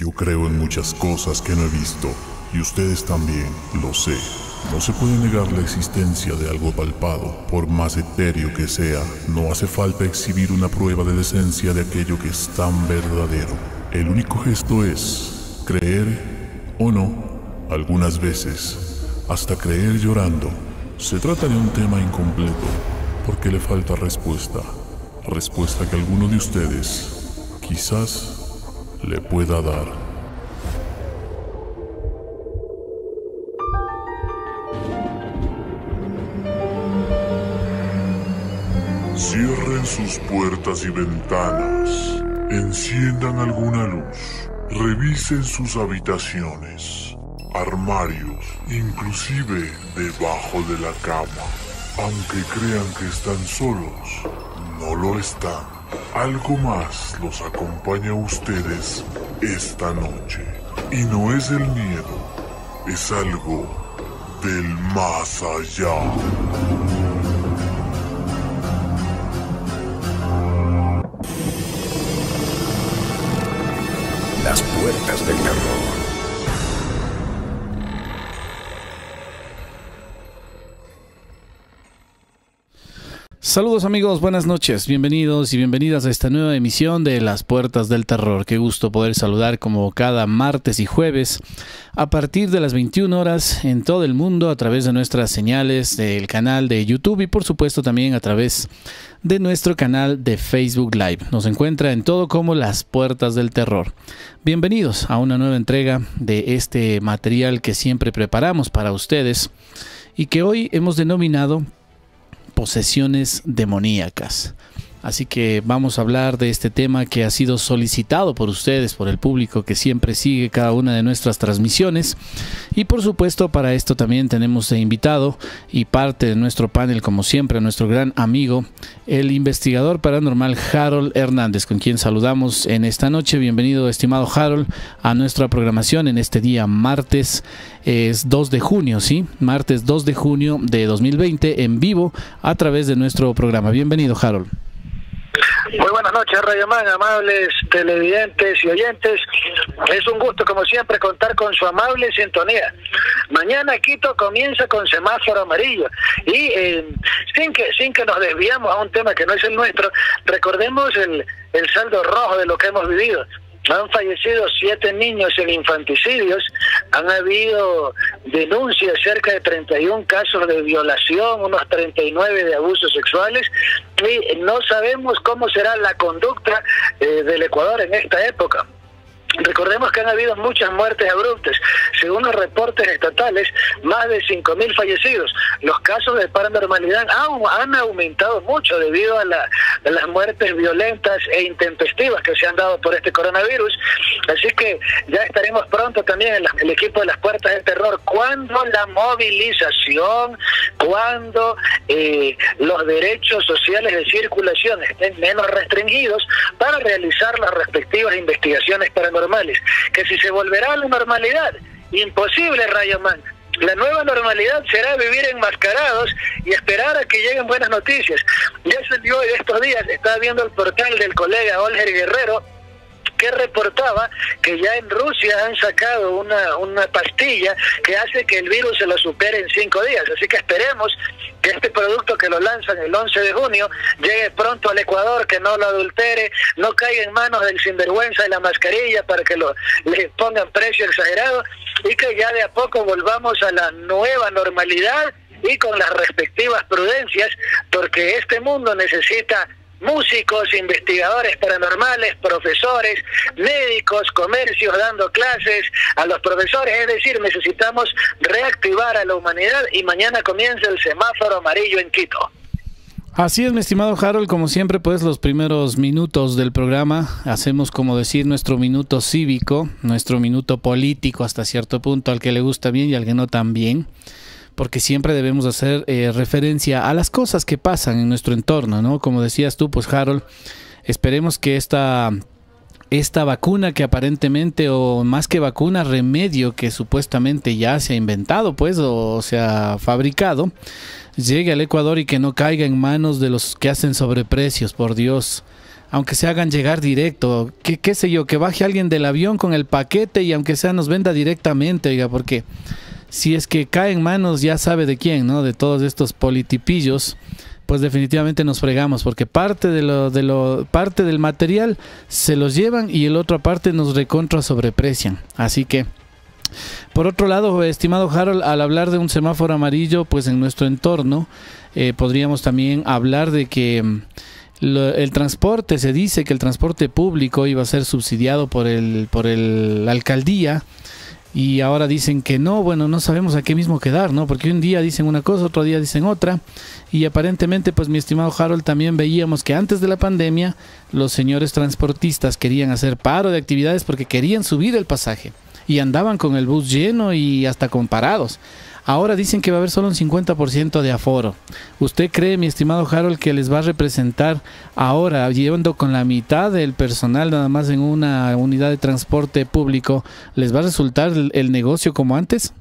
Yo creo en muchas cosas que no he visto, y ustedes también, lo sé. No se puede negar la existencia de algo palpado, por más etéreo que sea. No hace falta exhibir una prueba de decencia de aquello que es tan verdadero. El único gesto es creer o no, algunas veces, hasta creer llorando. Se trata de un tema incompleto, porque le falta respuesta. Respuesta que alguno de ustedes quizás le pueda dar. Cierren sus puertas y ventanas. Enciendan alguna luz. Revisen sus habitaciones, armarios, inclusive debajo de la cama. Aunque crean que están solos, no lo están. Algo más los acompaña a ustedes esta noche. Y no es el miedo, es algo del más allá. Las puertas del terror. Saludos amigos, buenas noches, bienvenidos y bienvenidas a esta nueva emisión de Las Puertas del Terror. Qué gusto poder saludar como cada martes y jueves a partir de las 21 horas en todo el mundo a través de nuestras señales del canal de YouTube y por supuesto también a través de nuestro canal de Facebook Live. Nos encuentra en todo como Las Puertas del Terror. Bienvenidos a una nueva entrega de este material que siempre preparamos para ustedes y que hoy hemos denominado posesiones demoníacas. Así que vamos a hablar de este tema que ha sido solicitado por ustedes, por el público que siempre sigue cada una de nuestras transmisiones. Y por supuesto para esto también tenemos de invitado y parte de nuestro panel, como siempre, nuestro gran amigo, el investigador paranormal Harold Hernández, con quien saludamos en esta noche. Bienvenido, estimado Harold, a nuestra programación en este día martes. Es 2 de junio, ¿sí? Martes 2 de junio de 2020 en vivo a través de nuestro programa. Bienvenido, Harold. Muy buenas noches, Radio Man, amables televidentes y oyentes. Es un gusto, como siempre, contar con su amable sintonía. Mañana Quito comienza con semáforo amarillo y eh, sin que sin que nos desviamos a un tema que no es el nuestro, recordemos el, el saldo rojo de lo que hemos vivido. Han fallecido siete niños en infanticidios, han habido denuncias, cerca de 31 casos de violación, unos 39 de abusos sexuales, y no sabemos cómo será la conducta eh, del Ecuador en esta época. Recordemos que han habido muchas muertes abruptas. Según los reportes estatales, más de 5.000 fallecidos. Los casos de paranormalidad han, han aumentado mucho debido a, la, las muertes violentas e intempestivas que se han dado por este coronavirus. Así que ya estaremos pronto también en la, el equipo de las puertas del terror. Cuando la movilización, cuando eh, los derechos sociales de circulación estén menos restringidos para realizar las respectivas investigaciones paranormales normales, que si se volverá a la normalidad, imposible, Rayoman. La nueva normalidad será vivir enmascarados y esperar a que lleguen buenas noticias. Ya salió estos días, estaba viendo el portal del colega Olger Guerrero, que reportaba que ya en Rusia han sacado una, una pastilla que hace que el virus se lo supere en cinco días. Así que esperemos que este producto que lo lanzan el 11 de junio llegue pronto al Ecuador, que no lo adultere, no caiga en manos del sinvergüenza de la mascarilla para que lo, le pongan precio exagerado y que ya de a poco volvamos a la nueva normalidad y con las respectivas prudencias, porque este mundo necesita músicos, investigadores paranormales, profesores, médicos, comercios dando clases a los profesores, es decir, necesitamos reactivar a la humanidad y mañana comienza el semáforo amarillo en Quito. Así es, mi estimado Harold, como siempre, pues los primeros minutos del programa hacemos como decir nuestro minuto cívico, nuestro minuto político hasta cierto punto al que le gusta bien y al que no tan bien porque siempre debemos hacer eh, referencia a las cosas que pasan en nuestro entorno, ¿no? Como decías tú, pues Harold, esperemos que esta esta vacuna que aparentemente o más que vacuna remedio que supuestamente ya se ha inventado pues o se ha fabricado llegue al Ecuador y que no caiga en manos de los que hacen sobreprecios por Dios aunque se hagan llegar directo, que qué sé yo, que baje alguien del avión con el paquete y aunque sea nos venda directamente, oiga, porque si es que cae en manos ya sabe de quién, ¿no? De todos estos politipillos, pues definitivamente nos fregamos porque parte de lo de lo parte del material se los llevan y el otra parte nos recontra sobreprecian. Así que por otro lado, estimado Harold, al hablar de un semáforo amarillo, pues en nuestro entorno eh, podríamos también hablar de que mm, el transporte, se dice que el transporte público iba a ser subsidiado por el por el, alcaldía y ahora dicen que no, bueno, no sabemos a qué mismo quedar, ¿no? Porque un día dicen una cosa, otro día dicen otra, y aparentemente, pues mi estimado Harold, también veíamos que antes de la pandemia los señores transportistas querían hacer paro de actividades porque querían subir el pasaje y andaban con el bus lleno y hasta con parados. Ahora dicen que va a haber solo un 50% de aforo. ¿Usted cree, mi estimado Harold, que les va a representar ahora, llevando con la mitad del personal nada más en una unidad de transporte público, les va a resultar el, negocio como antes?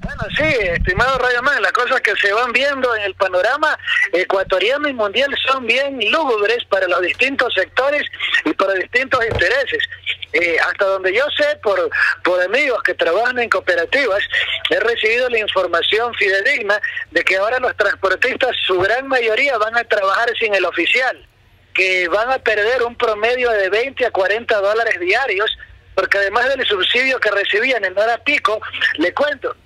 Bueno, sí, estimado Man, las cosas que se van viendo en el panorama ecuatoriano y mundial son bien lúgubres para los distintos sectores y para distintos intereses. Eh, hasta donde yo sé, por, por amigos que trabajan en cooperativas, he recibido la información fidedigna de que ahora los transportistas, su gran mayoría, van a trabajar sin el oficial, que van a perder un promedio de 20 a 40 dólares diarios, porque además del subsidio que recibían en hora pico, le cuento,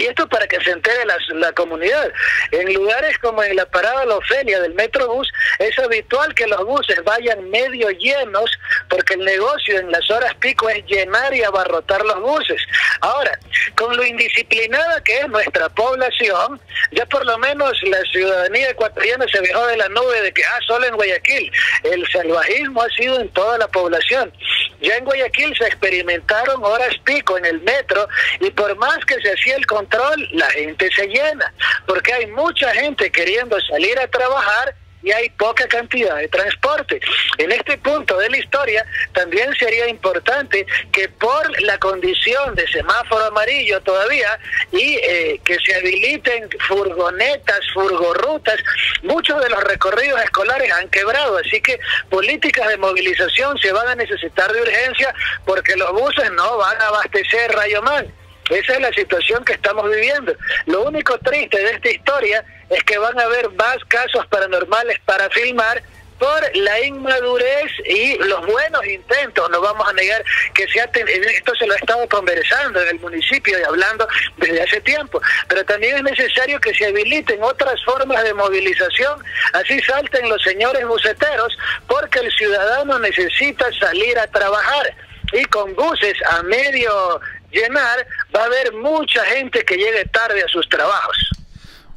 y esto para que se entere la, la, comunidad. En lugares como en la parada La Ofelia del Metrobús, es habitual que los buses vayan medio llenos porque el negocio en las horas pico es llenar y abarrotar los buses. Ahora, con lo indisciplinada que es nuestra población, ya por lo menos la ciudadanía ecuatoriana se dejó de la nube de que, ah, solo en Guayaquil. El salvajismo ha sido en toda la población. Ya en Guayaquil se experimentaron horas pico en el metro y por más que se hacía el control, la gente se llena, porque hay mucha gente queriendo salir a trabajar y hay poca cantidad de transporte. En este punto de la historia también sería importante que por la condición de semáforo amarillo todavía y eh, que se habiliten furgonetas, furgorrutas, muchos de los recorridos escolares han quebrado, así que políticas de movilización se van a necesitar de urgencia porque los buses no van a abastecer Rayomán. Esa es la situación que estamos viviendo. Lo único triste de esta historia es que van a haber más casos paranormales para filmar por la inmadurez y los buenos intentos, no vamos a negar que se ha esto se lo ha estado conversando en el municipio y hablando desde hace tiempo, pero también es necesario que se habiliten otras formas de movilización, así salten los señores buceteros, porque el ciudadano necesita salir a trabajar. Y con buses a medio llenar, va a haber mucha gente que llegue tarde a sus trabajos.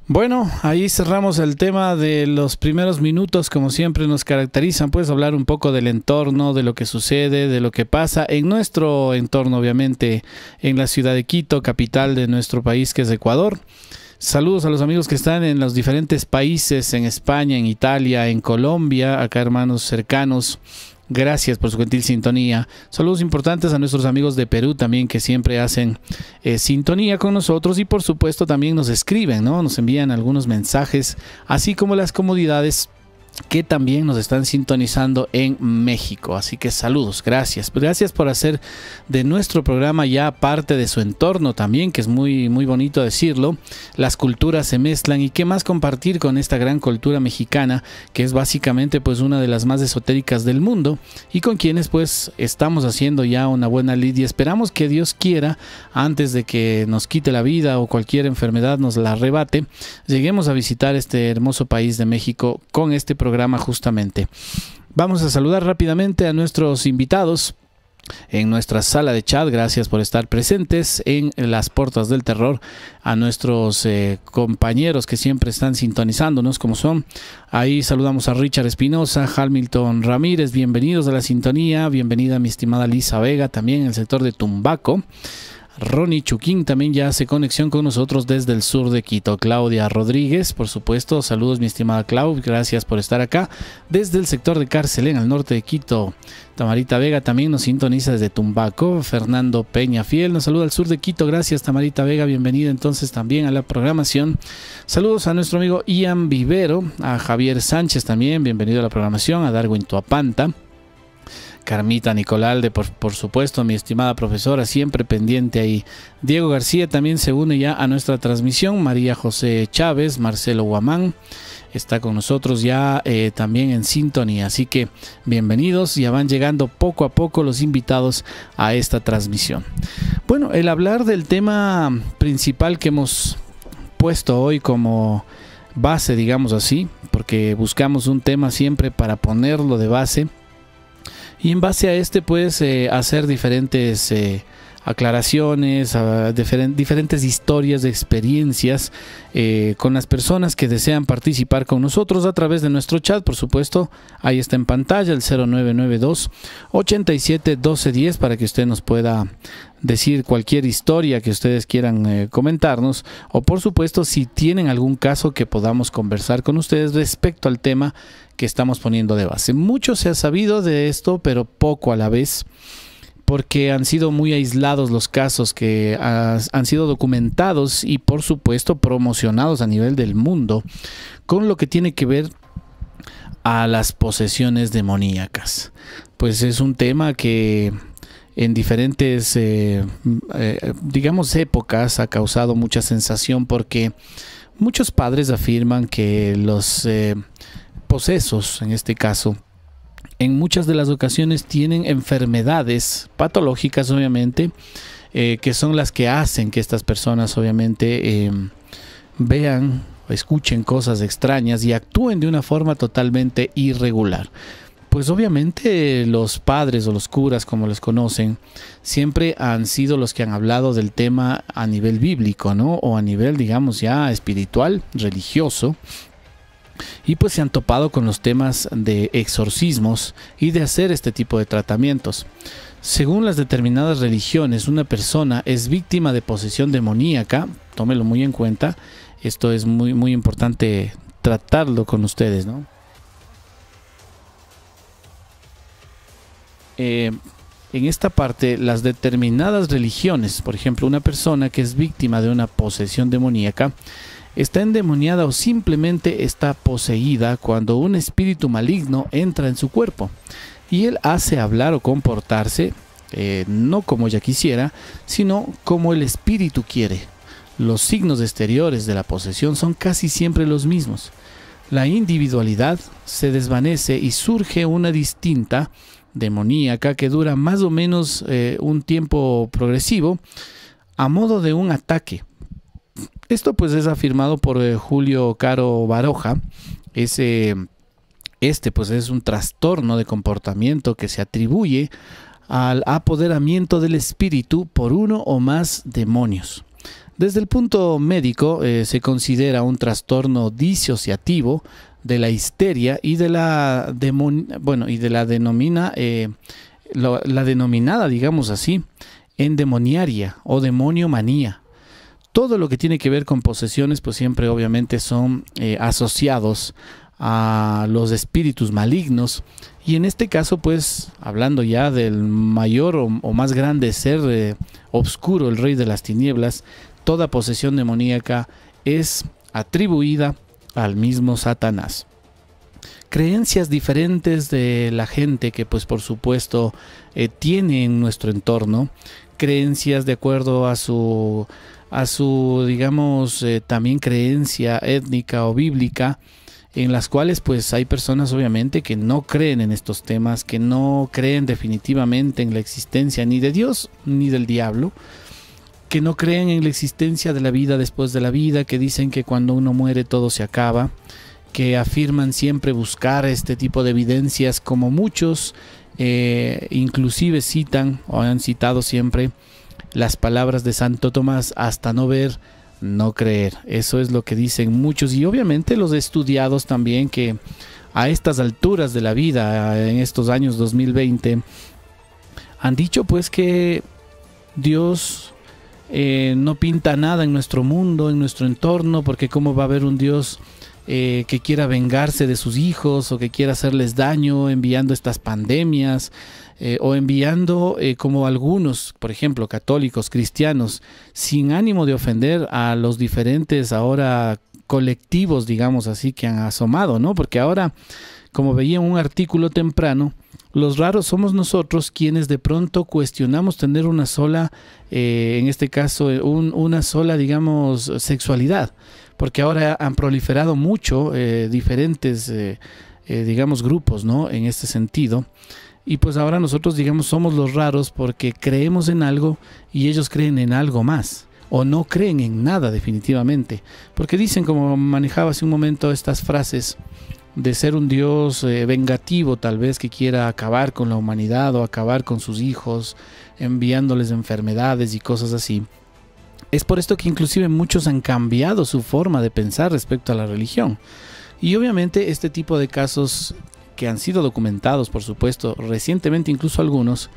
Bueno, ahí cerramos el tema de los primeros minutos, como siempre nos caracterizan. Puedes hablar un poco del entorno, de lo que sucede, de lo que pasa en nuestro entorno, obviamente, en la ciudad de Quito, capital de nuestro país, que es Ecuador. Saludos a los amigos que están en los diferentes países, en España, en Italia, en Colombia, acá hermanos cercanos Gracias por su gentil sintonía. Saludos importantes a nuestros amigos de Perú también que siempre hacen eh, sintonía con nosotros y por supuesto también nos escriben, ¿no? Nos envían algunos mensajes, así como las comodidades que también nos están sintonizando en México. Así que saludos, gracias. Gracias por hacer de nuestro programa ya parte de su entorno también, que es muy, muy bonito decirlo. Las culturas se mezclan y qué más compartir con esta gran cultura mexicana, que es básicamente pues una de las más esotéricas del mundo y con quienes pues estamos haciendo ya una buena lid y esperamos que Dios quiera, antes de que nos quite la vida o cualquier enfermedad nos la arrebate, lleguemos a visitar este hermoso país de México con este programa justamente. Vamos a saludar rápidamente a nuestros invitados en nuestra sala de chat. Gracias por estar presentes en las puertas del terror. A nuestros eh, compañeros que siempre están sintonizándonos como son. Ahí saludamos a Richard Espinosa, Hamilton Ramírez. Bienvenidos a la sintonía. Bienvenida mi estimada Lisa Vega también en el sector de Tumbaco. Ronnie Chuquín también ya hace conexión con nosotros desde el sur de Quito. Claudia Rodríguez, por supuesto. Saludos, mi estimada Clau. Gracias por estar acá. Desde el sector de Carcelén, al norte de Quito. Tamarita Vega también nos sintoniza desde Tumbaco. Fernando Peña Fiel nos saluda al sur de Quito. Gracias, Tamarita Vega. Bienvenida entonces también a la programación. Saludos a nuestro amigo Ian Vivero, a Javier Sánchez también. Bienvenido a la programación. A Darwin Tuapanta. Carmita Nicolalde, por, por supuesto, mi estimada profesora, siempre pendiente ahí. Diego García también se une ya a nuestra transmisión. María José Chávez, Marcelo Guamán está con nosotros ya eh, también en sintonía. Así que bienvenidos, ya van llegando poco a poco los invitados a esta transmisión. Bueno, el hablar del tema principal que hemos puesto hoy como base, digamos así, porque buscamos un tema siempre para ponerlo de base y en base a este puedes eh, hacer diferentes eh, aclaraciones, diferentes historias de experiencias eh, con las personas que desean participar con nosotros a través de nuestro chat, por supuesto, ahí está en pantalla el 0992 87 1210 para que usted nos pueda decir cualquier historia que ustedes quieran comentarnos. O por supuesto si tienen algún caso que podamos conversar con ustedes respecto al tema que estamos poniendo de base. Mucho se ha sabido de esto, pero poco a la vez porque han sido muy aislados los casos que han sido documentados y por supuesto promocionados a nivel del mundo con lo que tiene que ver a las posesiones demoníacas. Pues es un tema que en diferentes, eh, eh, digamos, épocas ha causado mucha sensación porque muchos padres afirman que los eh, en este caso, en muchas de las ocasiones tienen enfermedades patológicas, obviamente, eh, que son las que hacen que estas personas, obviamente, em, vean o escuchen cosas extrañas y actúen de una forma totalmente irregular. Pues obviamente los padres o los curas, como les conocen, siempre han sido los que han hablado del tema a nivel bíblico, ¿no? O a nivel, digamos, ya espiritual, religioso, y pues se han topado con los temas de exorcismos y de hacer este tipo de tratamientos. Según las determinadas religiones, una persona es víctima de posesión demoníaca, tómelo muy en cuenta, esto es muy, muy importante tratarlo con ustedes, ¿no? Eh, en esta parte, las determinadas religiones, por ejemplo, una persona que es víctima de una posesión demoníaca, está endemoniada o simplemente está poseída cuando un espíritu maligno entra en su cuerpo y él hace hablar o comportarse eh, no como ella quisiera, sino como el espíritu quiere. Los signos exteriores de la posesión son casi siempre los mismos. La individualidad se desvanece y surge una distinta demoníaca que dura más o menos eh, un tiempo progresivo a modo de un ataque esto pues es afirmado por eh, Julio Caro Baroja. Ese, este pues es un trastorno de comportamiento que se atribuye al apoderamiento del espíritu por uno o más demonios. Desde el punto médico eh, se considera un trastorno disociativo de la histeria y de la bueno y de la denomina eh, la denominada digamos así endemoniaria o demonio manía todo lo que tiene que ver con posesiones, pues siempre obviamente son eh, asociados a los espíritus malignos. Y en este caso, pues, hablando ya del mayor o, más grande ser eh, oscuro, el rey de las tinieblas, toda posesión demoníaca es atribuida al mismo Satanás. Creencias diferentes de la gente que, pues, por supuesto, eh, tiene en nuestro entorno, creencias de acuerdo a su a su, digamos, eh, también creencia étnica o bíblica, en las cuales pues hay personas obviamente que no creen en estos temas, que no creen definitivamente en la existencia ni de Dios ni del diablo, que no creen en la existencia de la vida después de la vida, que dicen que cuando uno muere todo se acaba, que afirman siempre buscar este tipo de evidencias como muchos eh, inclusive citan o han citado siempre las palabras de Santo Tomás, hasta no ver, no creer. Eso es lo que dicen muchos y obviamente los estudiados también que a estas alturas de la vida, en estos años 2020, han dicho pues que Dios eh, no pinta nada en nuestro mundo, en nuestro entorno, porque cómo va a haber un Dios eh, que quiera vengarse de sus hijos o que quiera hacerles daño enviando estas pandemias eh, o enviando como algunos, por ejemplo, católicos, cristianos, sin ánimo de ofender a los diferentes ahora colectivos, digamos así, que han asomado, ¿no? Porque ahora, como veía en un artículo temprano, los raros somos nosotros quienes de pronto cuestionamos tener una sola, eh, en este caso, una sola, digamos, sexualidad, porque ahora han proliferado mucho eh, diferentes, eh, digamos, grupos, ¿no? En este sentido. Y pues ahora nosotros, digamos, somos los raros porque creemos en algo y ellos creen en algo más o no creen en nada definitivamente. Porque dicen, como manejaba hace un momento estas frases, de ser un Dios eh, vengativo tal vez que quiera acabar con la humanidad o acabar con sus hijos, enviándoles enfermedades y cosas así. Es por esto que inclusive muchos han cambiado su forma de pensar respecto a la religión. Y obviamente este tipo de casos que han sido documentados, por supuesto, recientemente incluso algunos,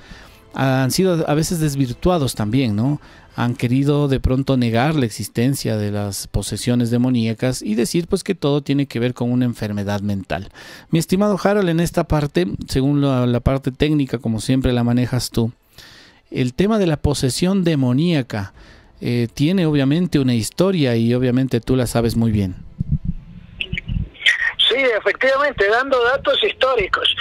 han sido a veces desvirtuados también, ¿no? han querido de pronto negar la existencia de las posesiones demoníacas y decir pues que todo tiene que ver con una enfermedad mental. Mi estimado Harold, en esta parte, según la, parte técnica como siempre la manejas tú, el tema de la posesión demoníaca eh, tiene obviamente una historia y obviamente tú la sabes muy bien. Sí, efectivamente, dando datos históricos.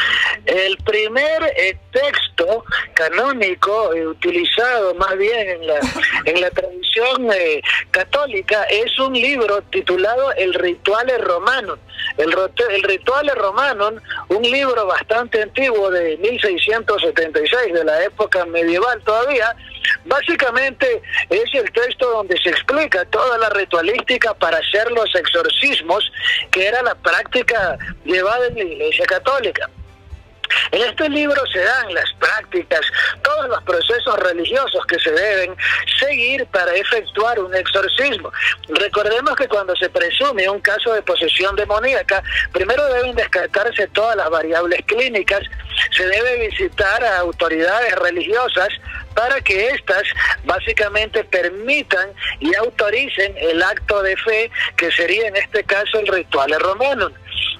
El primer eh, texto canónico eh, utilizado más bien en la, en la tradición eh, católica es un libro titulado El Rituale Romano. El, el Rituale Romano, un libro bastante antiguo de 1676, de la época medieval todavía, Básicamente es el texto donde se explica toda la ritualística para hacer los exorcismos, que era la práctica llevada en la Iglesia Católica. En este libro se dan las prácticas, todos los procesos religiosos que se deben seguir para efectuar un exorcismo. Recordemos que cuando se presume un caso de posesión demoníaca, primero deben descartarse todas las variables clínicas, se debe visitar a autoridades religiosas para que éstas básicamente permitan y autoricen el acto de fe que sería en este caso el ritual romano.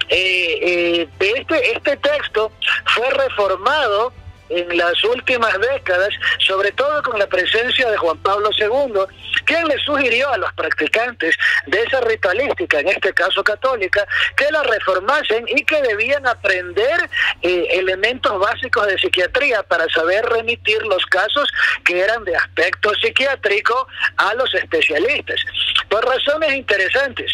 Eh, eh, este, este texto fue reformado en las últimas décadas, sobre todo con la presencia de Juan Pablo II, quien le sugirió a los practicantes de esa ritualística, en este caso católica, que la reformasen y que debían aprender eh, elementos básicos de psiquiatría para saber remitir los casos que eran de aspecto psiquiátrico a los especialistas. Por razones interesantes.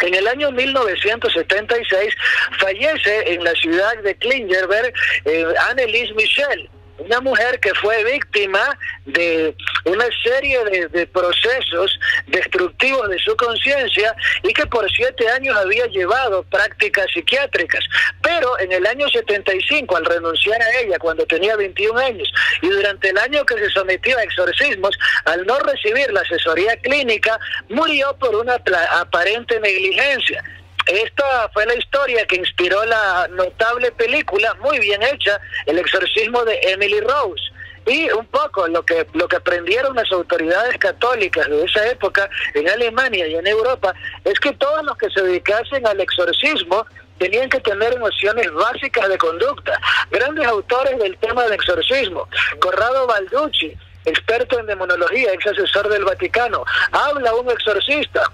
En el año 1976 fallece en la ciudad de Klingerberg eh, Annelies Michel, una mujer que fue víctima de una serie de, procesos destructivos de su conciencia y que por siete años había llevado prácticas psiquiátricas. Pero en el año 75, al renunciar a ella cuando tenía 21 años y durante el año que se sometió a exorcismos, al no recibir la asesoría clínica, murió por una aparente negligencia. Esta fue la historia que inspiró la notable película, muy bien hecha, El exorcismo de Emily Rose. Y un poco lo que, lo que aprendieron las autoridades católicas de esa época en Alemania y en Europa es que todos los que se dedicasen al exorcismo tenían que tener nociones básicas de conducta. Grandes autores del tema del exorcismo, Corrado Balducci, experto en demonología, ex asesor del Vaticano, habla un exorcista,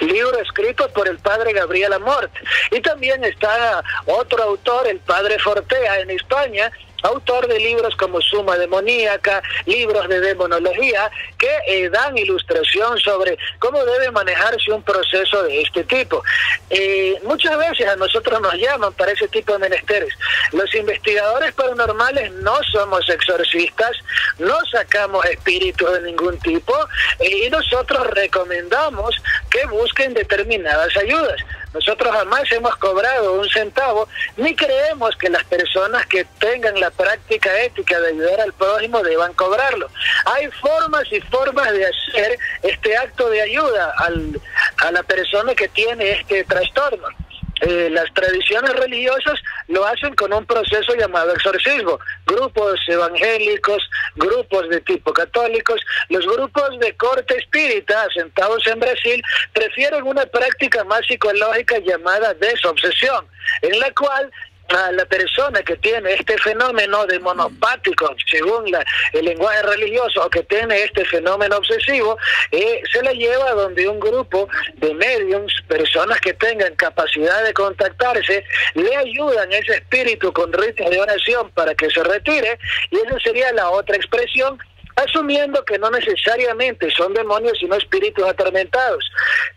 libro escrito por el padre Gabriel Amort. Y también está otro autor, el padre Fortea, en España, autor de libros como Suma Demoníaca, libros de demonología, que eh, dan ilustración sobre cómo debe manejarse un proceso de este tipo. Eh, muchas veces a nosotros nos llaman para ese tipo de menesteres. Los investigadores paranormales no somos exorcistas, no sacamos espíritus de ningún tipo eh, y nosotros recomendamos que busquen determinadas ayudas. Nosotros jamás hemos cobrado un centavo, ni creemos que las personas que tengan la práctica ética de ayudar al prójimo deban cobrarlo. Hay formas y formas de hacer este acto de ayuda al, a la persona que tiene este trastorno. Eh, las tradiciones religiosas lo hacen con un proceso llamado exorcismo. Grupos evangélicos, grupos de tipo católicos, los grupos de corte espírita asentados en Brasil prefieren una práctica más psicológica llamada desobsesión, en la cual a la persona que tiene este fenómeno de monopático, según la, el lenguaje religioso, o que tiene este fenómeno obsesivo, eh, se la lleva donde un grupo de mediums, personas que tengan capacidad de contactarse, le ayudan a ese espíritu con ritos de oración para que se retire, y esa sería la otra expresión asumiendo que no necesariamente son demonios, sino espíritus atormentados.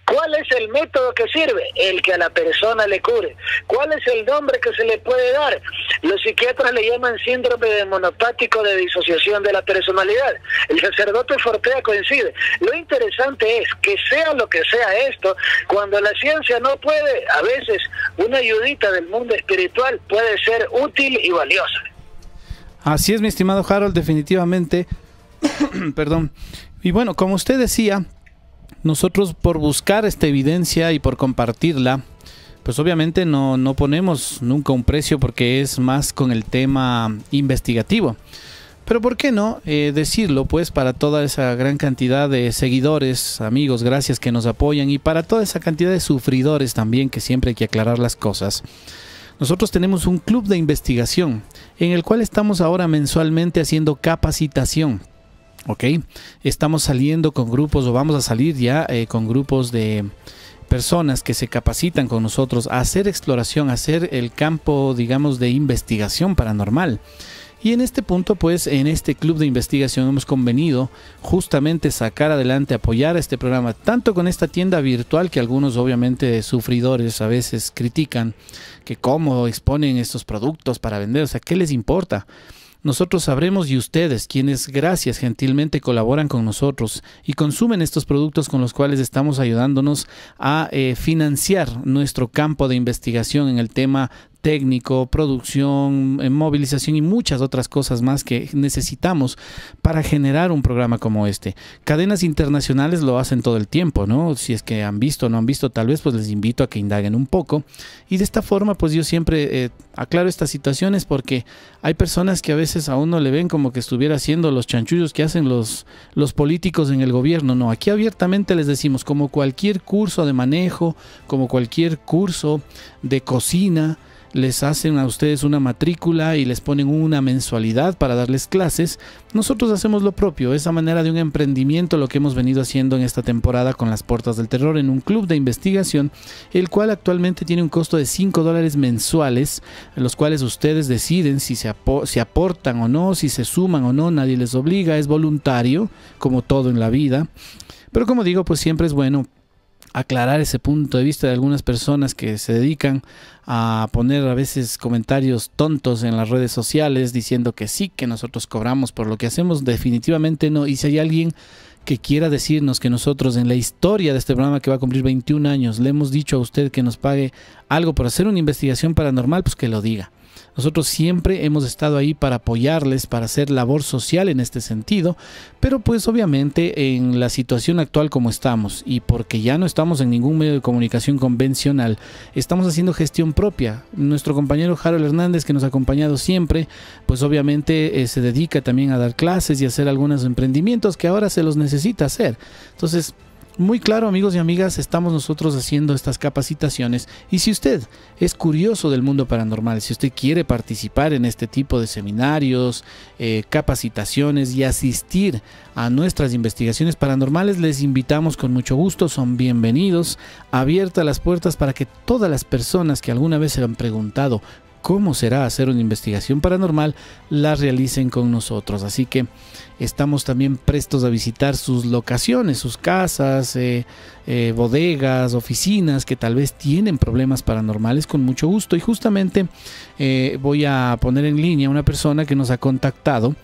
¿Cuál es el método que sirve? El que a la persona le cure. ¿Cuál es el nombre que se le puede dar? Los psiquiatras le llaman síndrome de monopático de disociación de la personalidad. El sacerdote Fortea coincide. Lo interesante es que sea lo que sea esto, cuando la ciencia no puede, a veces una ayudita del mundo espiritual puede ser útil y valiosa. Así es, mi estimado Harold, definitivamente Perdón. Y bueno, como usted decía, nosotros por buscar esta evidencia y por compartirla, pues obviamente no, no ponemos nunca un precio porque es más con el tema investigativo. Pero ¿por qué no eh, decirlo? Pues para toda esa gran cantidad de seguidores, amigos, gracias que nos apoyan y para toda esa cantidad de sufridores también que siempre hay que aclarar las cosas. Nosotros tenemos un club de investigación en el cual estamos ahora mensualmente haciendo capacitación ¿ok? Estamos saliendo con grupos o vamos a salir ya eh, con grupos de personas que se capacitan con nosotros a hacer exploración, a hacer el campo, digamos, de investigación paranormal. Y en este punto, pues, en este club de investigación hemos convenido justamente sacar adelante, apoyar este programa, tanto con esta tienda virtual que algunos obviamente sufridores a veces critican, que cómo exponen estos productos para vender, o sea, ¿qué les importa? Nosotros sabremos y ustedes, quienes gracias gentilmente colaboran con nosotros y consumen estos productos con los cuales estamos ayudándonos a eh, financiar nuestro campo de investigación en el tema técnico, producción, eh, movilización y muchas otras cosas más que necesitamos para generar un programa como este. Cadenas internacionales lo hacen todo el tiempo, ¿no? Si es que han visto o no han visto, tal vez pues les invito a que indaguen un poco. Y de esta forma pues yo siempre eh, aclaro estas situaciones porque hay personas que a veces a uno le ven como que estuviera haciendo los chanchullos que hacen los, los políticos en el gobierno. No, aquí abiertamente les decimos como cualquier curso de manejo, como cualquier curso de cocina, les hacen a ustedes una matrícula y les ponen una mensualidad para darles clases, nosotros hacemos lo propio, esa manera de un emprendimiento, lo que hemos venido haciendo en esta temporada con las puertas del terror en un club de investigación, el cual actualmente tiene un costo de 5 dólares mensuales, en los cuales ustedes deciden si se, si aportan o no, si se suman o no, nadie les obliga, es voluntario, como todo en la vida. Pero como digo, pues siempre es bueno aclarar ese punto de vista de algunas personas que se dedican a poner a veces comentarios tontos en las redes sociales diciendo que sí, que nosotros cobramos por lo que hacemos, definitivamente no. Y si hay alguien que quiera decirnos que nosotros en la historia de este programa que va a cumplir 21 años le hemos dicho a usted que nos pague algo por hacer una investigación paranormal, pues que lo diga. Nosotros siempre hemos estado ahí para apoyarles, para hacer labor social en este sentido, pero pues obviamente en la situación actual como estamos y porque ya no estamos en ningún medio de comunicación convencional, estamos haciendo gestión propia. Nuestro compañero Harold Hernández, que nos ha acompañado siempre, pues obviamente eh, se dedica también a dar clases y hacer algunos emprendimientos que ahora se los necesita hacer. Entonces, muy claro, amigos y amigas, estamos nosotros haciendo estas capacitaciones y si usted es curioso del mundo paranormal, si usted quiere participar en este tipo de seminarios, eh, capacitaciones y asistir a nuestras investigaciones paranormales, les invitamos con mucho gusto, son bienvenidos, abiertas las puertas para que todas las personas que alguna vez se han preguntado cómo será hacer una investigación paranormal, la realicen con nosotros. Así que estamos también prestos a visitar sus locaciones, sus casas, eh, eh, bodegas, oficinas que tal vez tienen problemas paranormales con mucho gusto. Y justamente eh, voy a poner en línea una persona que nos ha contactado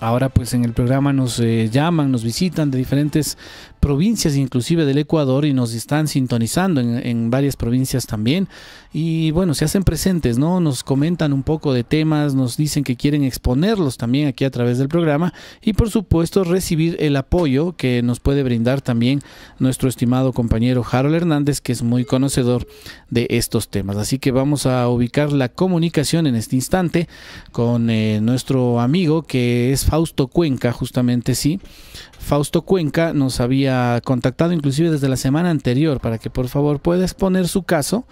Ahora pues en el programa nos llaman, nos visitan de diferentes provincias, inclusive del Ecuador, y nos están sintonizando en, varias provincias también. Y bueno, se hacen presentes, ¿no? Nos comentan un poco de temas, nos dicen que quieren exponerlos también aquí a través del programa y por supuesto recibir el apoyo que nos puede brindar también nuestro estimado compañero Harold Hernández, que es muy conocedor de estos temas. Así que vamos a ubicar la comunicación en este instante con eh, nuestro amigo que es Fausto Cuenca, justamente sí. Fausto Cuenca nos había contactado inclusive desde la semana anterior para que por favor pueda exponer su caso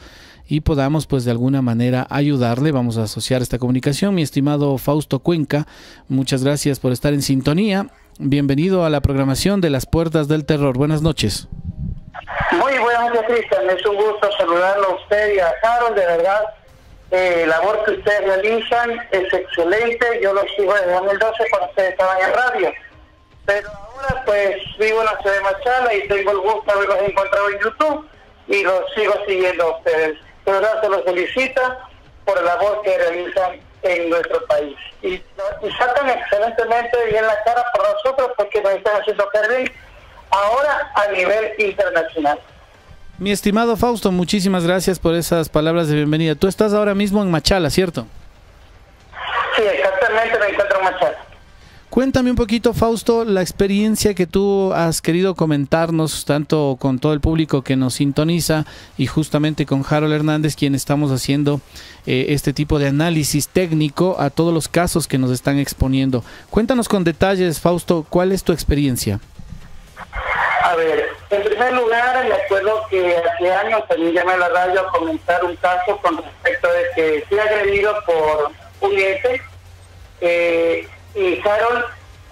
y podamos pues de alguna manera ayudarle. Vamos a asociar esta comunicación. Mi estimado Fausto Cuenca, muchas gracias por estar en sintonía. Bienvenido a la programación de las Puertas del Terror. Buenas noches. Muy buenas noches, Cristian. Es un gusto saludarlo a usted y a Harold. De verdad, eh, la labor que ustedes realizan es excelente. Yo lo sigo desde 2012 cuando ustedes estaban en radio. Pero ahora pues vivo en la ciudad de Machala y tengo el gusto de haberlos encontrado en YouTube y los sigo siguiendo a ustedes. De verdad se los felicita por la labor que realizan en nuestro país. Y, y sacan excelentemente bien la cara por nosotros porque nos están haciendo carril ahora a nivel internacional. Mi estimado Fausto, muchísimas gracias por esas palabras de bienvenida. Tú estás ahora mismo en Machala, ¿cierto? Sí, exactamente me encuentro en Machala. Cuéntame un poquito, Fausto, la experiencia que tú has querido comentarnos, tanto con todo el público que nos sintoniza y justamente con Harold Hernández, quien estamos haciendo eh, este tipo de análisis técnico a todos los casos que nos están exponiendo. Cuéntanos con detalles, Fausto, ¿cuál es tu experiencia? A ver, en primer lugar, me acuerdo que hace años también llamé a la radio a comentar un caso con respecto de que fui agredido por un ente. Eh, y Harold,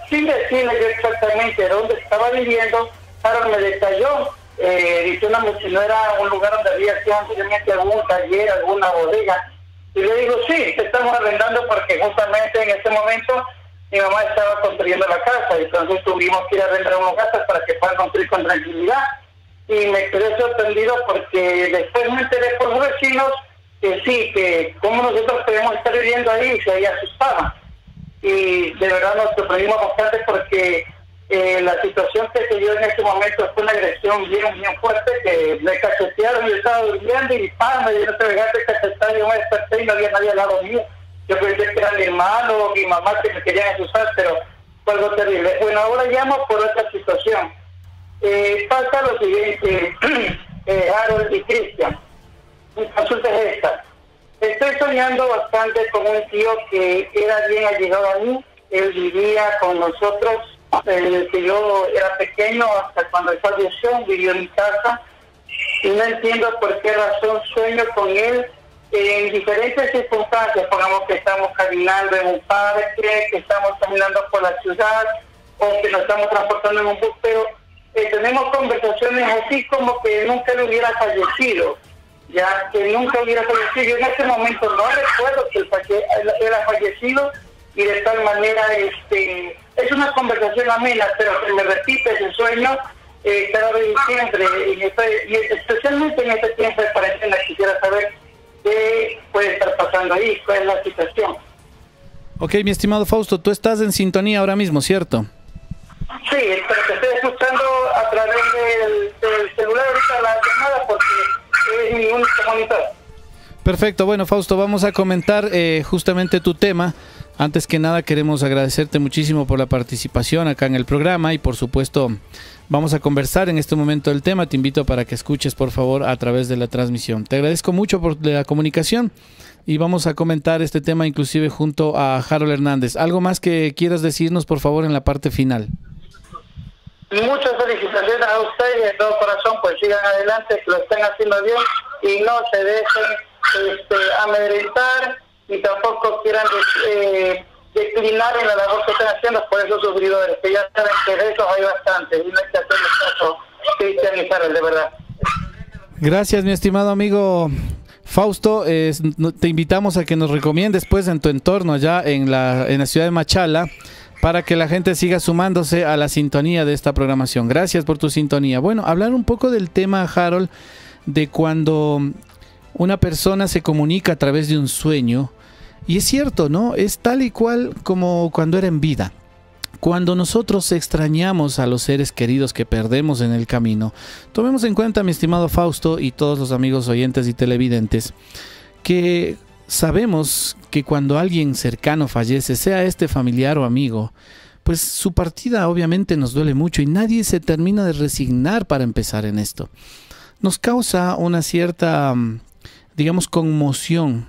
sin decirle yo exactamente dónde estaba viviendo, Harold me detalló, eh, dice una era un lugar donde había sido anteriormente algún taller, alguna bodega. Y le digo, sí, te estamos arrendando porque justamente en ese momento mi mamá estaba construyendo la casa, y entonces tuvimos que ir a arrendar unos casas para que puedan construir con tranquilidad. Y me quedé sorprendido porque después me enteré por los vecinos que sí, que como nosotros podemos estar viviendo ahí y se ahí asustaban y de verdad nos sorprendimos bastante porque eh, la situación que se dio en ese momento fue una agresión bien, bien fuerte que me cachetearon, yo estaba durmiendo y ¡pam! me dieron este regate cachetar y yo me desperté y no había nadie al lado mío. Yo pensé que era mi hermano o mi mamá que me querían asustar, pero fue algo terrible. Bueno, ahora llamo por otra situación. Eh, pasa lo siguiente, eh, Harold y Cristian. Mi consulta es esta. Estoy soñando bastante con un tío que era bien allegado a mí. Él vivía con nosotros desde que yo era pequeño hasta cuando falleció, vivió en mi casa. Y no entiendo por qué razón sueño con él en diferentes circunstancias. Pongamos que estamos caminando en un parque, que estamos caminando por la ciudad o que nos estamos transportando en un bus, pero eh, tenemos conversaciones así como que nunca le hubiera fallecido ya que nunca hubiera fallecido. Yo en ese momento no recuerdo que él era fallecido y de tal manera este es una conversación amena, pero se me repite ese sueño eh, cada vez siempre, y, y, especialmente en este tiempo de cuarentena quisiera saber qué puede estar pasando ahí, cuál es la situación. Ok, mi estimado Fausto, tú estás en sintonía ahora mismo, ¿cierto? Sí, pero te estoy escuchando a través del, del celular ahorita la llamada porque Perfecto, bueno Fausto, vamos a comentar eh, justamente tu tema. Antes que nada queremos agradecerte muchísimo por la participación acá en el programa y por supuesto vamos a conversar en este momento del tema. Te invito para que escuches por favor a través de la transmisión. Te agradezco mucho por la comunicación y vamos a comentar este tema inclusive junto a Harold Hernández. ¿Algo más que quieras decirnos por favor en la parte final? Muchas felicitaciones a ustedes de todo corazón, pues sigan adelante, lo estén haciendo bien y no se dejen este, amedrentar y tampoco quieran eh, declinar en la labor que están haciendo por esos sufridores, que ya saben que de esos hay bastantes y no hay que hacerles caso cristianizar, de verdad. Gracias, mi estimado amigo Fausto, te invitamos a que nos recomiendes pues en tu entorno allá en la, en la ciudad de Machala para que la gente siga sumándose a la sintonía de esta programación. Gracias por tu sintonía. Bueno, hablar un poco del tema, Harold, de cuando una persona se comunica a través de un sueño. Y es cierto, ¿no? Es tal y cual como cuando era en vida. cuando nosotros extrañamos a los seres queridos que perdemos en el camino, tomemos en cuenta, mi estimado Fausto y todos los amigos oyentes y televidentes, que sabemos que cuando alguien cercano fallece, sea este familiar o amigo, pues su partida obviamente nos duele mucho y nadie se termina de resignar para empezar en esto. Nos causa una cierta, digamos, conmoción,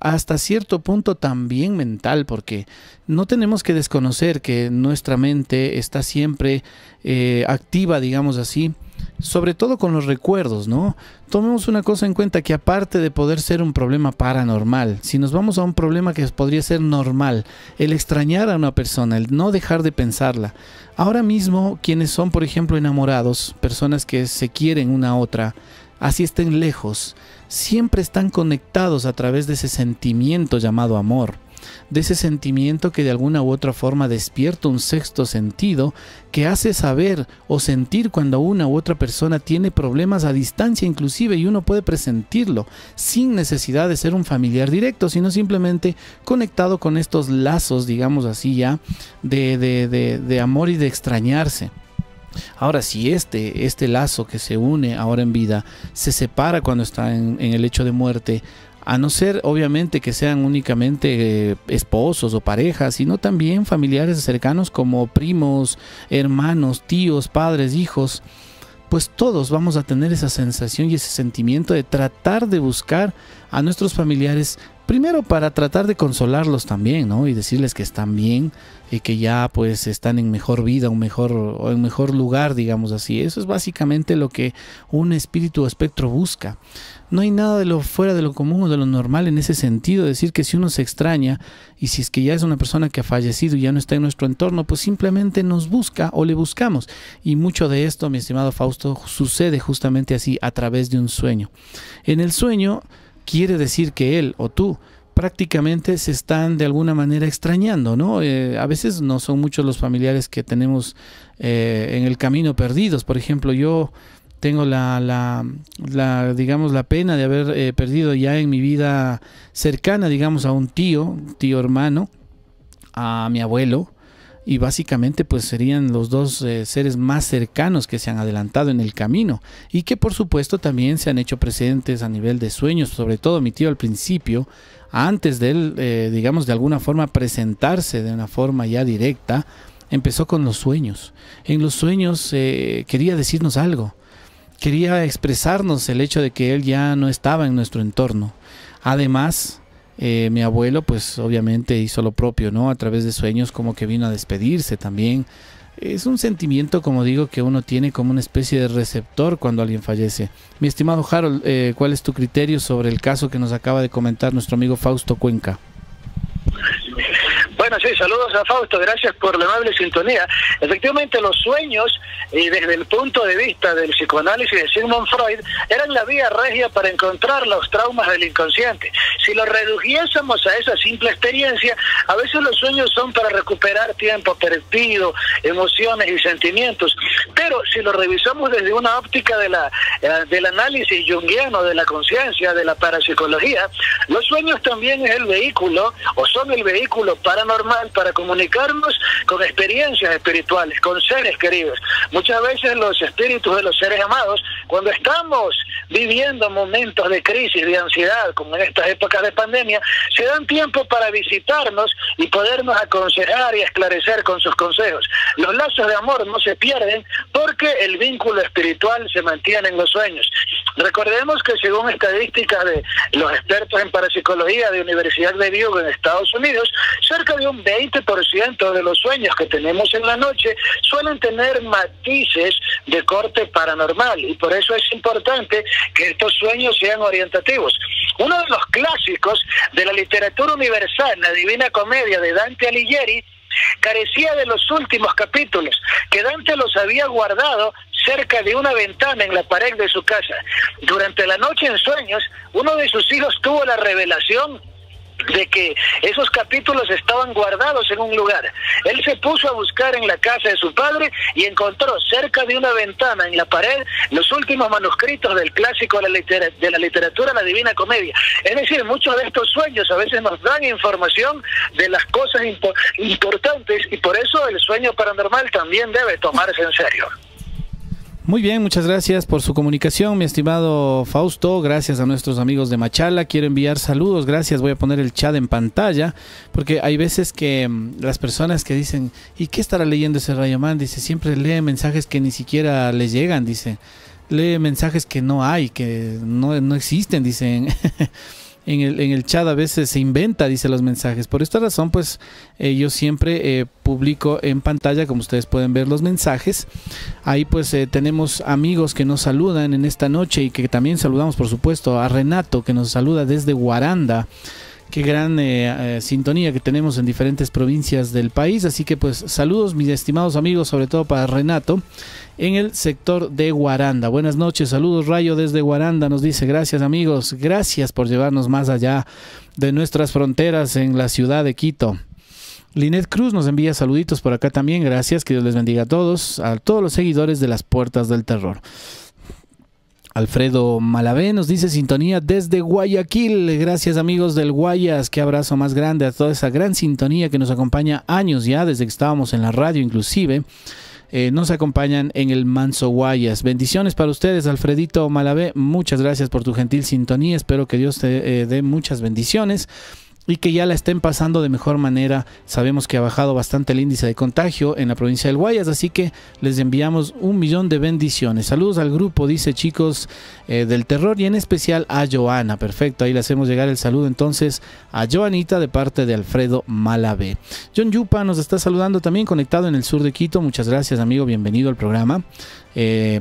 hasta cierto punto también mental, porque no tenemos que desconocer que nuestra mente está siempre eh, activa, digamos así, sobre todo con los recuerdos, ¿no? Tomemos una cosa en cuenta que aparte de poder ser un problema paranormal, si nos vamos a un problema que podría ser normal, el extrañar a una persona, el no dejar de pensarla. Ahora mismo, quienes son, por ejemplo, enamorados, personas que se quieren una a otra, así estén lejos, siempre están conectados a través de ese sentimiento llamado amor de ese sentimiento que de alguna u otra forma despierta un sexto sentido que hace saber o sentir cuando una u otra persona tiene problemas a distancia inclusive y uno puede presentirlo sin necesidad de ser un familiar directo, sino simplemente conectado con estos lazos, digamos así ya, de, de, amor y de extrañarse. Ahora, si este, este lazo que se une ahora en vida se separa cuando está en el hecho de muerte, a no ser obviamente que sean únicamente eh, esposos o parejas, sino también familiares cercanos como primos, hermanos, tíos, padres, hijos, pues todos vamos a tener esa sensación y ese sentimiento de tratar de buscar a nuestros familiares primero para tratar de consolarlos también, ¿no? Y decirles que están bien y que ya pues están en mejor vida, un mejor o en mejor lugar, digamos así. Eso es básicamente lo que un espíritu o espectro busca. No hay nada de lo fuera de lo común o de lo normal en ese sentido, decir que si uno se extraña y si es que ya es una persona que ha fallecido y ya no está en nuestro entorno, pues simplemente nos busca o le buscamos. Y mucho de esto, mi estimado Fausto, sucede justamente así, a través de un sueño. En el sueño quiere decir que él o tú prácticamente se están de alguna manera extrañando, ¿no? Eh, a veces no son muchos los familiares que tenemos eh, en el camino perdidos. Por ejemplo, yo tengo la, la, digamos, la pena de haber eh, perdido ya en mi vida cercana, digamos, a un tío, tío hermano, a mi abuelo, y básicamente pues serían los dos eh, seres más cercanos que se han adelantado en el camino y que por supuesto también se han hecho presentes a nivel de sueños, sobre todo mi tío al principio, antes de él, eh, digamos, de alguna forma presentarse de una forma ya directa, empezó con los sueños. En los sueños quería decirnos algo quería expresarnos el hecho de que él ya no estaba en nuestro entorno. Además, eh, mi abuelo, pues obviamente hizo lo propio, ¿no? A través de sueños, como que vino a despedirse también. Es un sentimiento, como digo, que uno tiene como una especie de receptor cuando alguien fallece. Mi estimado Harold, eh, ¿cuál es tu criterio sobre el caso que nos acaba de comentar nuestro amigo Fausto Cuenca? Bueno, sí, saludos a Fausto, gracias por la amable sintonía. Efectivamente, los sueños, y desde el punto de vista del psicoanálisis de Sigmund Freud, eran la vía regia para encontrar los traumas del inconsciente. Si lo redujésemos a esa simple experiencia, a veces los sueños son para recuperar tiempo perdido, emociones y sentimientos. Pero si lo revisamos desde una óptica de la, eh, del análisis junguiano de la conciencia, de la parapsicología, los sueños también es el vehículo, o son el vehículo para normal para comunicarnos con experiencias espirituales, con seres queridos. Muchas veces los espíritus de los seres amados, cuando estamos viviendo momentos de crisis, de ansiedad, como en estas épocas de pandemia, se dan tiempo para visitarnos y podernos aconsejar y esclarecer con sus consejos. Los lazos de amor no se pierden porque el vínculo espiritual se mantiene en los sueños. Recordemos que según estadísticas de los expertos en parapsicología de Universidad de Duke en Estados Unidos, cerca de un 20% de los sueños que tenemos en la noche suelen tener matices de corte paranormal y por eso es importante que estos sueños sean orientativos. Uno de los clásicos de la literatura universal, la Divina Comedia de Dante Alighieri, carecía de los últimos capítulos, que Dante los había guardado cerca de una ventana en la pared de su casa. Durante la noche en sueños, uno de sus hijos tuvo la revelación de que esos capítulos estaban guardados en un lugar. Él se puso a buscar en la casa de su padre y encontró cerca de una ventana en la pared los últimos manuscritos del clásico de la, literatura, de la literatura, la Divina Comedia. Es decir, muchos de estos sueños a veces nos dan información de las cosas importantes y por eso el sueño paranormal también debe tomarse en serio. Muy bien, muchas gracias por su comunicación, mi estimado Fausto. Gracias a nuestros amigos de Machala. Quiero enviar saludos, gracias. Voy a poner el chat en pantalla, porque hay veces que mm, las personas que dicen, ¿y qué estará leyendo ese Rayoman? Dice, siempre lee mensajes que ni siquiera le llegan, dice. Lee mensajes que no hay, que no, no existen, dicen. en el, en el chat a veces se inventa, dice los mensajes. Por esta razón, pues eh, yo siempre eh, publico en pantalla, como ustedes pueden ver los mensajes. Ahí pues eh, tenemos amigos que nos saludan en esta noche y que también saludamos, por supuesto, a Renato, que nos saluda desde Guaranda. Qué gran sintonía que tenemos en diferentes provincias del país. Así que pues saludos mis estimados amigos, sobre todo para Renato en el sector de Guaranda. Buenas noches, saludos Rayo desde Guaranda, nos dice gracias amigos, gracias por llevarnos más allá de nuestras fronteras en la ciudad de Quito. Linet Cruz nos envía saluditos por acá también, gracias, que Dios les bendiga a todos, a todos los seguidores de las puertas del terror. Alfredo Malavé nos dice sintonía desde Guayaquil. Gracias amigos del Guayas. Qué abrazo más grande a toda esa gran sintonía que nos acompaña años ya, desde que estábamos en la radio inclusive. Eh, nos acompañan en el Manso Guayas. Bendiciones para ustedes, Alfredito Malavé. Muchas gracias por tu gentil sintonía. Espero que Dios te eh, dé muchas bendiciones y que ya la estén pasando de mejor manera. Sabemos que ha bajado bastante el índice de contagio en la provincia del Guayas, así que les enviamos un millón de bendiciones. Saludos al grupo, dice chicos eh, del terror y en especial a Joana. Perfecto, ahí le hacemos llegar el saludo entonces a Joanita de parte de Alfredo Malabé. John Yupa nos está saludando también conectado en el sur de Quito. Muchas gracias amigo, bienvenido al programa. Eh,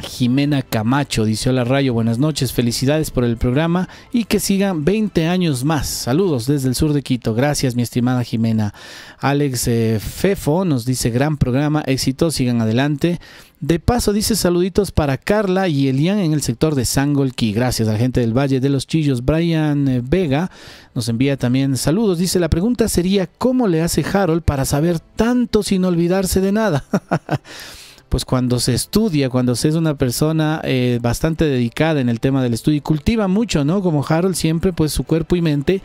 Jimena Camacho dice hola Rayo, buenas noches, felicidades por el programa y que sigan 20 años más. Saludos desde el sur de Quito. Gracias mi estimada Jimena. Alex eh, Fefo nos dice gran programa, éxito, sigan adelante. De paso dice saluditos para Carla y Elian en el sector de Sangolquí. Gracias a la gente del Valle de los Chillos. Brian eh, Vega nos envía también saludos. Dice la pregunta sería ¿cómo le hace Harold para saber tanto sin olvidarse de nada? pues cuando se estudia, cuando se es una persona eh, bastante dedicada en el tema del estudio y cultiva mucho, ¿no? Como Harold siempre, pues su cuerpo y mente,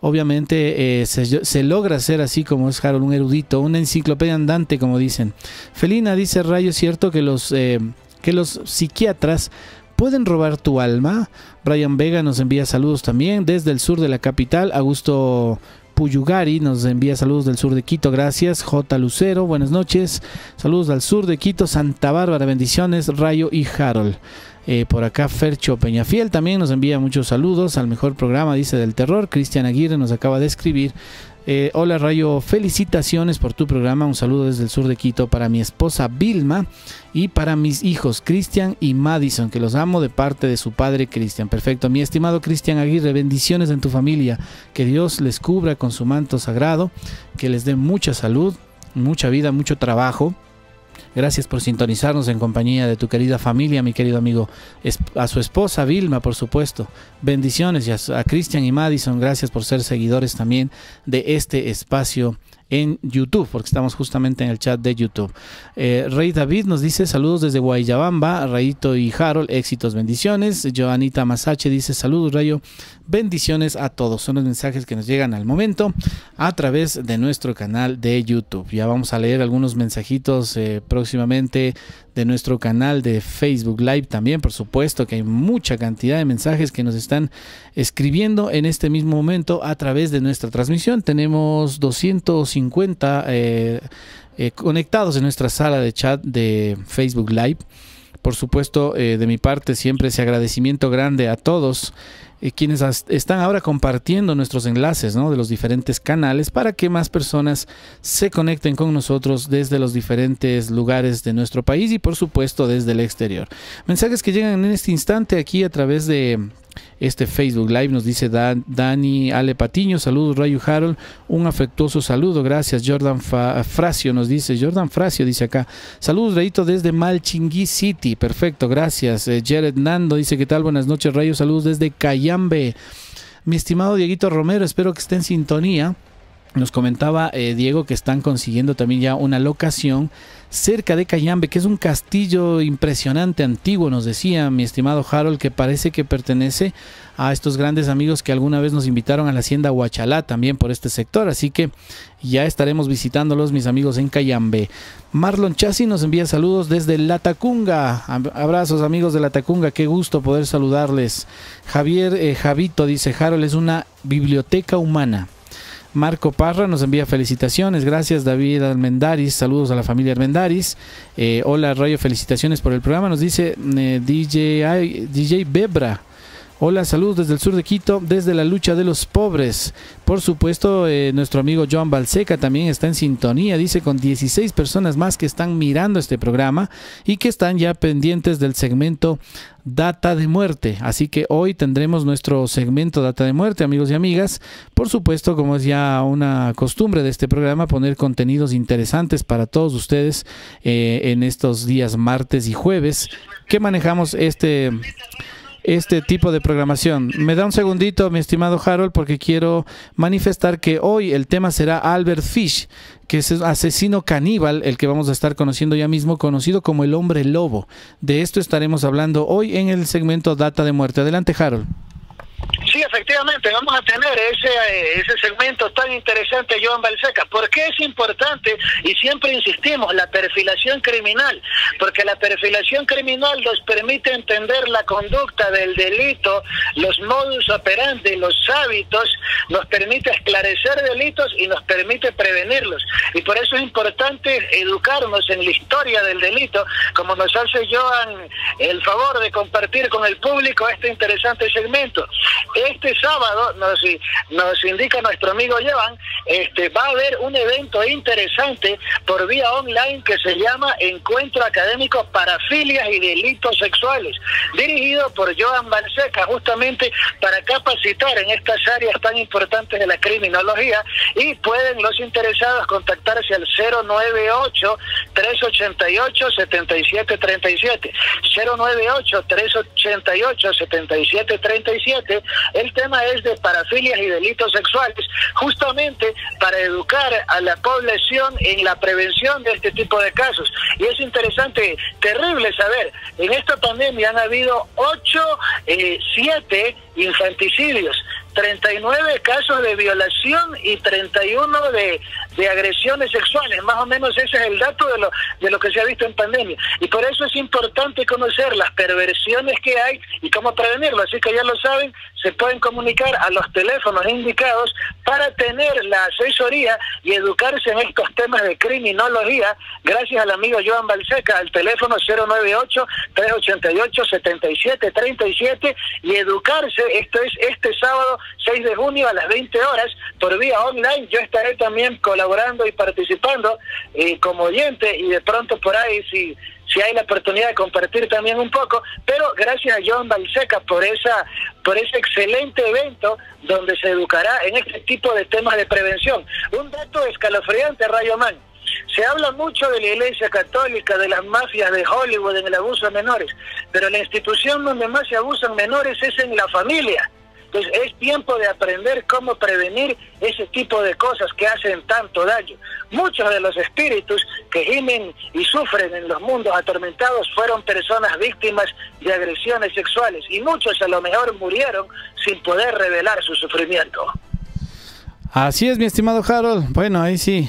obviamente eh, se, logra ser así como es Harold, un erudito, una enciclopedia andante, como dicen. Felina dice, Rayo, cierto que los, eh, que los psiquiatras pueden robar tu alma. Brian Vega nos envía saludos también desde el sur de la capital. Augusto Puyugari nos envía saludos del sur de Quito, gracias. J. Lucero, buenas noches. Saludos al sur de Quito, Santa Bárbara, bendiciones, Rayo y Harold. Eh, por acá Fercho Peñafiel también nos envía muchos saludos al mejor programa, dice del terror. Cristian Aguirre nos acaba de escribir. Eh, hola Rayo, felicitaciones por tu programa. Un saludo desde el sur de Quito para mi esposa Vilma y para mis hijos Cristian y Madison, que los amo de parte de su padre Cristian. Perfecto, mi estimado Cristian Aguirre, bendiciones en tu familia. Que Dios les cubra con su manto sagrado, que les dé mucha salud, mucha vida, mucho trabajo Gracias por sintonizarnos en compañía de tu querida familia, mi querido amigo, a su esposa Vilma, por supuesto. Bendiciones y a, Christian y Madison, gracias por ser seguidores también de este espacio en YouTube, porque estamos justamente en el chat de YouTube. Eh, Rey David nos dice saludos desde Guayabamba, Rayito y Harold, éxitos, bendiciones. Joanita Masache dice saludos, Rayo, bendiciones a todos. Son los mensajes que nos llegan al momento a través de nuestro canal de YouTube. Ya vamos a leer algunos mensajitos eh, próximamente de nuestro canal de Facebook Live también, por supuesto que hay mucha cantidad de mensajes que nos están escribiendo en este mismo momento a través de nuestra transmisión. Tenemos 250 eh, eh, conectados en nuestra sala de chat de Facebook Live. Por supuesto, eh, de mi parte, siempre ese agradecimiento grande a todos quienes están ahora compartiendo nuestros enlaces de los diferentes canales para que más personas se conecten con nosotros desde los diferentes lugares de nuestro país y por supuesto desde el exterior. Mensajes que llegan en este instante aquí a través de este Facebook Live. Nos dice Dani Ale Patiño, saludos Rayo Harold, un afectuoso saludo, gracias. Jordan Fracio nos dice, Jordan Fracio dice acá, saludos Rayito desde Malchingui City, perfecto, gracias. Eh, Jared Nando dice, ¿qué tal? Buenas noches Rayo, saludos desde Cayambe. Mi estimado Dieguito Romero, espero que esté en sintonía. Nos comentaba eh, Diego que están consiguiendo también ya una locación cerca de Cayambe, que es un castillo impresionante, antiguo, nos decía mi estimado Harold, que parece que pertenece a estos grandes amigos que alguna vez nos invitaron a la hacienda Huachalá, también por este sector, así que ya estaremos visitándolos, mis amigos, en Cayambe. Marlon Chassi nos envía saludos desde La Tacunga. Abrazos, amigos de La Tacunga, qué gusto poder saludarles. Javier eh, Javito dice, Harold es una biblioteca humana Marco Parra nos envía felicitaciones. Gracias, David Almendaris. Saludos a la familia Almendaris. Eh, hola, Rayo, felicitaciones por el programa. Nos dice eh, DJ, DJ Bebra. Hola, saludos desde el sur de Quito, desde la lucha de los pobres. Por supuesto, eh, nuestro amigo Joan Balseca también está en sintonía, dice con 16 personas más que están mirando este programa y que están ya pendientes del segmento Data de Muerte. Así que hoy tendremos nuestro segmento Data de Muerte, amigos y amigas. Por supuesto, como es ya una costumbre de este programa, poner contenidos interesantes para todos ustedes eh, en estos días martes y jueves que manejamos este este tipo de programación. Me da un segundito, mi estimado Harold, porque quiero manifestar que hoy el tema será Albert Fish, que es asesino caníbal, el que vamos a estar conociendo ya mismo, conocido como el hombre lobo. De esto estaremos hablando hoy en el segmento Data de Muerte. Adelante, Harold. Sí, efectivamente, vamos a tener ese, eh, ese segmento tan interesante, Joan Balseca. ¿Por qué es importante? Y siempre insistimos, la perfilación criminal, porque la perfilación criminal nos permite entender la conducta del delito, los modus operandi, los hábitos, nos permite esclarecer delitos y nos permite prevenirlos. Y por eso es importante educarnos en la historia del delito, como nos hace Joan el favor de compartir con el público este interesante segmento. Este sábado, nos, indica nuestro amigo Joan, este, va a haber un evento interesante por vía online que se llama Encuentro Académico para Filias y Delitos Sexuales, dirigido por Joan Balseca, justamente para capacitar en estas áreas tan importantes de la criminología. Y pueden los interesados contactarse al 098 388 7737 098 388 7737 el tema es de parafilias y delitos sexuales, justamente para educar a la población en la prevención de este tipo de casos. Y es interesante, terrible saber, en esta pandemia han habido 8, eh, 7 infanticidios. 39 casos de violación y 31 de, de agresiones sexuales. Más o menos ese es el dato de lo, de lo que se ha visto en pandemia. Y por eso es importante conocer las perversiones que hay y cómo prevenirlo. Así que ya lo saben, se pueden comunicar a los teléfonos indicados para tener la asesoría y educarse en estos temas de criminología, gracias al amigo Joan Balseca, al teléfono 098-388-7737 y educarse, esto es este sábado 6 de junio a las 20 horas por vía online, yo estaré también colaborando y participando eh, como oyente y de pronto por ahí si si hay la oportunidad de compartir también un poco, pero gracias a John Balseca por esa por ese excelente evento donde se educará en este tipo de temas de prevención. Un dato escalofriante, Rayo Man. Se habla mucho de la Iglesia Católica, de las mafias de Hollywood, en el abuso de menores, pero la institución donde más se abusan menores es en la familia. Entonces es tiempo de aprender cómo prevenir ese tipo de cosas que hacen tanto daño. Muchos de los espíritus que gimen y sufren en los mundos atormentados fueron personas víctimas de agresiones sexuales y muchos a lo mejor murieron sin poder revelar su sufrimiento. Así es, mi estimado Harold. Bueno, ahí sí.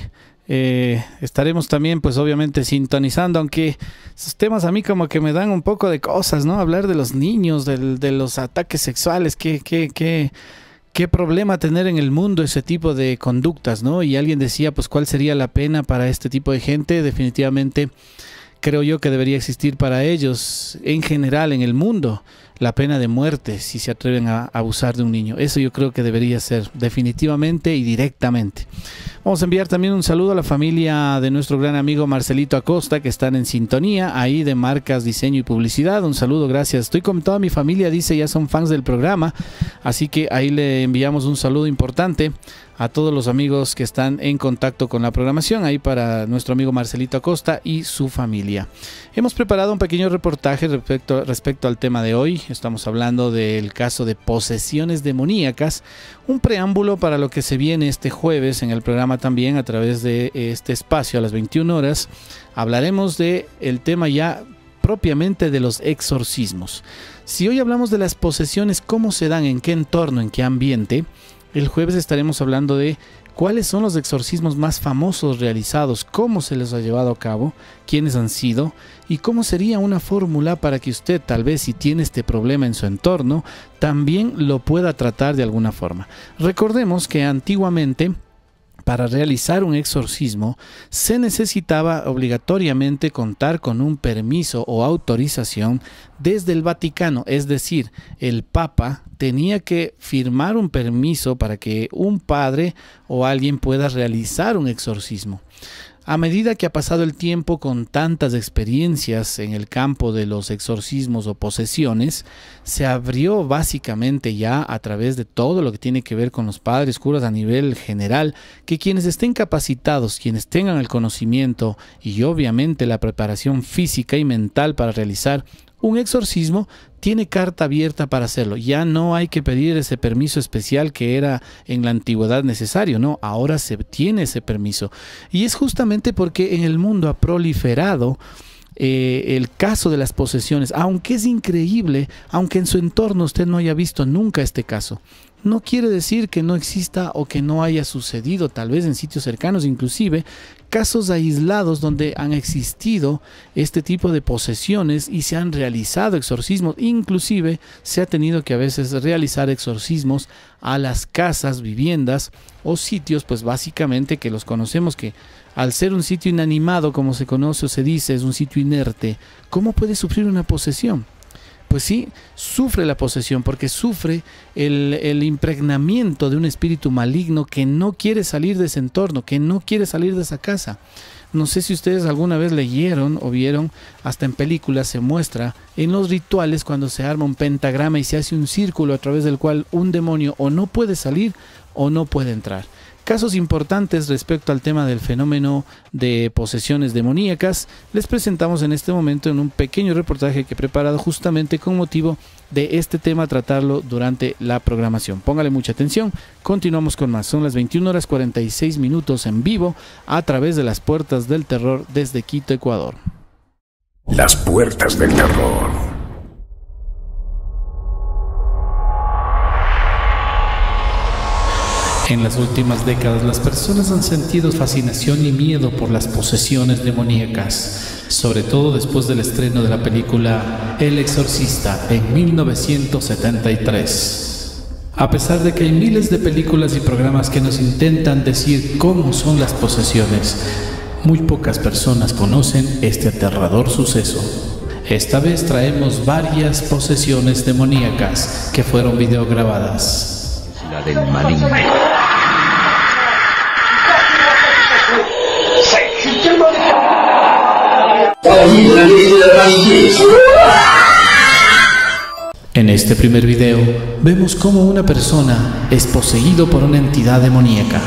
Eh, estaremos también, pues obviamente, sintonizando, aunque esos temas a mí como que me dan un poco de cosas, ¿no? Hablar de los niños, de los ataques sexuales, qué, qué, qué, qué problema tener en el mundo ese tipo de conductas, ¿no? Y alguien decía, pues, ¿cuál sería la pena para este tipo de gente? Definitivamente creo yo que debería existir para ellos en general en el mundo la pena de muerte si se atreven a abusar de un niño. Eso yo creo que debería ser definitivamente y directamente. Vamos a enviar también un saludo a la familia de nuestro gran amigo Marcelito Acosta, que están en sintonía ahí de marcas, diseño y publicidad. Un saludo, gracias. Estoy con toda mi familia, dice, ya son fans del programa, así que ahí le enviamos un saludo importante a todos los amigos que están en contacto con la programación, ahí para nuestro amigo Marcelito Acosta y su familia. Hemos preparado un pequeño reportaje respecto, respecto al tema de hoy. Estamos hablando del caso de posesiones demoníacas, un preámbulo para lo que se viene este jueves en el programa también a través de este espacio a las 21 horas. Hablaremos de el tema ya propiamente de los exorcismos. Si hoy hablamos de las posesiones, cómo se dan, en qué entorno, en qué ambiente, el jueves estaremos hablando de cuáles son los exorcismos más famosos realizados, cómo se les ha llevado a cabo, quiénes han sido y cómo sería una fórmula para que usted tal vez si tiene este problema en su entorno, también lo pueda tratar de alguna forma. Recordemos que antiguamente para realizar un exorcismo se necesitaba obligatoriamente contar con un permiso o autorización desde el Vaticano, es decir, el Papa tenía que firmar un permiso para que un padre o alguien pueda realizar un exorcismo. A medida que ha pasado el tiempo con tantas experiencias en el campo de los exorcismos o posesiones, se abrió básicamente ya a través de todo lo que tiene que ver con los padres curas a nivel general, que quienes estén capacitados, quienes tengan el conocimiento y obviamente la preparación física y mental para realizar un exorcismo tiene carta abierta para hacerlo. Ya no hay que pedir ese permiso especial que era en la antigüedad necesario, no, ahora se tiene ese permiso. Y es justamente porque en el mundo ha proliferado eh, el caso de las posesiones, aunque es increíble, aunque en su entorno usted no haya visto nunca este caso no quiere decir que no exista o que no haya sucedido, tal vez en sitios cercanos inclusive, casos aislados donde han existido este tipo de posesiones y se han realizado exorcismos, inclusive se ha tenido que a veces realizar exorcismos a las casas, viviendas o sitios, pues básicamente que los conocemos que al ser un sitio inanimado, como se conoce o se dice, es un sitio inerte, ¿cómo puede sufrir una posesión? Pues sí, sufre la posesión porque sufre el, impregnamiento de un espíritu maligno que no quiere salir de ese entorno, que no quiere salir de esa casa. No sé si ustedes alguna vez leyeron o vieron, hasta en películas se muestra en los rituales cuando se arma un pentagrama y se hace un círculo a través del cual un demonio o no puede salir o no puede entrar. Casos importantes respecto al tema del fenómeno de posesiones demoníacas les presentamos en este momento en un pequeño reportaje que he preparado justamente con motivo de este tema tratarlo durante la programación. Póngale mucha atención, continuamos con más. Son las 21 horas 46 minutos en vivo a través de las puertas del terror desde Quito, Ecuador. Las puertas del terror. En las últimas décadas las personas han sentido fascinación y miedo por las posesiones demoníacas, sobre todo después del estreno de la película El Exorcista en 1973. A pesar de que hay miles de películas y programas que nos intentan decir cómo son las posesiones, muy pocas personas conocen este aterrador suceso. Esta vez traemos varias posesiones demoníacas que fueron videograbadas. La del maligno. En este primer video vemos cómo una persona es poseído por una entidad demoníaca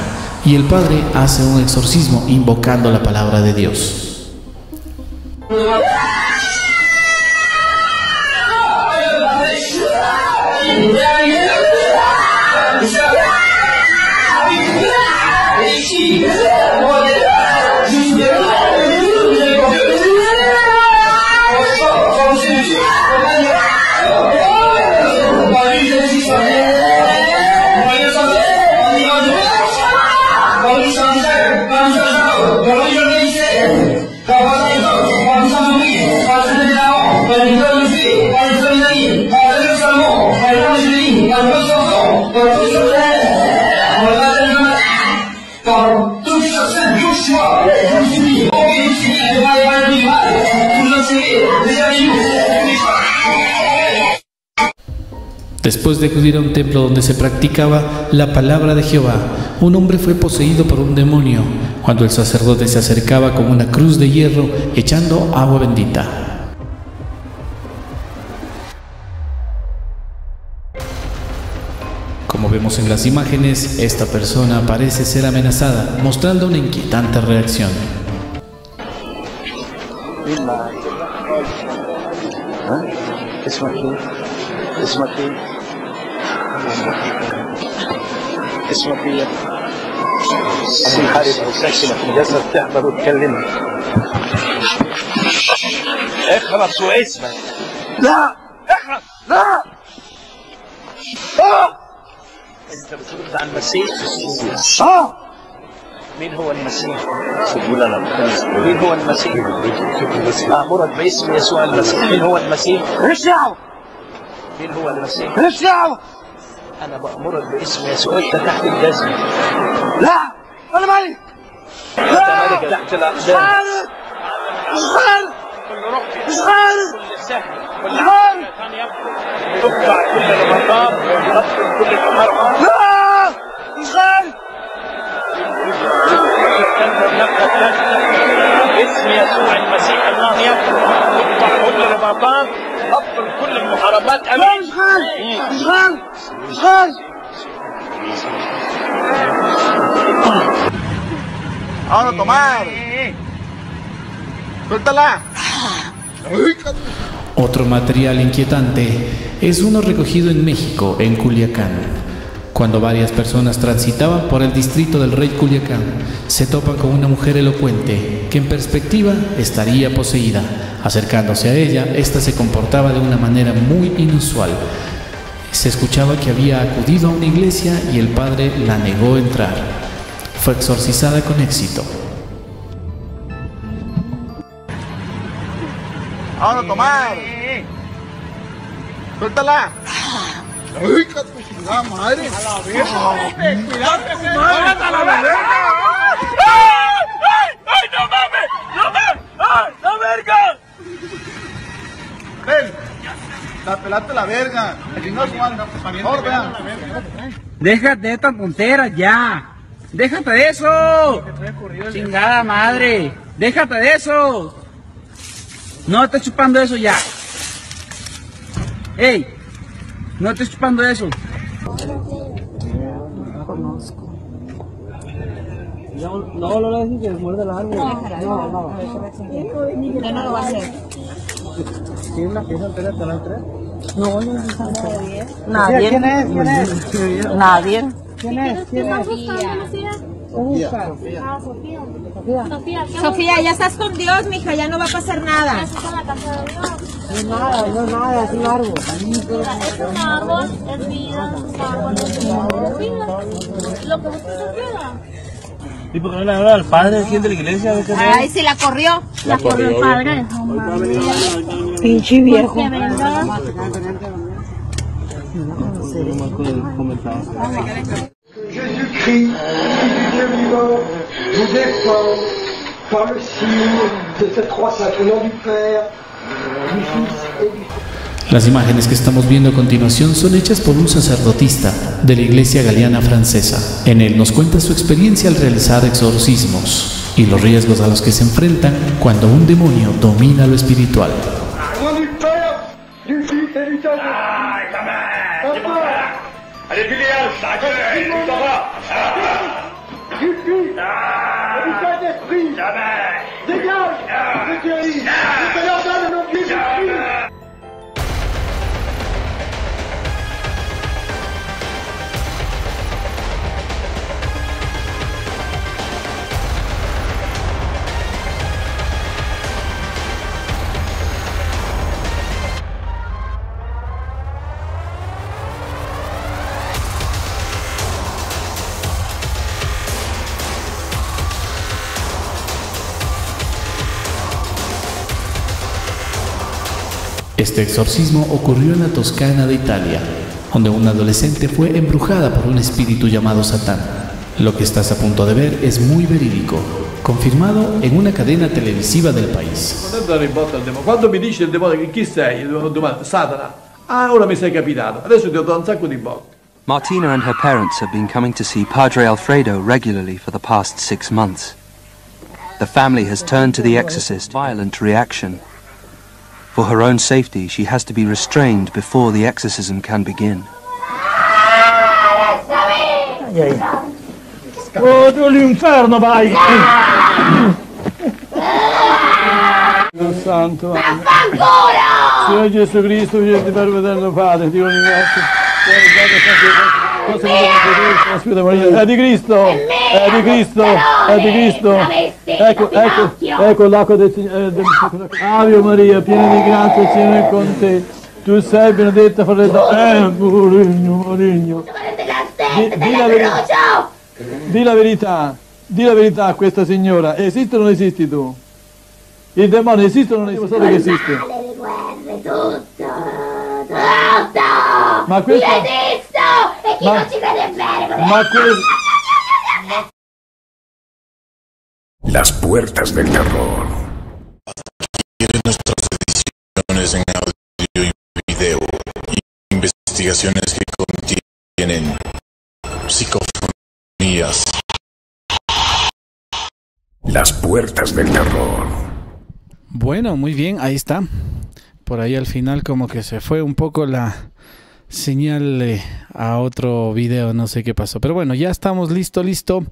y el padre hace un exorcismo invocando la palabra de Dios. More than Después de acudir a un templo donde se practicaba la palabra de Jehová, un hombre fue poseído por un demonio cuando el sacerdote se acercaba con una cruz de hierro echando agua bendita. Como vemos en las imágenes, esta persona parece ser amenazada, mostrando una inquietante reacción. ¿Eh? اسمك إيه؟ انحرف أو سكنك مجسد تحضر وتكلمك اخرس واسمك لا اخرس لا آه. انت بترد عن المسيح آه مين هو المسيح؟ مين هو المسيح؟ أأمرك باسم يسوع المسيح مين هو المسيح؟ ماليش دعوة مين هو المسيح؟ ماليش دعوة أنا بامرك باسم يسوع أنت تحت الجزمه لا! أنا مالي لا! تحت الاقدام مش عارف مش عارف كل سهل كل عارف تقطع كل الامطار وتدخل كل الحمار لا! مش عارف باسم يسوع المسيح الله يكفر. يقطع كل الرباطات ابطل كل المحاربات امين مش غالي مش غالي مش غالي Ahora tomar. Suéltala. Otro material inquietante es uno recogido en México, en Culiacán. Cuando varias personas transitaban por el distrito del rey Culiacán, se topan con una mujer elocuente que en perspectiva estaría poseída. Acercándose a ella, ésta se comportaba de una manera muy inusual. Se escuchaba que había acudido a una iglesia y el padre la negó entrar. Fue exorcizada con éxito. Ahora tomar. Suéltala. Ay, tu chingada madre. A la verga. Cuidado, que se ¡Suéltate a la verga! ¡Ay, ay, no! ¡No! ¡Ay, la verga! Ven. La pelaste la verga. Ahora vean. Déjate de esta tontera ya. Déjate de eso. Chingada madre. Déjate de eso. No estés chupando eso ya. Ey, no estés chupando eso. No, no le dejes que muerde el árbol. No, no. Ya no lo va a hacer. ¿Tiene una pieza entera hasta la? No, no Nadie. ¿Quién es? ¿Quién es? Nadie. ¿Quién es? ¿Quién es? Sofía, ya estás con Dios, mija, ya no va a pasar nada. No nada, no nada, es un árbol. Es un árbol, es vida, un árbol, es vida. Lo que usted quiera. ¿Y por qué no le habla al padre aquí de la iglesia? ¿De Ay, si la corrió. La corrió el padre. Pinche viejo. Venga. Dieu vivant, vous par le signe de croix au Père, du Fils et du Las imágenes que estamos viendo a continuación son hechas por un sacerdotista de la Iglesia Galiana Francesa. En él nos cuenta su experiencia al realizar exorcismos y los riesgos a los que se enfrentan cuando un demonio domina lo espiritual. Allez, filiale, ça gueule, tu t'en vas. Du Fils et du Saint-Esprit. Dégage, je te dis, je te l'ordonne au nom de Este exorcismo ocurrió en la Toscana de Italia, donde una adolescente fue embrujada por un espíritu llamado Satán. Lo que estás a punto de ver es muy verídico, confirmado en una cadena televisiva del país. Quando mi dice il demonio chi sei, Satana. Ah, ora mi sei capitato. Adesso ti ho dato un sacco di botte. Martina and her parents have been coming to see Padre Alfredo regularly for the past six months. The family has turned to the exorcist violent reaction. For her own safety, she has to be restrained before the exorcism can begin. Vieni. Oh, tu l'inferno vai! Dio santo. Signore Gesù Cristo, io ti per ringrazio. Aspetta Maria, è di Cristo, è di Cristo, è di Cristo. Ecco, ecco, ecco l'acqua del Signore. Ave Maria, piena di grazia, il Signore è con te. Tu sei benedetta fra le donne. Eh, Mourinho, Mourinho. Di, di la verità. Di la verità. Di la verità a questa signora. Esiste o non esisti tu? Il demonio esiste o non esiste? Dimostrate che esiste. Ma questo- Ma- questo... Las puertas del terror. Adquiere nuestras ediciones en audio y video y investigaciones que contienen psicofonías. Las puertas del terror. Bueno, muy bien, ahí está. Por ahí al final como que se fue un poco la señal a otro video, no sé qué pasó. Pero bueno, ya estamos listo, listo.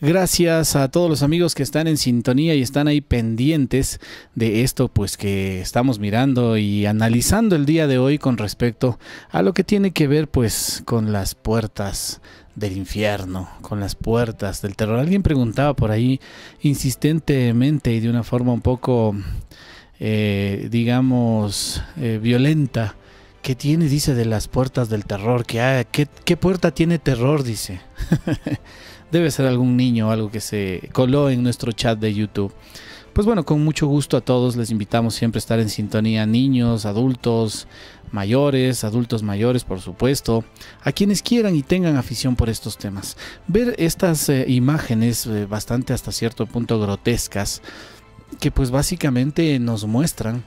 Gracias a todos los amigos que están en sintonía y están ahí pendientes de esto, pues que estamos mirando y analizando el día de hoy con respecto a lo que tiene que ver pues con las puertas del infierno, con las puertas del terror. Alguien preguntaba por ahí insistentemente y de una forma un poco, eh, digamos, eh, violenta. ¿Qué tiene, dice, de las puertas del terror? ¿Qué, hay? ¿Qué, qué puerta tiene terror? Dice. Debe ser algún niño o algo que se coló en nuestro chat de YouTube. Pues bueno, con mucho gusto a todos les invitamos siempre a estar en sintonía, niños, adultos, mayores, adultos mayores, por supuesto, a quienes quieran y tengan afición por estos temas. Ver estas eh, imágenes eh, bastante hasta cierto punto grotescas, que pues básicamente nos muestran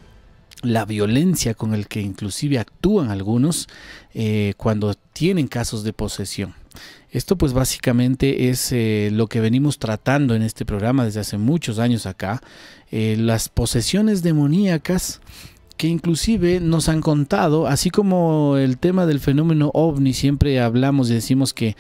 la violencia con el que inclusive actúan algunos eh, cuando tienen casos de posesión. Esto pues básicamente es eh, lo que venimos tratando en este programa desde hace muchos años acá, eh, las posesiones demoníacas que inclusive nos han contado, así como el tema del fenómeno ovni, siempre hablamos y decimos que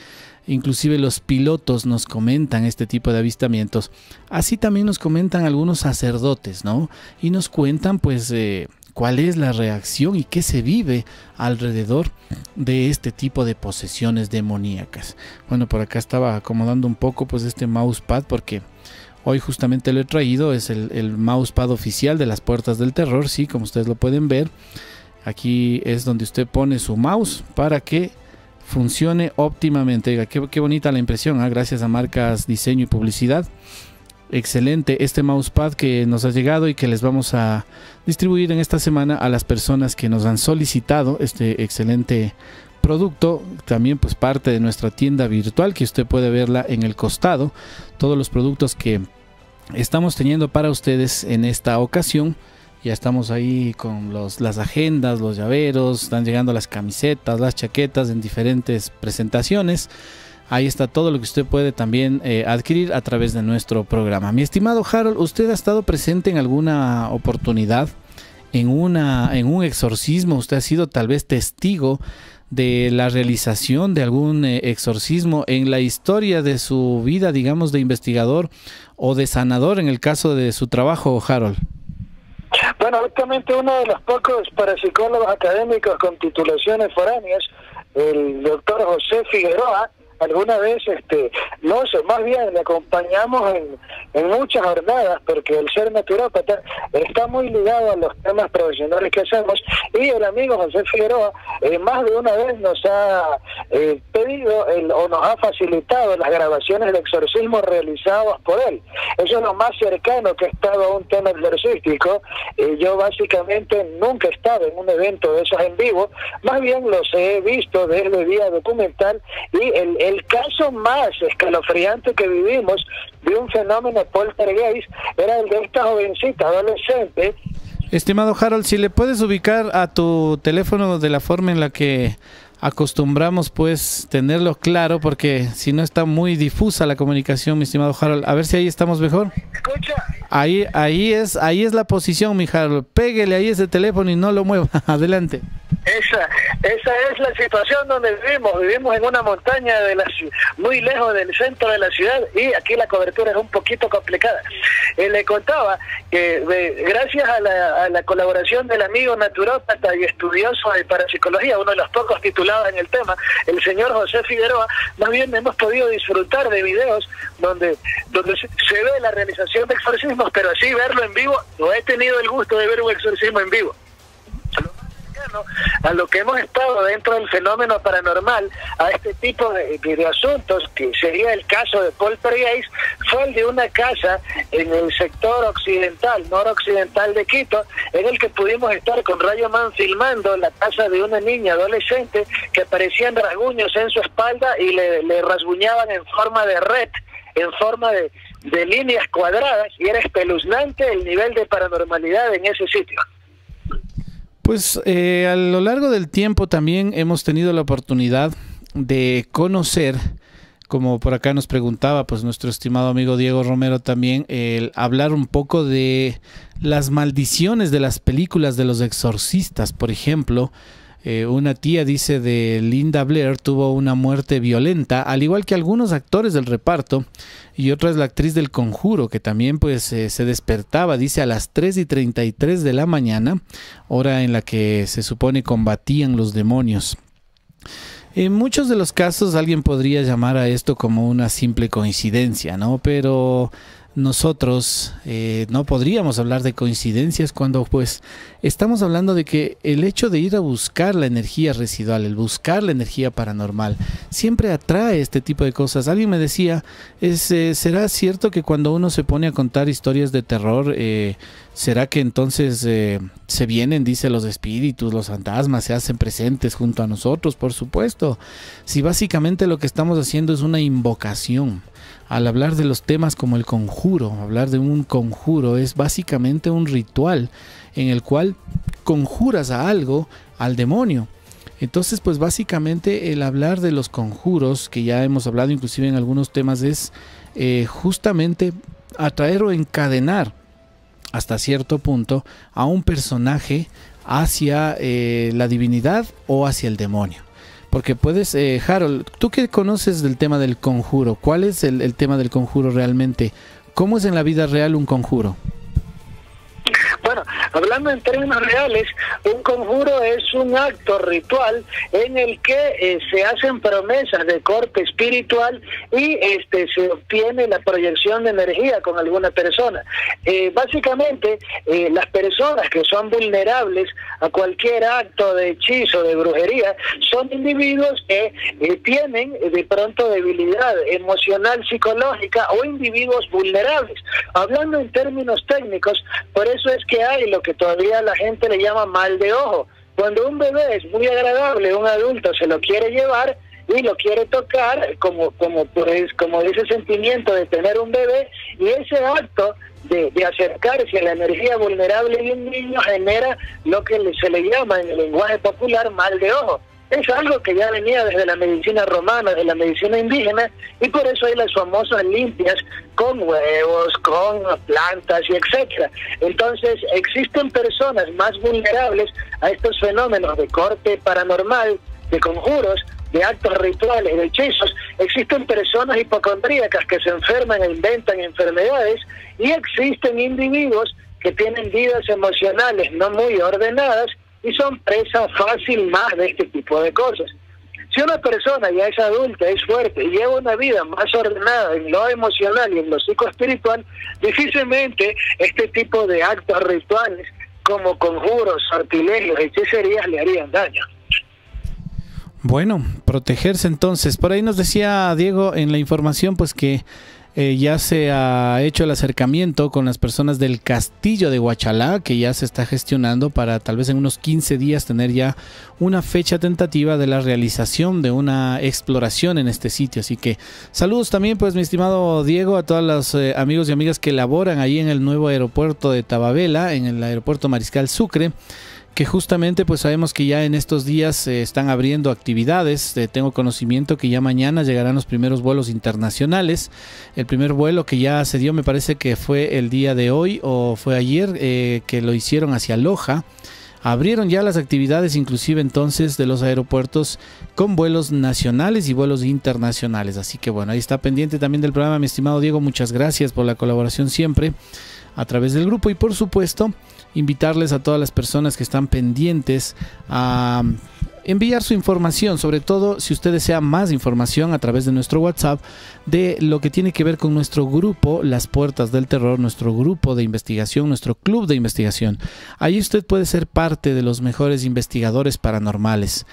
inclusive los pilotos nos comentan este tipo de avistamientos, así también nos comentan algunos sacerdotes, ¿no? Y nos cuentan pues eh, cuál es la reacción y qué se vive alrededor de este tipo de posesiones demoníacas. Bueno, por acá estaba acomodando un poco pues este mousepad porque hoy justamente lo he traído, es el, el mousepad oficial de las puertas del terror, sí, como ustedes lo pueden ver. Aquí es donde usted pone su mouse para que funcione óptimamente. Qué bonita la impresión, ¿ah? gracias a marcas diseño y publicidad. Excelente este mousepad que nos ha llegado y que les vamos a distribuir en esta semana a las personas que nos han solicitado este excelente producto, también pues parte de nuestra tienda virtual que usted puede verla en el costado, todos los productos que estamos teniendo para ustedes en esta ocasión. Ya estamos ahí con los, las agendas, los llaveros, están llegando las camisetas, las chaquetas en diferentes presentaciones. Ahí está todo lo que usted puede también eh, adquirir a través de nuestro programa. Mi estimado Harold, ¿usted ha estado presente en alguna oportunidad, en, una, en un exorcismo? ¿Usted ha sido tal vez testigo de la realización de algún eh, exorcismo en la historia de su vida, digamos, de investigador o de sanador en el caso de su trabajo, Harold? Bueno, justamente uno de los pocos parapsicólogos académicos con titulaciones foráneas, el doctor José Figueroa, alguna vez, este, no sé, más bien le acompañamos en, en muchas jornadas, porque el ser naturópata está muy ligado a los temas profesionales que hacemos, y el amigo José Figueroa eh, más de una vez nos ha eh, pedido el, o nos ha facilitado las grabaciones de exorcismo realizados por él. Eso es lo más cercano que he estado a un tema exorcístico. Eh, yo básicamente nunca he estado en un evento de esos en vivo, más bien los he visto desde vía documental y el, el caso más escalofriante que vivimos de un fenómeno poltergeist era el de esta jovencita adolescente Estimado Harold, si le puedes ubicar a tu teléfono de la forma en la que acostumbramos pues tenerlo claro porque si no está muy difusa la comunicación, mi estimado Harold. A ver si ahí estamos mejor. Ahí ahí es ahí es la posición, mi Harold. Péguele ahí ese teléfono y no lo mueva. Adelante. Esa, esa es la situación donde vivimos. Vivimos en una montaña de la, muy lejos del centro de la ciudad y aquí la cobertura es un poquito complicada. Eh, le contaba que gracias a la, colaboración del amigo naturópata y estudioso de parapsicología, uno de los pocos titulados en el tema, el señor José Figueroa, más bien hemos podido disfrutar de videos donde, donde se ve la realización de exorcismos, pero así verlo en vivo, no he tenido el gusto de ver un exorcismo en vivo a lo que hemos estado dentro del fenómeno paranormal, a este tipo de, de- asuntos, que sería el caso de Poltergeist, fue el de una casa en el sector occidental, noroccidental de Quito, en el que pudimos estar con Rayo Man filmando la casa de una niña adolescente que aparecían rasguños en su espalda y le, rasguñaban en forma de red, en forma de líneas cuadradas, y era espeluznante el nivel de paranormalidad en ese sitio. Pues eh, a lo largo del tiempo también hemos tenido la oportunidad de conocer, como por acá nos preguntaba, pues nuestro estimado amigo Diego Romero también, el hablar un poco de las maldiciones de las películas de los exorcistas, por ejemplo. Eh, una tía dice de Linda Blair tuvo una muerte violenta, al igual que algunos actores del reparto, y otra es la actriz del Conjuro, que también pues eh, se despertaba, dice, a las 3 y 33 de la mañana, hora en la que se supone combatían los demonios. En muchos de los casos alguien podría llamar a esto como una simple coincidencia, ¿no? Pero nosotros eh, no podríamos hablar de coincidencias cuando pues estamos hablando de que el hecho de ir a buscar la energía residual, el buscar la energía paranormal, siempre atrae este tipo de cosas. Alguien me decía, es, eh, ¿será cierto que cuando uno se pone a contar historias de terror, eh, ¿será que entonces eh, se vienen, dice, los espíritus, los fantasmas, se hacen presentes junto a nosotros? Por supuesto. Si básicamente lo que estamos haciendo es una invocación al hablar de los temas como el conjuro, hablar de un conjuro es básicamente un ritual en el cual conjuras a algo, al demonio. Entonces, pues básicamente el hablar de los conjuros, que ya hemos hablado inclusive en algunos temas, es eh, justamente atraer o encadenar hasta cierto punto a un personaje hacia eh, la divinidad o hacia el demonio. Porque puedes, eh, Harold, tú que conoces del tema del conjuro, ¿cuál es el tema del conjuro realmente? ¿Cómo es en la vida real un conjuro? Bueno, hablando en términos reales, un conjuro es un acto ritual en el que eh, se hacen promesas de corte espiritual y este se obtiene la proyección de energía con alguna persona. Eh, básicamente, eh, las personas que son vulnerables a cualquier acto de hechizo, de brujería, son individuos que tienen de pronto debilidad emocional, psicológica o individuos vulnerables. Hablando en términos técnicos, por eso es que hay lo que todavía la gente le llama mal de ojo. Cuando un bebé es muy agradable, un adulto se lo quiere llevar y lo quiere tocar, como, como, pues, como ese sentimiento de tener un bebé, y ese acto de, de acercarse a la energía vulnerable de un niño genera lo que se le llama en el lenguaje popular mal de ojo. Es algo que ya venía desde la medicina romana, de la medicina indígena, y por eso hay las famosas limpias con huevos, con plantas y etcétera. Entonces, existen personas más vulnerables a estos fenómenos de corte paranormal, de conjuros, de actos rituales, de hechizos. Existen personas hipocondríacas que se enferman e inventan enfermedades y existen individuos que tienen vidas emocionales no muy ordenadas y son presa fácil más de este tipo de cosas. Si una persona ya es adulta, es fuerte y lleva una vida más ordenada en lo emocional y en lo psicoespiritual, difícilmente este tipo de actos rituales como conjuros, sortilegios, hechicerías le harían daño. Bueno, protegerse entonces. Por ahí nos decía Diego en la información pues que eh, ya se ha hecho el acercamiento con las personas del castillo de Huachalá, que ya se está gestionando para tal vez en unos 15 días tener ya una fecha tentativa de la realización de una exploración en este sitio. Así que saludos también pues mi estimado Diego a todos los eh, amigos y amigas que laboran ahí en el nuevo aeropuerto de Tababela, en el aeropuerto Mariscal Sucre que justamente pues sabemos que ya en estos días se están abriendo actividades. Eh, tengo conocimiento que ya mañana llegarán los primeros vuelos internacionales. El primer vuelo que ya se dio me parece que fue el día de hoy o fue ayer eh, que lo hicieron hacia Loja. abrieron ya las actividades inclusive entonces de los aeropuertos con vuelos nacionales y vuelos internacionales. Así que bueno, ahí está pendiente también del programa, mi estimado Diego, muchas gracias por la colaboración siempre a través del grupo y por supuesto invitarles a todas las personas que están pendientes a enviar su información, sobre todo si usted desea más información a través de nuestro WhatsApp de lo que tiene que ver con nuestro grupo Las Puertas del Terror, nuestro grupo de investigación, nuestro club de investigación. Ahí usted puede ser parte de los mejores investigadores paranormales.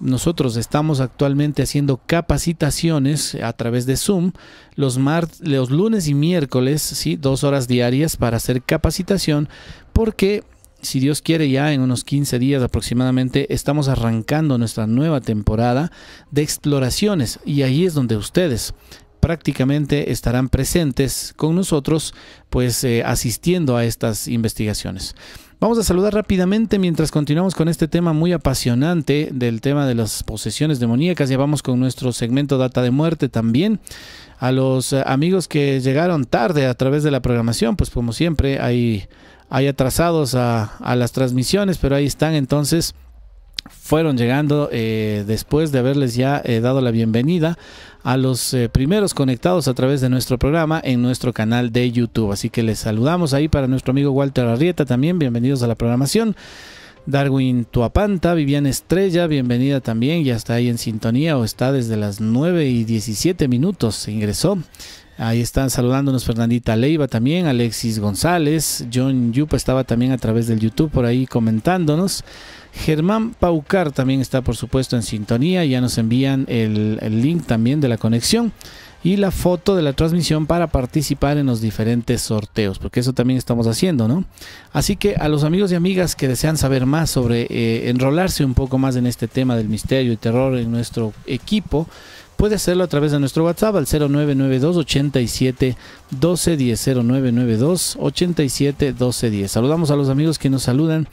Nosotros estamos actualmente haciendo capacitaciones a través de Zoom los, los lunes y miércoles, ¿sí? dos horas diarias para hacer capacitación, porque si Dios quiere, ya en unos 15 días aproximadamente estamos arrancando nuestra nueva temporada de exploraciones y ahí es donde ustedes prácticamente estarán presentes con nosotros, pues eh, asistiendo a estas investigaciones. Vamos a saludar rápidamente mientras continuamos con este tema muy apasionante del tema de las posesiones demoníacas. Ya vamos con nuestro segmento Data de Muerte también. A los eh, amigos que llegaron tarde a través de la programación, pues como siempre hay hay atrasados a, las transmisiones, pero ahí están entonces fueron llegando eh, después de haberles ya eh, dado la bienvenida a los eh, primeros conectados a través de nuestro programa en nuestro canal de YouTube. Así que les saludamos ahí para nuestro amigo Walter Arrieta también. Bienvenidos a la programación. Darwin Tuapanta, Vivian Estrella, bienvenida también. Ya está ahí en sintonía o está desde las 9 y 17 minutos. Ingresó. Ahí están saludándonos Fernandita Leiva también, Alexis González, John Yupa estaba también a través del YouTube por ahí comentándonos. Germán Paucar también está por supuesto en sintonía, ya nos envían el, el link también de la conexión y la foto de la transmisión para participar en los diferentes sorteos, porque eso también estamos haciendo, ¿no? Así que a los amigos y amigas que desean saber más sobre eh, enrolarse un poco más en este tema del misterio y terror en nuestro equipo, puede hacerlo a través de nuestro WhatsApp al 0992 87 1210 0992 87 1210. Saludamos a los amigos que nos saludan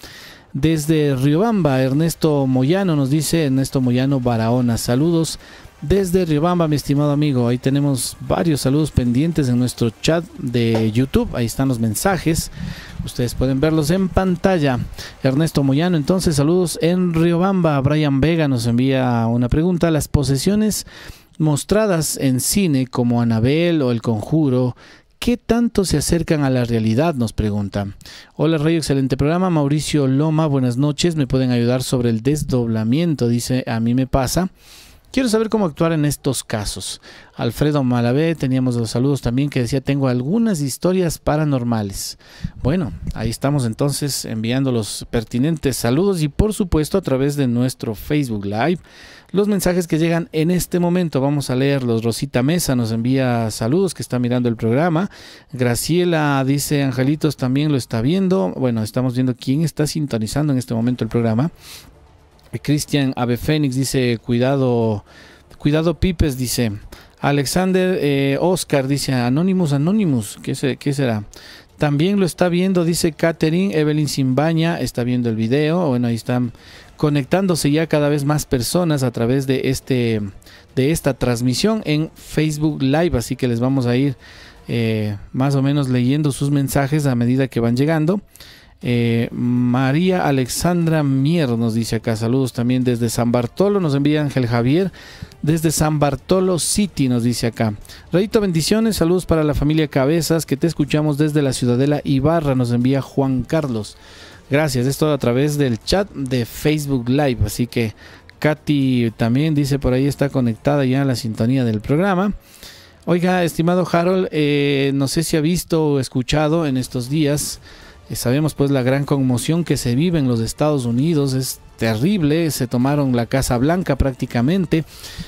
desde Riobamba. Ernesto Moyano nos dice, Ernesto Moyano Barahona, saludos desde Riobamba, mi estimado amigo. Ahí tenemos varios saludos pendientes en nuestro chat de YouTube. Ahí están los mensajes. Ustedes pueden verlos en pantalla. Ernesto Moyano, entonces saludos en Riobamba. Brian Vega nos envía una pregunta. Las posesiones mostradas en cine como Anabel o El Conjuro, ¿qué tanto se acercan a la realidad? Nos pregunta. Hola Rey, excelente programa. Mauricio Loma, buenas noches. ¿Me pueden ayudar sobre el desdoblamiento? Dice, a mí me pasa. Quiero saber cómo actuar en estos casos. Alfredo Malavé, teníamos los saludos también que decía, tengo algunas historias paranormales. Bueno, ahí estamos entonces enviando los pertinentes saludos y por supuesto a través de nuestro Facebook Live. Los mensajes que llegan en este momento, vamos a leerlos. Rosita Mesa nos envía saludos que está mirando el programa. Graciela dice, Angelitos también lo está viendo. Bueno, estamos viendo quién está sintonizando en este momento el programa. Cristian Ave Fénix dice, cuidado, cuidado Pipes, dice. Alexander eh, Oscar dice, Anonymous, Anonymous, ¿qué, será? También lo está viendo, dice Catherine, Evelyn Simbaña está viendo el video. Bueno, ahí están conectándose ya cada vez más personas a través de, este, de esta transmisión en Facebook Live. Así que les vamos a ir eh, más o menos leyendo sus mensajes a medida que van llegando. Eh, María Alexandra Mier nos dice acá, saludos también desde San Bartolo, nos envía Ángel Javier, desde San Bartolo City nos dice acá. Rayito, bendiciones, saludos para la familia Cabezas, que te escuchamos desde la Ciudadela Ibarra, nos envía Juan Carlos. Gracias, esto a través del chat de Facebook Live, así que Katy también dice por ahí está conectada ya a la sintonía del programa. Oiga, estimado Harold, eh, no sé si ha visto o escuchado en estos días sabemos pues la gran conmoción que se vive en los Estados Unidos, es terrible, se tomaron la Casa Blanca prácticamente.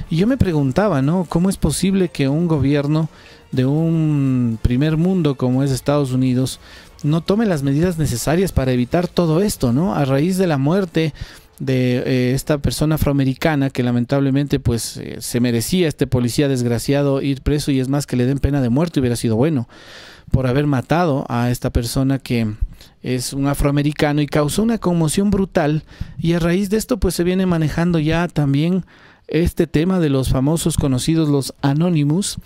Y yo me preguntaba, ¿no? ¿Cómo es posible que un gobierno de un primer mundo como es Estados Unidos no tome las medidas necesarias para evitar todo esto, ¿no? A raíz de la muerte de eh, esta persona afroamericana que lamentablemente pues eh, se merecía este policía desgraciado ir preso y es más que le den pena de muerte hubiera sido bueno por haber matado a esta persona que es un afroamericano y causó una conmoción brutal. Y a raíz de esto pues se viene manejando ya también este tema de los famosos conocidos los Anonymous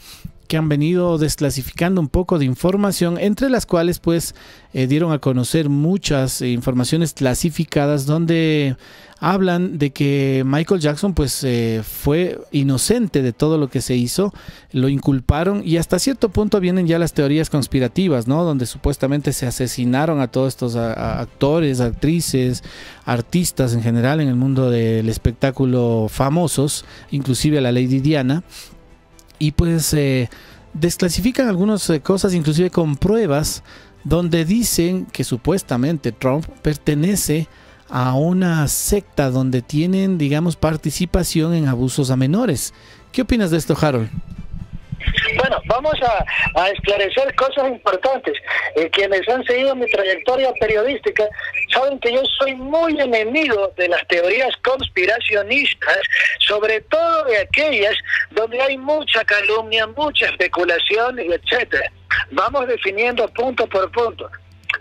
que han venido desclasificando un poco de información, entre las cuales pues eh, dieron a conocer muchas informaciones clasificadas donde hablan de que Michael Jackson pues eh, fue inocente de todo lo que se hizo, lo inculparon y hasta cierto punto vienen ya las teorías conspirativas, ¿no? Donde supuestamente se asesinaron a todos estos actores, actrices, artistas en general en el mundo del espectáculo famosos, inclusive a la Lady Diana y pues eh, desclasifican algunas eh, cosas, inclusive con pruebas, donde dicen que supuestamente Trump pertenece a una secta donde tienen, digamos, participación en abusos a menores. ¿Qué opinas de esto, Harold? Bueno, vamos a, a esclarecer cosas importantes. Eh, quienes han seguido mi trayectoria periodística saben que yo soy muy enemigo de las teorías conspiracionistas, sobre todo de aquellas donde hay mucha calumnia, mucha especulación, etcétera. Vamos definiendo punto por punto.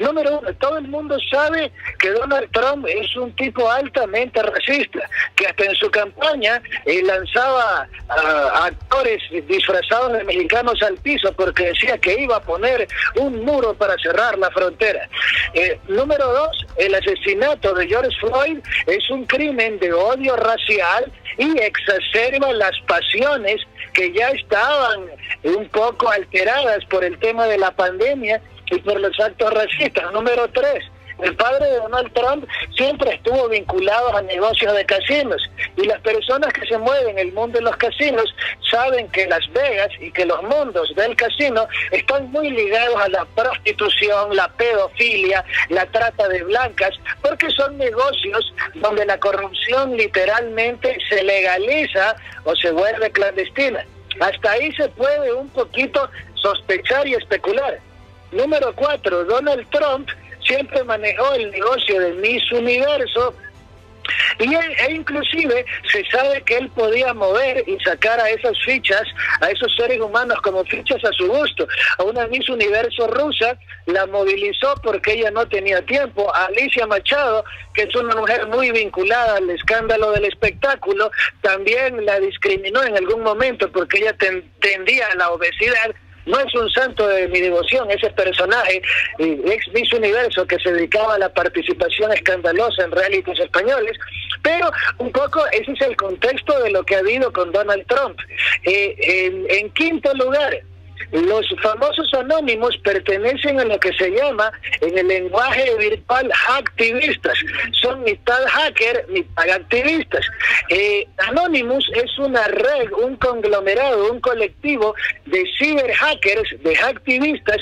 Número uno, todo el mundo sabe que Donald Trump es un tipo altamente racista, que hasta en su campaña eh, lanzaba a actores disfrazados de mexicanos al piso porque decía que iba a poner un muro para cerrar la frontera. Eh, número dos, el asesinato de George Floyd es un crimen de odio racial y exacerba las pasiones que ya estaban un poco alteradas por el tema de la pandemia y por los actos racistas. Número tres, el padre de Donald Trump siempre estuvo vinculado a negocios de casinos y las personas que se mueven en el mundo de los casinos saben que Las Vegas y que los mundos del casino están muy ligados a la prostitución, la pedofilia, la trata de blancas, porque son negocios donde la corrupción literalmente se legaliza o se vuelve clandestina. Hasta ahí se puede un poquito sospechar y especular. Número cuatro, Donald Trump siempre manejó el negocio del Miss Universo y él- e inclusive se sabe que él podía mover y sacar a esas fichas, a esos seres humanos como fichas a su gusto. A una Miss Universo rusa la movilizó porque ella no tenía tiempo. A Alicia Machado, que es una mujer muy vinculada al escándalo del espectáculo, también la discriminó en algún momento porque ella ten- tendía a la obesidad no es un santo de mi devoción ese personaje, eh, ex Miss Universo, que se dedicaba a la participación escandalosa en realities españoles, pero un poco ese es el contexto de lo que ha habido con Donald Trump. Eh, en, en quinto lugar, los famosos anónimos pertenecen a lo que se llama en el lenguaje virtual hacktivistas. Son mitad hacker, mitad activistas. Eh, Anonymous es una red, un conglomerado, un colectivo de ciberhackers, de hacktivistas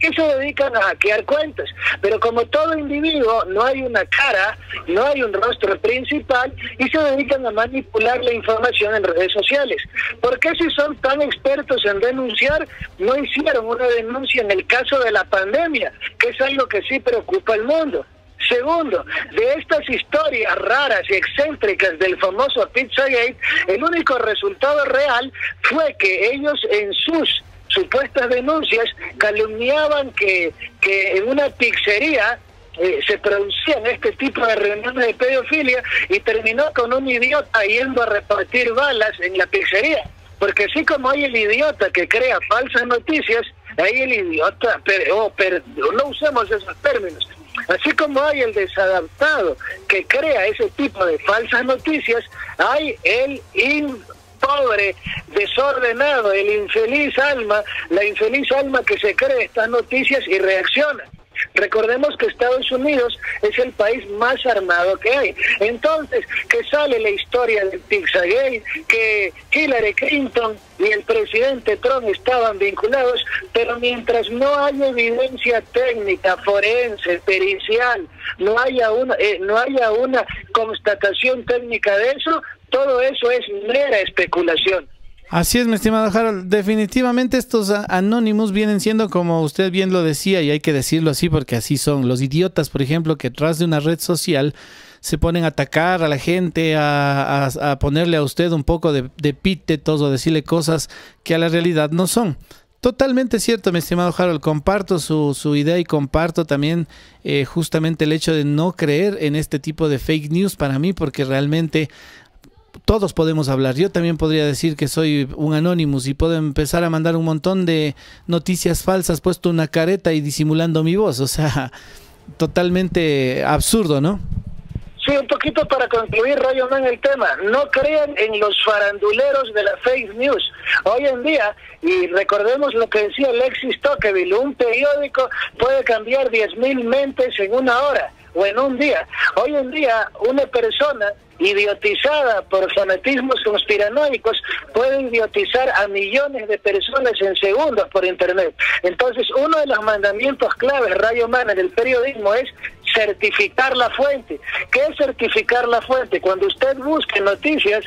que se dedican a hackear cuentas. Pero como todo individuo, no hay una cara, no hay un rostro principal y se dedican a manipular la información en redes sociales. ¿Por qué si son tan expertos en denunciar, no hicieron una denuncia en el caso de la pandemia, que es algo que sí preocupa al mundo? Segundo, de estas historias raras y excéntricas del famoso Pizzagate, el único resultado real fue que ellos en sus supuestas denuncias calumniaban que, que en una pizzería eh, se producían este tipo de reuniones de pedofilia y terminó con un idiota yendo a repartir balas en la pizzería. Porque así como hay el idiota que crea falsas noticias, hay el idiota, pero, oh, pero no usemos esos términos, así como hay el desadaptado que crea ese tipo de falsas noticias, hay el in- pobre, desordenado, el infeliz alma, la infeliz alma que se cree estas noticias y reacciona. Recordemos que Estados Unidos es el país más armado que hay. Entonces, que sale la historia del Pizzagate, que Hillary Clinton y el presidente Trump estaban vinculados, pero mientras no haya evidencia técnica, forense, pericial, no haya una, eh, no haya una constatación técnica de eso, todo eso es mera especulación. Así es, mi estimado Harold. Definitivamente estos anónimos vienen siendo, como usted bien lo decía, y hay que decirlo así porque así son. Los idiotas, por ejemplo, que tras de una red social se ponen a atacar a la gente, a, ponerle a usted un poco de, de epítetos o decirle cosas que a la realidad no son. Totalmente cierto, mi estimado Harold. Comparto su, su idea y comparto también eh, justamente el hecho de no creer en este tipo de fake news para mí, porque realmente todos podemos hablar. Yo también podría decir que soy un Anonymous y puedo empezar a mandar un montón de noticias falsas, puesto una careta y disimulando mi voz. O sea, totalmente absurdo, ¿no? Sí, un poquito para concluir, Rayo Man, el tema. No crean en los faranduleros de la fake news. Hoy en día, y recordemos lo que decía Alexis Tocqueville, un periódico puede cambiar 10.000 mentes en una hora o en un día. Hoy en día, una persona idiotizada por fanatismos conspiranoicos puede idiotizar a millones de personas en segundos por internet. Entonces, uno de los mandamientos claves, Rayo Man, del periodismo es certificar la fuente. ¿Qué es certificar la fuente? Cuando usted busque noticias,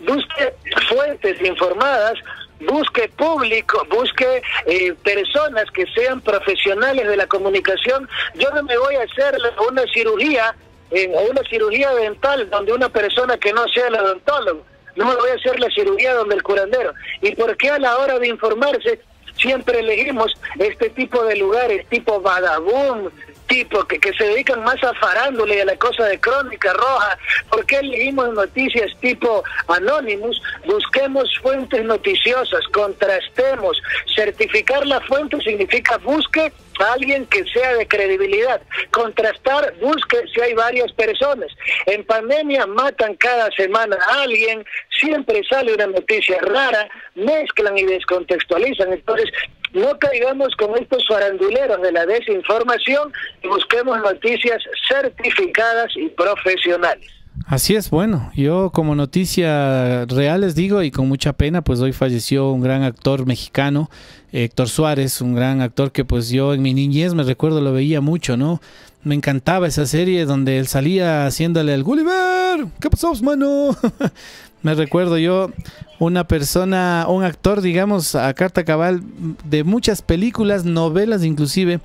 busque fuentes informadas, busque público, busque eh, personas que sean profesionales de la comunicación. Yo no me voy a hacer una cirugía, eh, una cirugía dental donde una persona que no sea el odontólogo. No me voy a hacer la cirugía donde el curandero. ¿Y por qué a la hora de informarse siempre elegimos este tipo de lugares, tipo Badabun, tipo que, que se dedican más a farándula y a la cosa de crónica roja. ¿Por qué elegimos noticias tipo Anonymous? Busquemos fuentes noticiosas, contrastemos. Certificar la fuente significa busque a alguien que sea de credibilidad. Contrastar, busque si hay varias personas. En pandemia matan cada semana a alguien, siempre sale una noticia rara, mezclan y descontextualizan. Entonces, no caigamos con estos faranduleros de la desinformación y busquemos noticias certificadas y profesionales. Así es, bueno, yo como noticia real les digo y con mucha pena, pues hoy falleció un gran actor mexicano, Héctor Suárez, un gran actor que pues yo en mi niñez me recuerdo lo veía mucho, ¿no? Me encantaba esa serie donde él salía haciéndole al Gulliver, ¿qué pasó, mano? me recuerdo yo una persona, un actor, digamos, a carta cabal de muchas películas, novelas inclusive,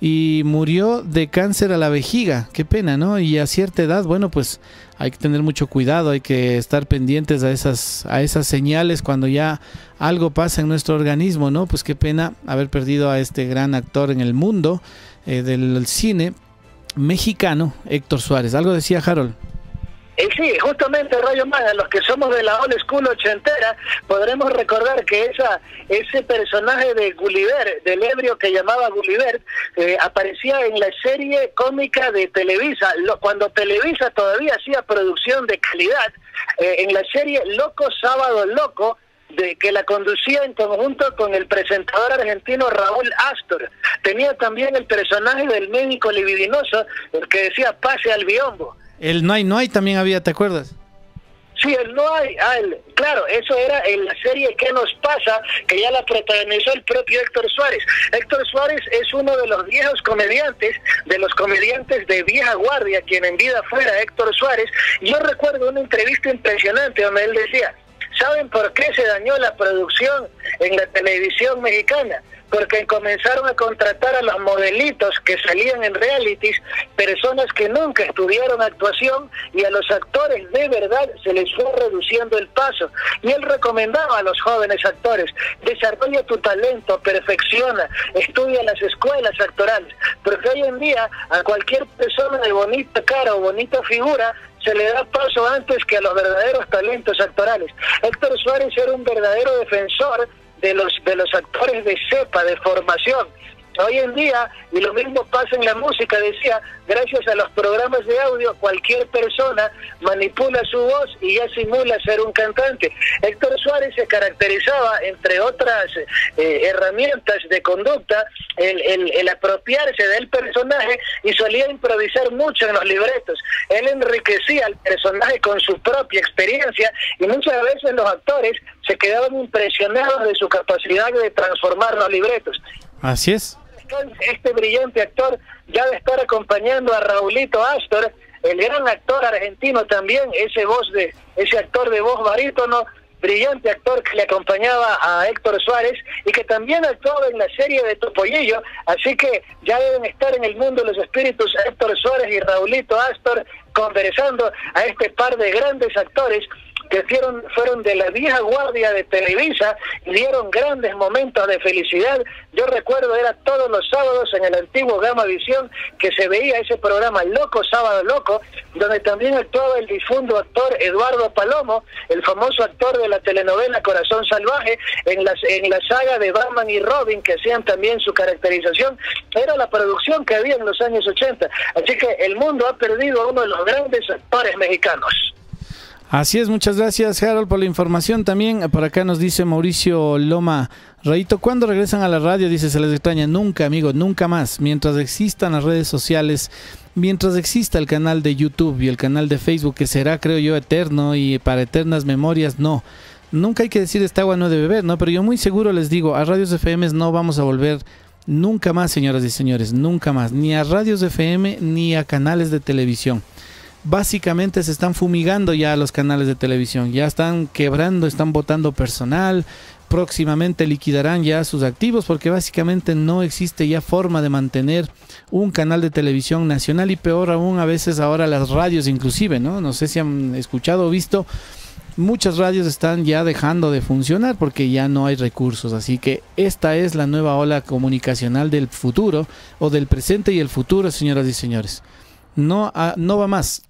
y murió de cáncer a la vejiga. Qué pena, ¿no? Y a cierta edad, bueno, pues hay que tener mucho cuidado, hay que estar pendientes a esas, a esas señales cuando ya algo pasa en nuestro organismo, ¿no? Pues qué pena haber perdido a este gran actor en el mundo eh, del cine mexicano, Héctor Suárez. Algo decía Harold. Y sí, justamente Rayo Maga, los que somos de la old school ochentera, podremos recordar que esa ese personaje de Gulliver, del ebrio que llamaba Gulliver, eh, aparecía en la serie cómica de Televisa, lo, cuando Televisa todavía hacía producción de calidad, eh, en la serie Loco Sábado Loco, de que la conducía en conjunto con el presentador argentino Raúl Astor. Tenía también el personaje del médico libidinoso, el que decía pase al biombo. El No hay, no hay también había, ¿te acuerdas? Sí, el No hay, ah, claro, eso era en la serie ¿Qué nos pasa? que ya la protagonizó el propio Héctor Suárez. Héctor Suárez es uno de los viejos comediantes, de los comediantes de vieja guardia, quien en vida fuera Héctor Suárez. Yo recuerdo una entrevista impresionante donde él decía, ¿saben por qué se dañó la producción en la televisión mexicana? Porque comenzaron a contratar a los modelitos que salían en realities, personas que nunca estudiaron actuación y a los actores de verdad se les fue reduciendo el paso. Y él recomendaba a los jóvenes actores, desarrolla tu talento, perfecciona, estudia en las escuelas actorales, porque hoy en día a cualquier persona de bonita cara o bonita figura se le da paso antes que a los verdaderos talentos actorales. Héctor Suárez era un verdadero defensor de los de los actores de cepa, de formación. Hoy en día, y lo mismo pasa en la música, decía, gracias a los programas de audio, cualquier persona manipula su voz y ya simula ser un cantante. Héctor Suárez se caracterizaba, entre otras eh, herramientas de conducta, el, el, el apropiarse del personaje y solía improvisar mucho en los libretos. Él enriquecía al personaje con su propia experiencia y muchas veces los actores se quedaban impresionados de su capacidad de transformar los libretos Así es. Este brillante actor ya de estar acompañando a Raulito Astor, el gran actor argentino también, ese voz de, ese actor de voz barítono, brillante actor que le acompañaba a Héctor Suárez y que también actuaba en la serie de Topollillo, así que ya deben estar en el mundo los espíritus Héctor Suárez y Raulito Astor conversando a este par de grandes actores que fueron, fueron de la vieja guardia de Televisa y dieron grandes momentos de felicidad. Yo recuerdo, era todos los sábados en el antiguo Gama Visión que se veía ese programa Loco Sábado Loco, donde también actuaba el difunto actor Eduardo Palomo, el famoso actor de la telenovela Corazón Salvaje, en la, en la saga de Batman y Robin, que hacían también su caracterización. Era la producción que había en los años 80. Así que el mundo ha perdido a uno de los grandes actores mexicanos. Así es, muchas gracias Harold por la información. También por acá nos dice Mauricio Loma, Rayito, ¿cuándo regresan a la radio? Dice, se les extraña. Nunca, amigo, nunca más. Mientras existan las redes sociales, mientras exista el canal de YouTube y el canal de Facebook, que será, creo yo, eterno y para eternas memorias, no. Nunca hay que decir esta agua no de beber, ¿no? Pero yo muy seguro les digo, a radios FM no vamos a volver nunca más, señoras y señores, nunca más. Ni a radios FM ni a canales de televisión básicamente se están fumigando ya los canales de televisión, ya están quebrando, están botando personal, próximamente liquidarán ya sus activos porque básicamente no existe ya forma de mantener un canal de televisión nacional y peor aún a veces ahora las radios inclusive, ¿no? No sé si han escuchado o visto, muchas radios están ya dejando de funcionar porque ya no hay recursos, así que esta es la nueva ola comunicacional del futuro o del presente y el futuro, señoras y señores. No, no va más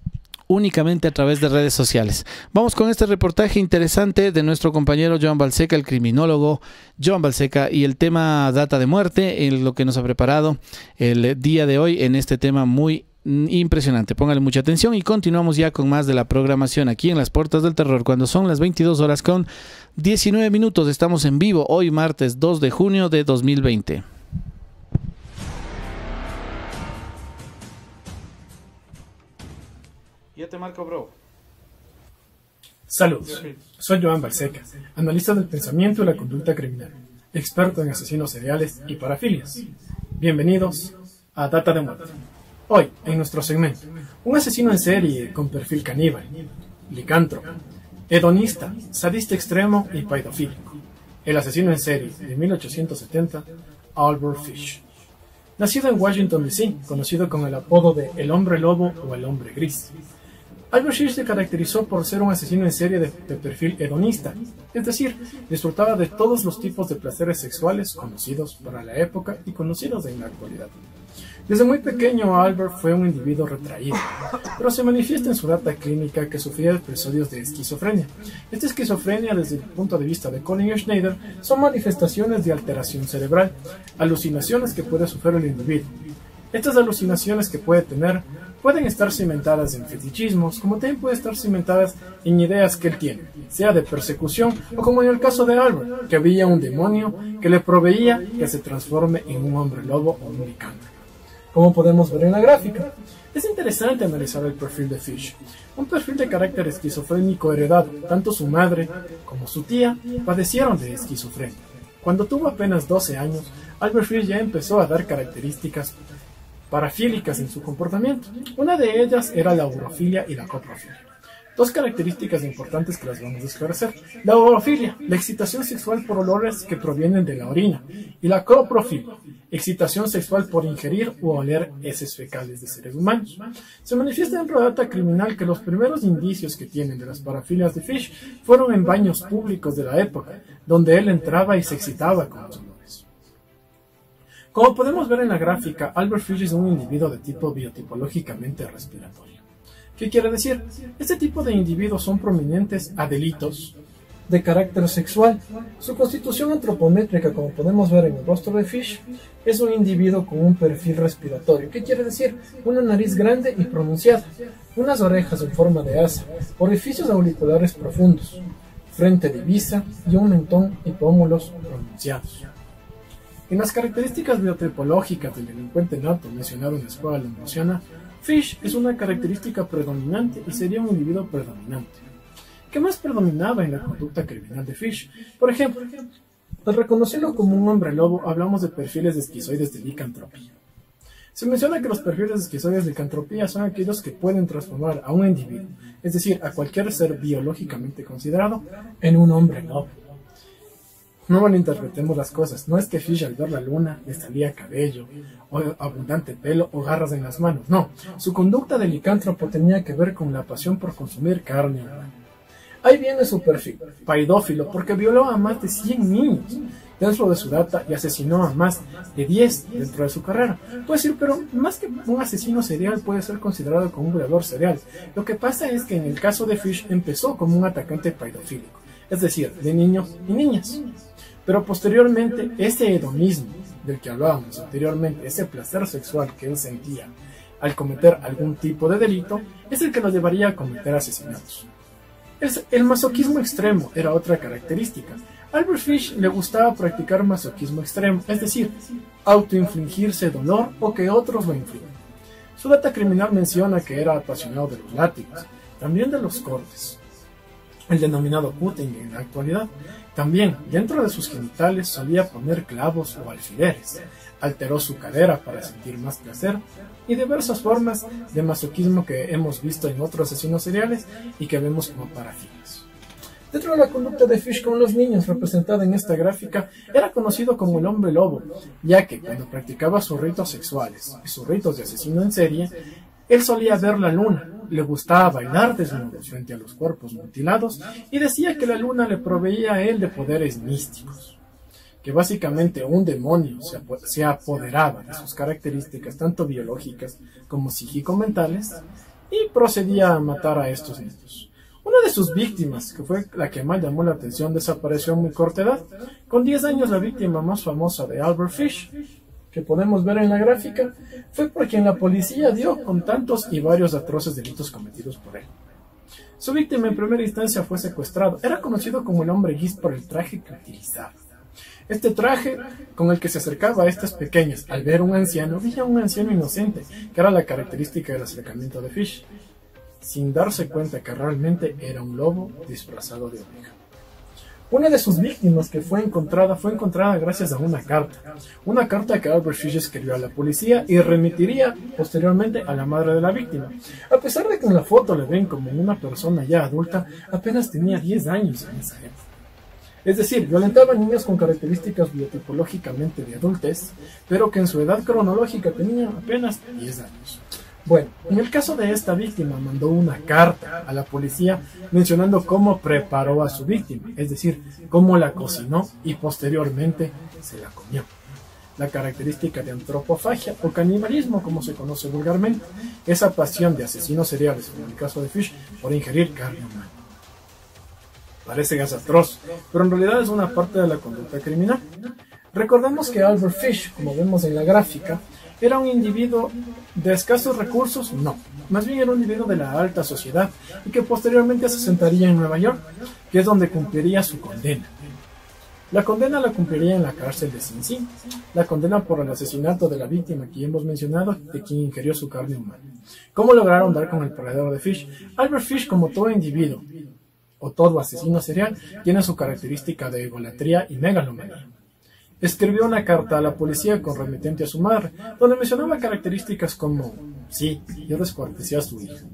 únicamente a través de redes sociales. Vamos con este reportaje interesante de nuestro compañero Joan Balseca, el criminólogo Joan Balseca, y el tema data de muerte, en lo que nos ha preparado el día de hoy en este tema muy impresionante. Póngale mucha atención y continuamos ya con más de la programación aquí en las Puertas del Terror cuando son las 22 horas con 19 minutos. Estamos en vivo hoy martes 2 de junio de 2020. Ya te marco, bro. Saludos, soy Joan Balseca, analista del pensamiento y la conducta criminal, experto en asesinos seriales y parafilias. Bienvenidos a Data de Muerte. Hoy, en nuestro segmento, un asesino en serie con perfil caníbal, licántropo, hedonista, sadista extremo y paidofílico. El asesino en serie de 1870, Albert Fish. Nacido en Washington, D.C., conocido con el apodo de El Hombre Lobo o El Hombre Gris. Albert Fish se caracterizó por ser un asesino en serie de, de, perfil hedonista, es decir, disfrutaba de todos los tipos de placeres sexuales conocidos para la época y conocidos en la actualidad. Desde muy pequeño Albert fue un individuo retraído, pero se manifiesta en su data clínica que sufría episodios de esquizofrenia. Esta esquizofrenia, desde el punto de vista de Colin Schneider, son manifestaciones de alteración cerebral, alucinaciones que puede sufrir el individuo. Estas alucinaciones que puede tener pueden estar cimentadas en fetichismos, como también pueden estar cimentadas en ideas que él tiene, sea de persecución o como en el caso de Albert, que había un demonio que le proveía que se transforme en un hombre lobo o un licántropo. Como podemos ver en la gráfica, es interesante analizar el perfil de Fish, un perfil de carácter esquizofrénico heredado. Tanto su madre como su tía padecieron de esquizofrenia. Cuando tuvo apenas 12 años, Albert Fish ya empezó a dar características parafílicas en su comportamiento. Una de ellas era la urofilia y la coprofilia. Dos características importantes que las vamos a esclarecer. La urofilia, la excitación sexual por olores que provienen de la orina. Y la coprofilia, excitación sexual por ingerir o oler heces fecales de seres humanos. Se manifiesta en data criminal que los primeros indicios que tienen de las parafilias de Fish fueron en baños públicos de la época, donde él entraba y se excitaba con olores. Como podemos ver en la gráfica, Albert Fish es un individuo de tipo biotipológicamente respiratorio. ¿Qué quiere decir? Este tipo de individuos son prominentes a delitos de carácter sexual. Su constitución antropométrica, como podemos ver en el rostro de Fish, es un individuo con un perfil respiratorio. ¿Qué quiere decir? Una nariz grande y pronunciada, unas orejas en forma de asa, orificios auriculares profundos, frente divisa y un mentón y pómulos pronunciados. En las características biotipológicas del delincuente nato mencionado en la escuela Fish es una característica predominante y sería un individuo predominante. ¿Qué más predominaba en la conducta criminal de Fish? Por ejemplo, al reconocerlo como un hombre lobo, hablamos de perfiles de esquizoides de licantropía. Se menciona que los perfiles de esquizoides de licantropía son aquellos que pueden transformar a un individuo, es decir, a cualquier ser biológicamente considerado, en un hombre lobo. No malinterpretemos las cosas. No es que Fish al ver la luna le salía cabello, o abundante pelo, o garras en las manos. No. Su conducta de licántropo tenía que ver con la pasión por consumir carne. Ahí viene su perfil, paidófilo, porque violó a más de 100 niños dentro de su data y asesinó a más de 10 dentro de su carrera. Puede decir, pero más que un asesino serial puede ser considerado como un violador serial. Lo que pasa es que en el caso de Fish empezó como un atacante paidofílico, es decir, de niños y niñas. Pero posteriormente, ese hedonismo del que hablábamos anteriormente, ese placer sexual que él sentía al cometer algún tipo de delito, es el que lo llevaría a cometer asesinatos. El masoquismo extremo era otra característica. Albert Fish le gustaba practicar masoquismo extremo, es decir, autoinfligirse dolor o que otros lo infligen. Su data criminal menciona que era apasionado de los látigos, también de los cortes, el denominado cutting en la actualidad. También, dentro de sus genitales solía poner clavos o alfileres, alteró su cadera para sentir más placer y diversas formas de masoquismo que hemos visto en otros asesinos seriales y que vemos como parafines. Dentro de la conducta de Fish con los niños representada en esta gráfica, era conocido como el hombre lobo, ya que cuando practicaba sus ritos sexuales y sus ritos de asesino en serie, él solía ver la luna, le gustaba bailar desnudo frente a los cuerpos mutilados y decía que la luna le proveía a él de poderes místicos que básicamente un demonio se, apoderaba de sus características tanto biológicas como psíquico-mentales y procedía a matar a estos niños. Una de sus víctimas, que fue la que más llamó la atención, desapareció a muy corta edad. Con 10 años la víctima más famosa de Albert Fish, que podemos ver en la gráfica, fue por quien la policía dio con tantos y varios atroces delitos cometidos por él. Su víctima en primera instancia fue secuestrado. Era conocido como el hombre gris por el traje que utilizaba. Este traje con el que se acercaba a estas pequeñas, al ver un anciano, veía un anciano inocente, que era la característica del acercamiento de Fish, sin darse cuenta que realmente era un lobo disfrazado de oveja. Una de sus víctimas que fue encontrada fue encontrada gracias a una carta, una carta que Albert Fish escribió a la policía y remitiría posteriormente a la madre de la víctima. A pesar de que en la foto le ven como una persona ya adulta, apenas tenía 10 años en esa época. Es decir, violentaba a niños con características biotipológicamente de adultez, pero que en su edad cronológica tenía apenas 10 años. Bueno, en el caso de esta víctima mandó una carta a la policía mencionando cómo preparó a su víctima, es decir, cómo la cocinó y posteriormente se la comió. La característica de antropofagia o canibalismo, como se conoce vulgarmente, esa pasión de asesinos seriales, como en el caso de Fish, por ingerir carne humana. Parece atroz, pero en realidad es una parte de la conducta criminal. Recordemos que Albert Fish, como vemos en la gráfica, ¿Era un individuo de escasos recursos? No. Más bien era un individuo de la alta sociedad y que posteriormente se sentaría en Nueva York, que es donde cumpliría su condena. La condena la cumpliría en la cárcel de Sin Sin. La condena por el asesinato de la víctima que hemos mencionado, de quien ingirió su carne humana. ¿Cómo lograron dar con el paradero de Fish? Albert Fish, como todo individuo, o todo asesino serial, tiene su característica de egolatría y megalomanía. Escribió una carta a la policía con remitente a su madre, donde mencionaba características como, sí, yo descuartecé a su hija.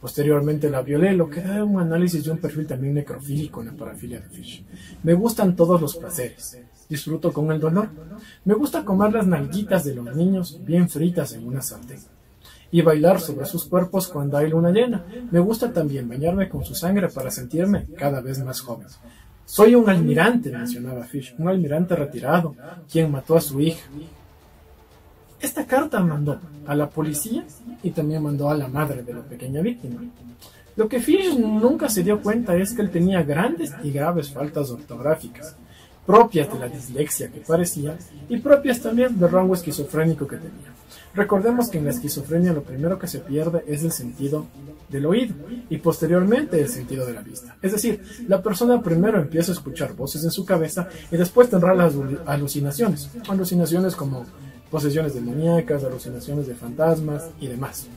Posteriormente la violé, lo que da un análisis de un perfil también necrofílico en la parafilia de Fish. Me gustan todos los placeres. Disfruto con el dolor. Me gusta comer las nalguitas de los niños bien fritas en una sartén y bailar sobre sus cuerpos cuando hay luna llena. Me gusta también bañarme con su sangre para sentirme cada vez más joven. Soy un almirante, mencionaba Fish, un almirante retirado, quien mató a su hija. Esta carta mandó a la policía y también mandó a la madre de la pequeña víctima. Lo que Fish nunca se dio cuenta es que él tenía grandes y graves faltas ortográficas, propias de la dislexia que parecía y propias también del rango esquizofrénico que tenía. Recordemos que en la esquizofrenia lo primero que se pierde es el sentido del oído y posteriormente el sentido de la vista. Es decir, la persona primero empieza a escuchar voces en su cabeza y después tendrá las alucinaciones. Alucinaciones como posesiones demoníacas, alucinaciones de fantasmas y demás.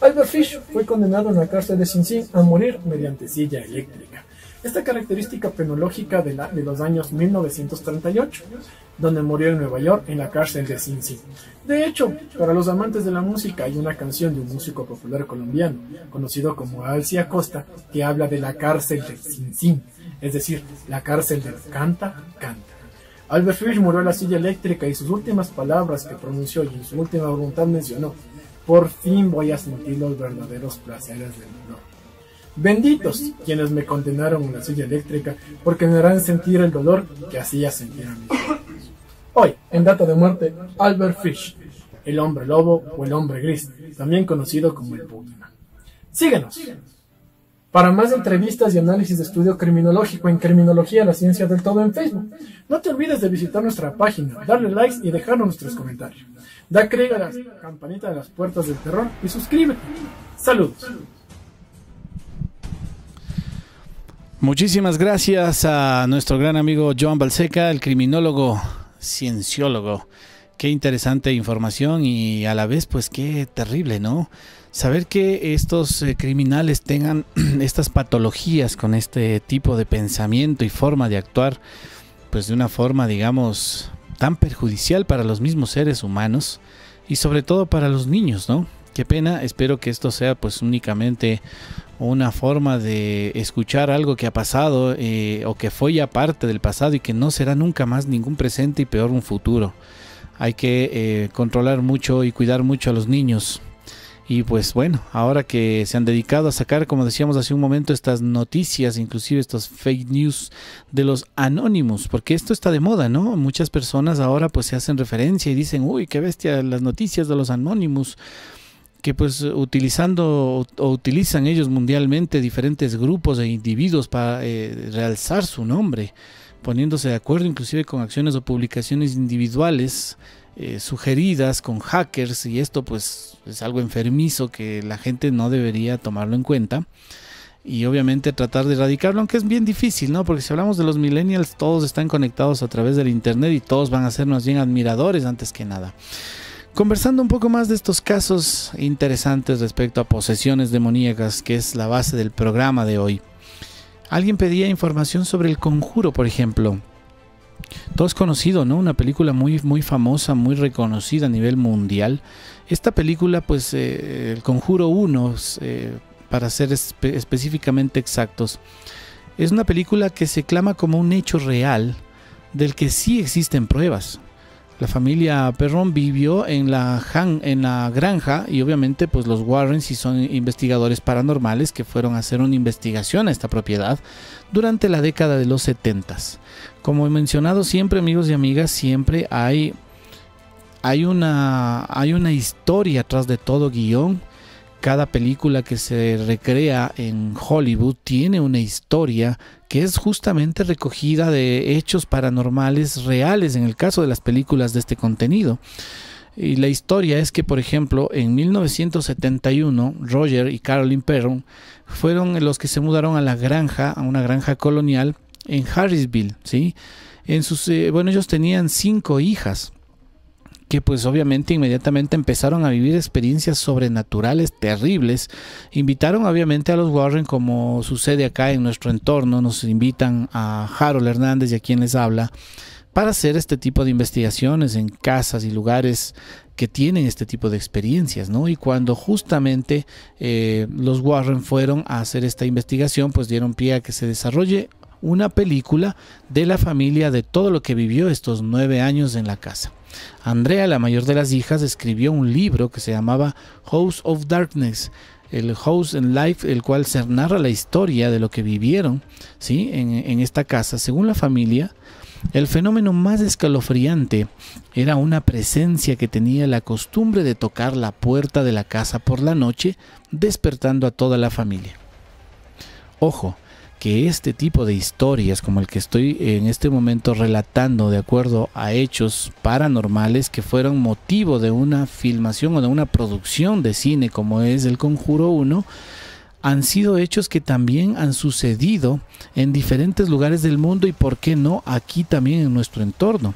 Albert Fish fue condenado en la cárcel de Sin Sin a morir mediante silla eléctrica. Esta característica penológica de, de los años 1938 donde murió en Nueva York en la cárcel de Sin. De hecho, para los amantes de la música hay una canción de un músico popular colombiano, conocido como Alci Acosta, que habla de la cárcel de Sin, es decir, la cárcel del canta, canta. Albert Fish murió en la silla eléctrica y sus últimas palabras que pronunció y en su última voluntad mencionó, por fin voy a sentir los verdaderos placeres del dolor. Benditos quienes me condenaron en la silla eléctrica porque me harán sentir el dolor que hacía sentir a mí. Hoy, en Data de Muerte, Albert Fish, el hombre lobo o el hombre gris, también conocido como el Boogeyman. Síguenos. Para más entrevistas y análisis de estudio criminológico en Criminología, la ciencia del todo en Facebook. No te olvides de visitar nuestra página, darle likes y dejarnos nuestros comentarios. Da clic a la campanita de las puertas del terror y suscríbete. Saludos. Muchísimas gracias a nuestro gran amigo Joan Balseca, el criminólogo, cienciólogo. Qué interesante información y a la vez pues qué terrible, ¿no? Saber que estos eh, criminales tengan estas patologías con este tipo de pensamiento y forma de actuar, pues de una forma, digamos, tan perjudicial para los mismos seres humanos y sobre todo para los niños, ¿no? Qué pena, espero que esto sea pues únicamente una forma de escuchar algo que ha pasado eh, o que fue ya parte del pasado y que no será nunca más ningún presente y peor un futuro. Hay que eh, controlar mucho y cuidar mucho a los niños. Y pues bueno, ahora que se han dedicado a sacar, como decíamos hace un momento, estas noticias, inclusive estos fake news de los anónimos, porque esto está de moda, ¿no? Muchas personas ahora pues se hacen referencia y dicen, uy, qué bestia las noticias de los anónimos que pues utilizando o utilizan ellos mundialmente diferentes grupos e individuos para eh, realzar su nombre, poniéndose de acuerdo inclusive con acciones o publicaciones individuales eh, sugeridas con hackers y esto pues es algo enfermizo que la gente no debería tomarlo en cuenta y obviamente tratar de erradicarlo, aunque es bien difícil, ¿no? Porque si hablamos de los millennials, todos están conectados a través del internet y todos van a sernos bien admiradores antes que nada. Conversando un poco más de estos casos interesantes respecto a posesiones demoníacas, que es la base del programa de hoy. Alguien pedía información sobre el conjuro, por ejemplo. Todo es conocido, ¿no? Una película muy, muy famosa, muy reconocida a nivel mundial. Esta película, pues, eh, El Conjuro 1, eh, para ser específicamente exactos, es una película que se clama como un hecho real del que sí existen pruebas. La familia Perron vivió en la, granja y obviamente pues los Warren sí son investigadores paranormales que fueron a hacer una investigación a esta propiedad durante la década de los 70. Como he mencionado siempre amigos y amigas, siempre hay, hay, una, hay una historia atrás de todo guion cada película que se recrea en Hollywood tiene una historia que es justamente recogida de hechos paranormales reales en el caso de las películas de este contenido. Y la historia es que, por ejemplo, en 1971, Roger y Carolyn Perron fueron los que se mudaron a la granja, a una granja colonial en Harrisville, ¿sí? En sus, eh, bueno, ellos tenían cinco hijas que pues obviamente inmediatamente empezaron a vivir experiencias sobrenaturales terribles. Invitaron obviamente a los Warren como sucede acá en nuestro entorno, nos invitan a Harold Hernández y a quien les habla para hacer este tipo de investigaciones en casas y lugares que tienen este tipo de experiencias, ¿no? Y cuando justamente eh, los Warren fueron a hacer esta investigación, pues dieron pie a que se desarrolle una película de la familia de todo lo que vivió estos nueve años en la casa. Andrea, la mayor de las hijas, escribió un libro que se llamaba House of Darkness, el House in Life, el cual se narra la historia de lo que vivieron ¿sí? en, en esta casa. Según la familia, el fenómeno más escalofriante era una presencia que tenía la costumbre de tocar la puerta de la casa por la noche, despertando a toda la familia. Ojo, que este tipo de historias como el que estoy en este momento relatando de acuerdo a hechos paranormales que fueron motivo de una filmación o de una producción de cine como es El Conjuro 1, han sido hechos que también han sucedido en diferentes lugares del mundo y por qué no aquí también en nuestro entorno.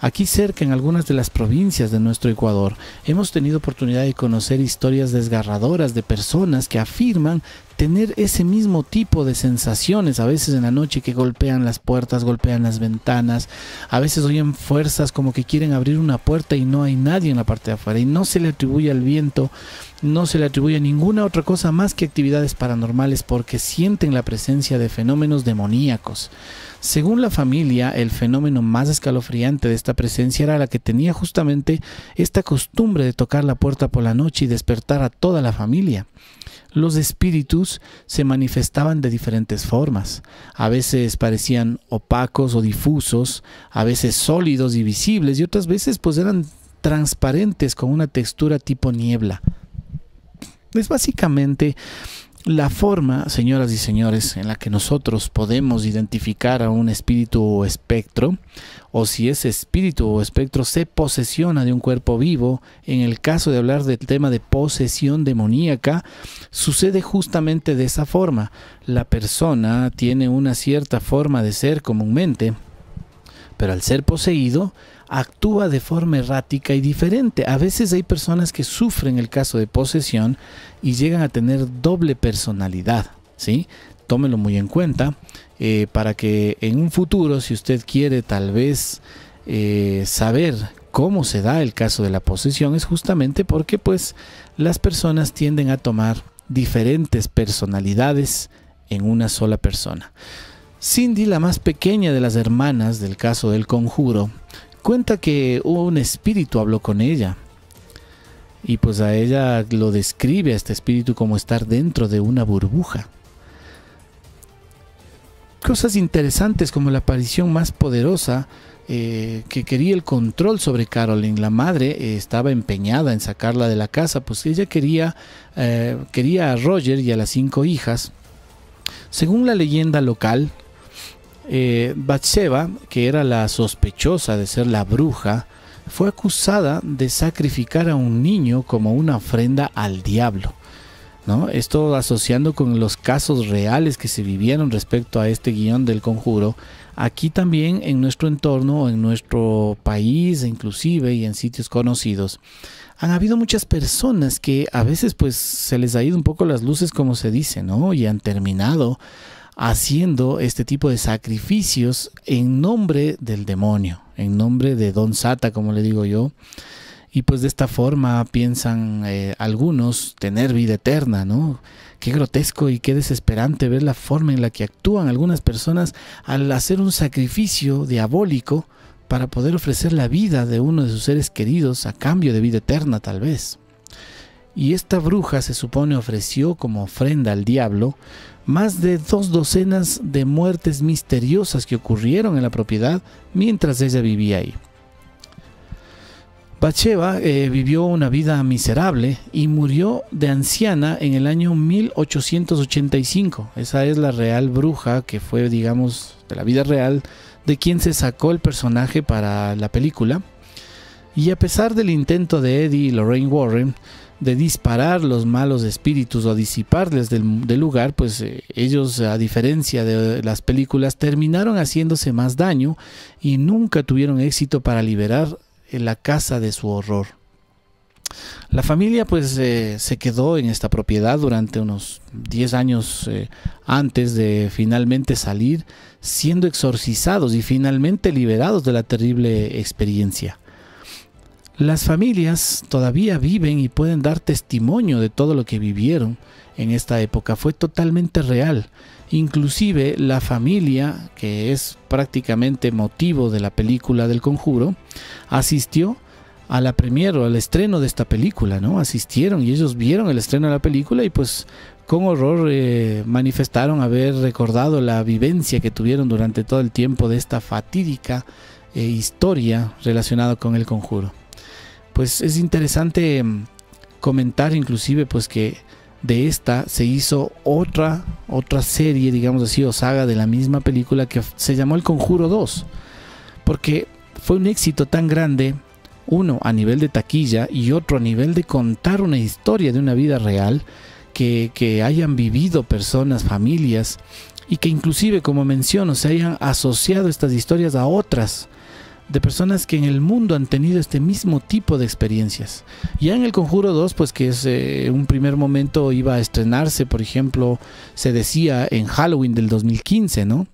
Aquí cerca en algunas de las provincias de nuestro Ecuador hemos tenido oportunidad de conocer historias desgarradoras de personas que afirman tener ese mismo tipo de sensaciones, a veces en la noche que golpean las puertas, golpean las ventanas, a veces oyen fuerzas como que quieren abrir una puerta y no hay nadie en la parte de afuera y no se le atribuye al viento no se le atribuye ninguna otra cosa más que actividades paranormales porque sienten la presencia de fenómenos demoníacos. Según la familia, el fenómeno más escalofriante de esta presencia era la que tenía justamente esta costumbre de tocar la puerta por la noche y despertar a toda la familia. Los espíritus se manifestaban de diferentes formas. A veces parecían opacos o difusos, a veces sólidos y visibles y otras veces pues eran transparentes con una textura tipo niebla. Es básicamente la forma, señoras y señores, en la que nosotros podemos identificar a un espíritu o espectro, o si ese espíritu o espectro se posesiona de un cuerpo vivo, en el caso de hablar del tema de posesión demoníaca, sucede justamente de esa forma. La persona tiene una cierta forma de ser comúnmente, pero al ser poseído, actúa de forma errática y diferente. A veces hay personas que sufren el caso de posesión y llegan a tener doble personalidad, ¿sí? Tómelo muy en cuenta eh, para que en un futuro, si usted quiere tal vez eh, saber cómo se da el caso de la posesión, es justamente porque pues las personas tienden a tomar diferentes personalidades en una sola persona. Cindy, la más pequeña de las hermanas del caso del conjuro, cuenta que un espíritu habló con ella. Y pues a ella lo describe a este espíritu como estar dentro de una burbuja. Cosas interesantes como la aparición más poderosa eh, que quería el control sobre Caroline. La madre eh, estaba empeñada en sacarla de la casa, pues ella quería, eh, quería a Roger y a las cinco hijas. Según la leyenda local, eh, que era la sospechosa de ser la bruja, fue acusada de sacrificar a un niño como una ofrenda al diablo. ¿no? Esto asociando con los casos reales que se vivieron respecto a este guion del conjuro, aquí también en nuestro entorno, en nuestro país, inclusive y en sitios conocidos, han habido muchas personas que a veces pues se les ha ido un poco las luces como se dice, ¿no? Y han terminado haciendo este tipo de sacrificios en nombre del demonio, en nombre de Don Sata, como le digo yo. Y pues de esta forma piensan eh, algunos tener vida eterna, ¿no? Qué grotesco y qué desesperante ver la forma en la que actúan algunas personas al hacer un sacrificio diabólico para poder ofrecer la vida de uno de sus seres queridos a cambio de vida eterna tal vez. Y esta bruja se supone ofreció como ofrenda al diablo más de dos docenas de muertes misteriosas que ocurrieron en la propiedad mientras ella vivía ahí. Bathsheba eh, vivió una vida miserable y murió de anciana en el año 1885. Esa es la real bruja que fue, digamos, de la vida real, de quien se sacó el personaje para la película. Y a pesar del intento de Eddie y Lorraine Warren de disparar los malos espíritus o disiparles del, lugar, pues eh, ellos, a diferencia de las películas, terminaron haciéndose más daño y nunca tuvieron éxito para liberar la casa de su horror. La familia pues eh, se quedó en esta propiedad durante unos 10 años eh, antes de finalmente salir, siendo exorcizados y finalmente liberados de la terrible experiencia. Las familias todavía viven y pueden dar testimonio de todo lo que vivieron en esta época. Fue totalmente real. Inclusive la familia, que es prácticamente motivo de la película del conjuro, asistió a la premiere o al estreno de esta película, ¿no? Asistieron y ellos vieron el estreno de la película y pues con horror eh, manifestaron haber recordado la vivencia que tuvieron durante todo el tiempo de esta fatídica eh, historia relacionada con el conjuro pues es interesante mm, comentar inclusive pues que de esta se hizo otra otra serie digamos así o saga de la misma película que se llamó El Conjuro 2 porque fue un éxito tan grande uno a nivel de taquilla y otro a nivel de contar una historia de una vida real que, que hayan vivido personas, familias y que inclusive como menciono se hayan asociado estas historias a otras de personas que en el mundo han tenido este mismo tipo de experiencias. Ya en el Conjuro 2, pues que es eh, un primer momento iba a estrenarse, por ejemplo, se decía en Halloween del 2015, ¿no?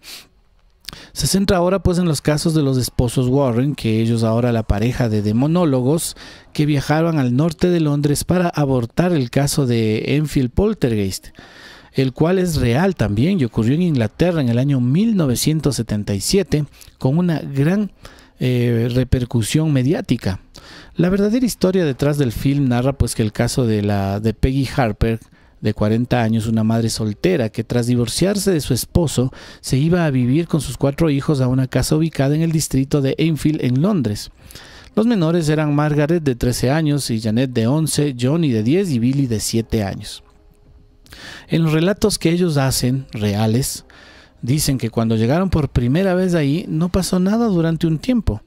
Se centra ahora pues en los casos de los esposos Warren, que ellos ahora la pareja de demonólogos que viajaron al norte de Londres para abortar el caso de Enfield Poltergeist, el cual es real también y ocurrió en Inglaterra en el año 1977 con una gran eh, repercusión mediática. La verdadera historia detrás del film narra pues que el caso de la de Peggy Harper de 40 años, una madre soltera que tras divorciarse de su esposo se iba a vivir con sus cuatro hijos a una casa ubicada en el distrito de Enfield en Londres. Los menores eran Margaret de 13 años y Janet de 11, Johnny de 10 y Billy de 7 años. En los relatos que ellos hacen, reales, dicen que cuando llegaron por primera vez ahí no pasó nada durante un tiempo,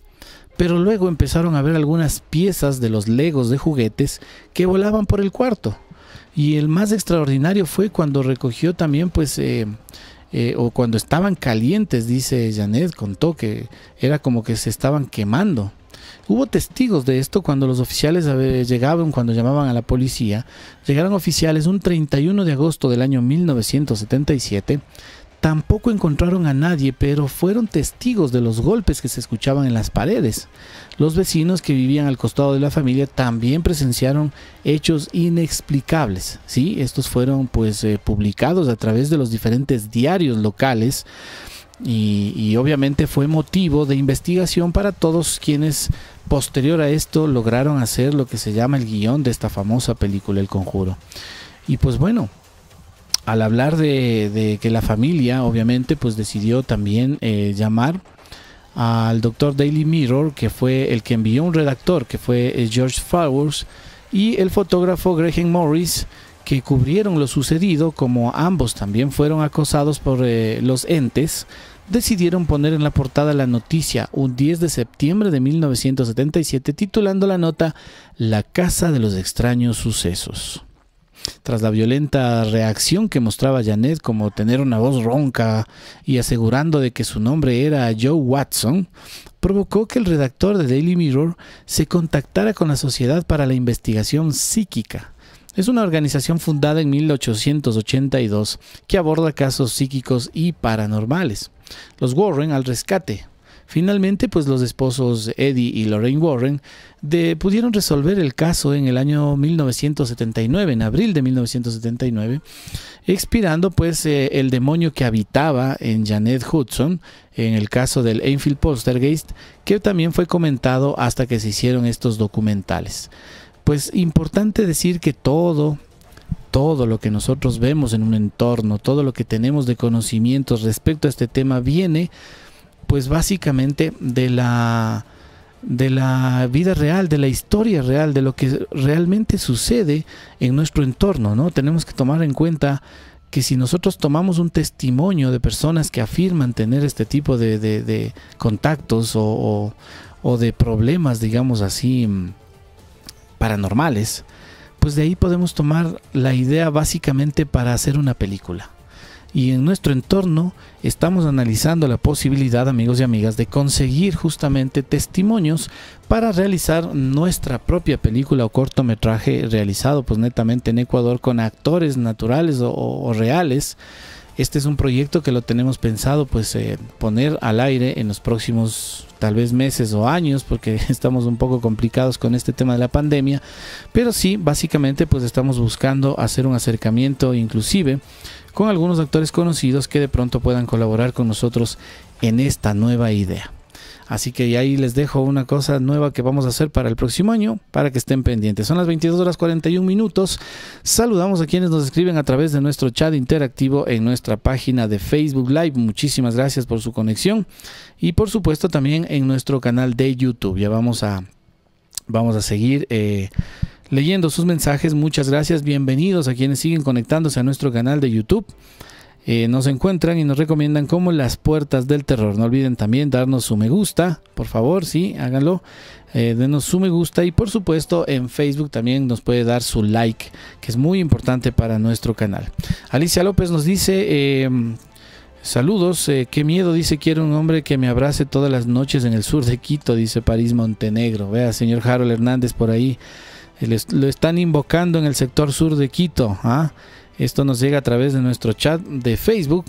pero luego empezaron a ver algunas piezas de los legos de juguetes que volaban por el cuarto. Y el más extraordinario fue cuando recogió también, pues, eh, eh, o cuando estaban calientes, dice Janet, contó que era como que se estaban quemando. Hubo testigos de esto cuando los oficiales llegaban, cuando llamaban a la policía. Llegaron oficiales un 31 de agosto del año 1977 Tampoco encontraron a nadie, pero fueron testigos de los golpes que se escuchaban en las paredes. Los vecinos que vivían al costado de la familia también presenciaron hechos inexplicables. ¿sí? Estos fueron pues eh, publicados a través de los diferentes diarios locales y, y obviamente fue motivo de investigación para todos quienes posterior a esto lograron hacer lo que se llama el guion de esta famosa película El Conjuro. Y pues bueno, al hablar de, que la familia, obviamente, pues decidió también eh, llamar al doctor Daily Mirror, que fue el que envió un redactor, que fue eh, George Flowers, y el fotógrafo Graham Morris, que cubrieron lo sucedido, como ambos también fueron acosados por eh, los entes, decidieron poner en la portada la noticia un 10 de septiembre de 1977 titulando la nota La Casa de los extraños sucesos. Tras la violenta reacción que mostraba Janet como tener una voz ronca y asegurando de que su nombre era Joe Watson, provocó que el redactor de Daily Mirror se contactara con la Sociedad para la Investigación Psíquica. Es una organización fundada en 1882 que aborda casos psíquicos y paranormales. Los Warren al rescate, Finalmente, pues los esposos Eddie y Lorraine Warren pudieron resolver el caso en el año 1979, en abril de 1979, expirando pues eh, el demonio que habitaba en Janet Hudson, en el caso del Enfield Poltergeist, que también fue comentado hasta que se hicieron estos documentales. Pues importante decir que todo todo lo que nosotros vemos en un entorno, todo lo que tenemos de conocimientos respecto a este tema viene pues básicamente de la de la vida real, de la historia real, de lo que realmente sucede en nuestro entorno, ¿no? Tenemos que tomar en cuenta que si nosotros tomamos un testimonio de personas que afirman tener este tipo de, contactos o, o, de problemas, digamos así, paranormales, pues de ahí podemos tomar la idea básicamente para hacer una película y en nuestro entorno estamos analizando la posibilidad, amigos y amigas, de conseguir justamente testimonios para realizar nuestra propia película o cortometraje realizado pues netamente en Ecuador con actores naturales o, reales. Este es un proyecto que lo tenemos pensado pues eh, poner al aire en los próximos tal vez meses o años porque estamos un poco complicados con este tema de la pandemia, pero sí, básicamente pues estamos buscando hacer un acercamiento inclusive con algunos actores conocidos que de pronto puedan colaborar con nosotros en esta nueva idea. Así que ahí les dejo una cosa nueva que vamos a hacer para el próximo año, para que estén pendientes. Son las 22 horas 41 minutos. Saludamos a quienes nos escriben a través de nuestro chat interactivo en nuestra página de Facebook Live. Muchísimas gracias por su conexión. Y por supuesto también en nuestro canal de YouTube. Ya vamos a, vamos a seguir. Eh, leyendo sus mensajes. Muchas gracias, bienvenidos a quienes siguen conectándose a nuestro canal de YouTube. Eh, nos encuentran y nos recomiendan como las puertas del terror. No olviden también darnos su me gusta, por favor, sí, háganlo. Eh, denos su me gusta y por supuesto en Facebook también nos puede dar su like, que es muy importante para nuestro canal. Alicia López nos dice, em, saludos, eh, qué miedo, dice, quiero un hombre que me abrace todas las noches en el sur de Quito, dice París Montenegro. Vea, señor Harold Hernández por ahí lo están invocando en el sector sur de Quito. ¿ah? Esto nos llega a través de nuestro chat de Facebook.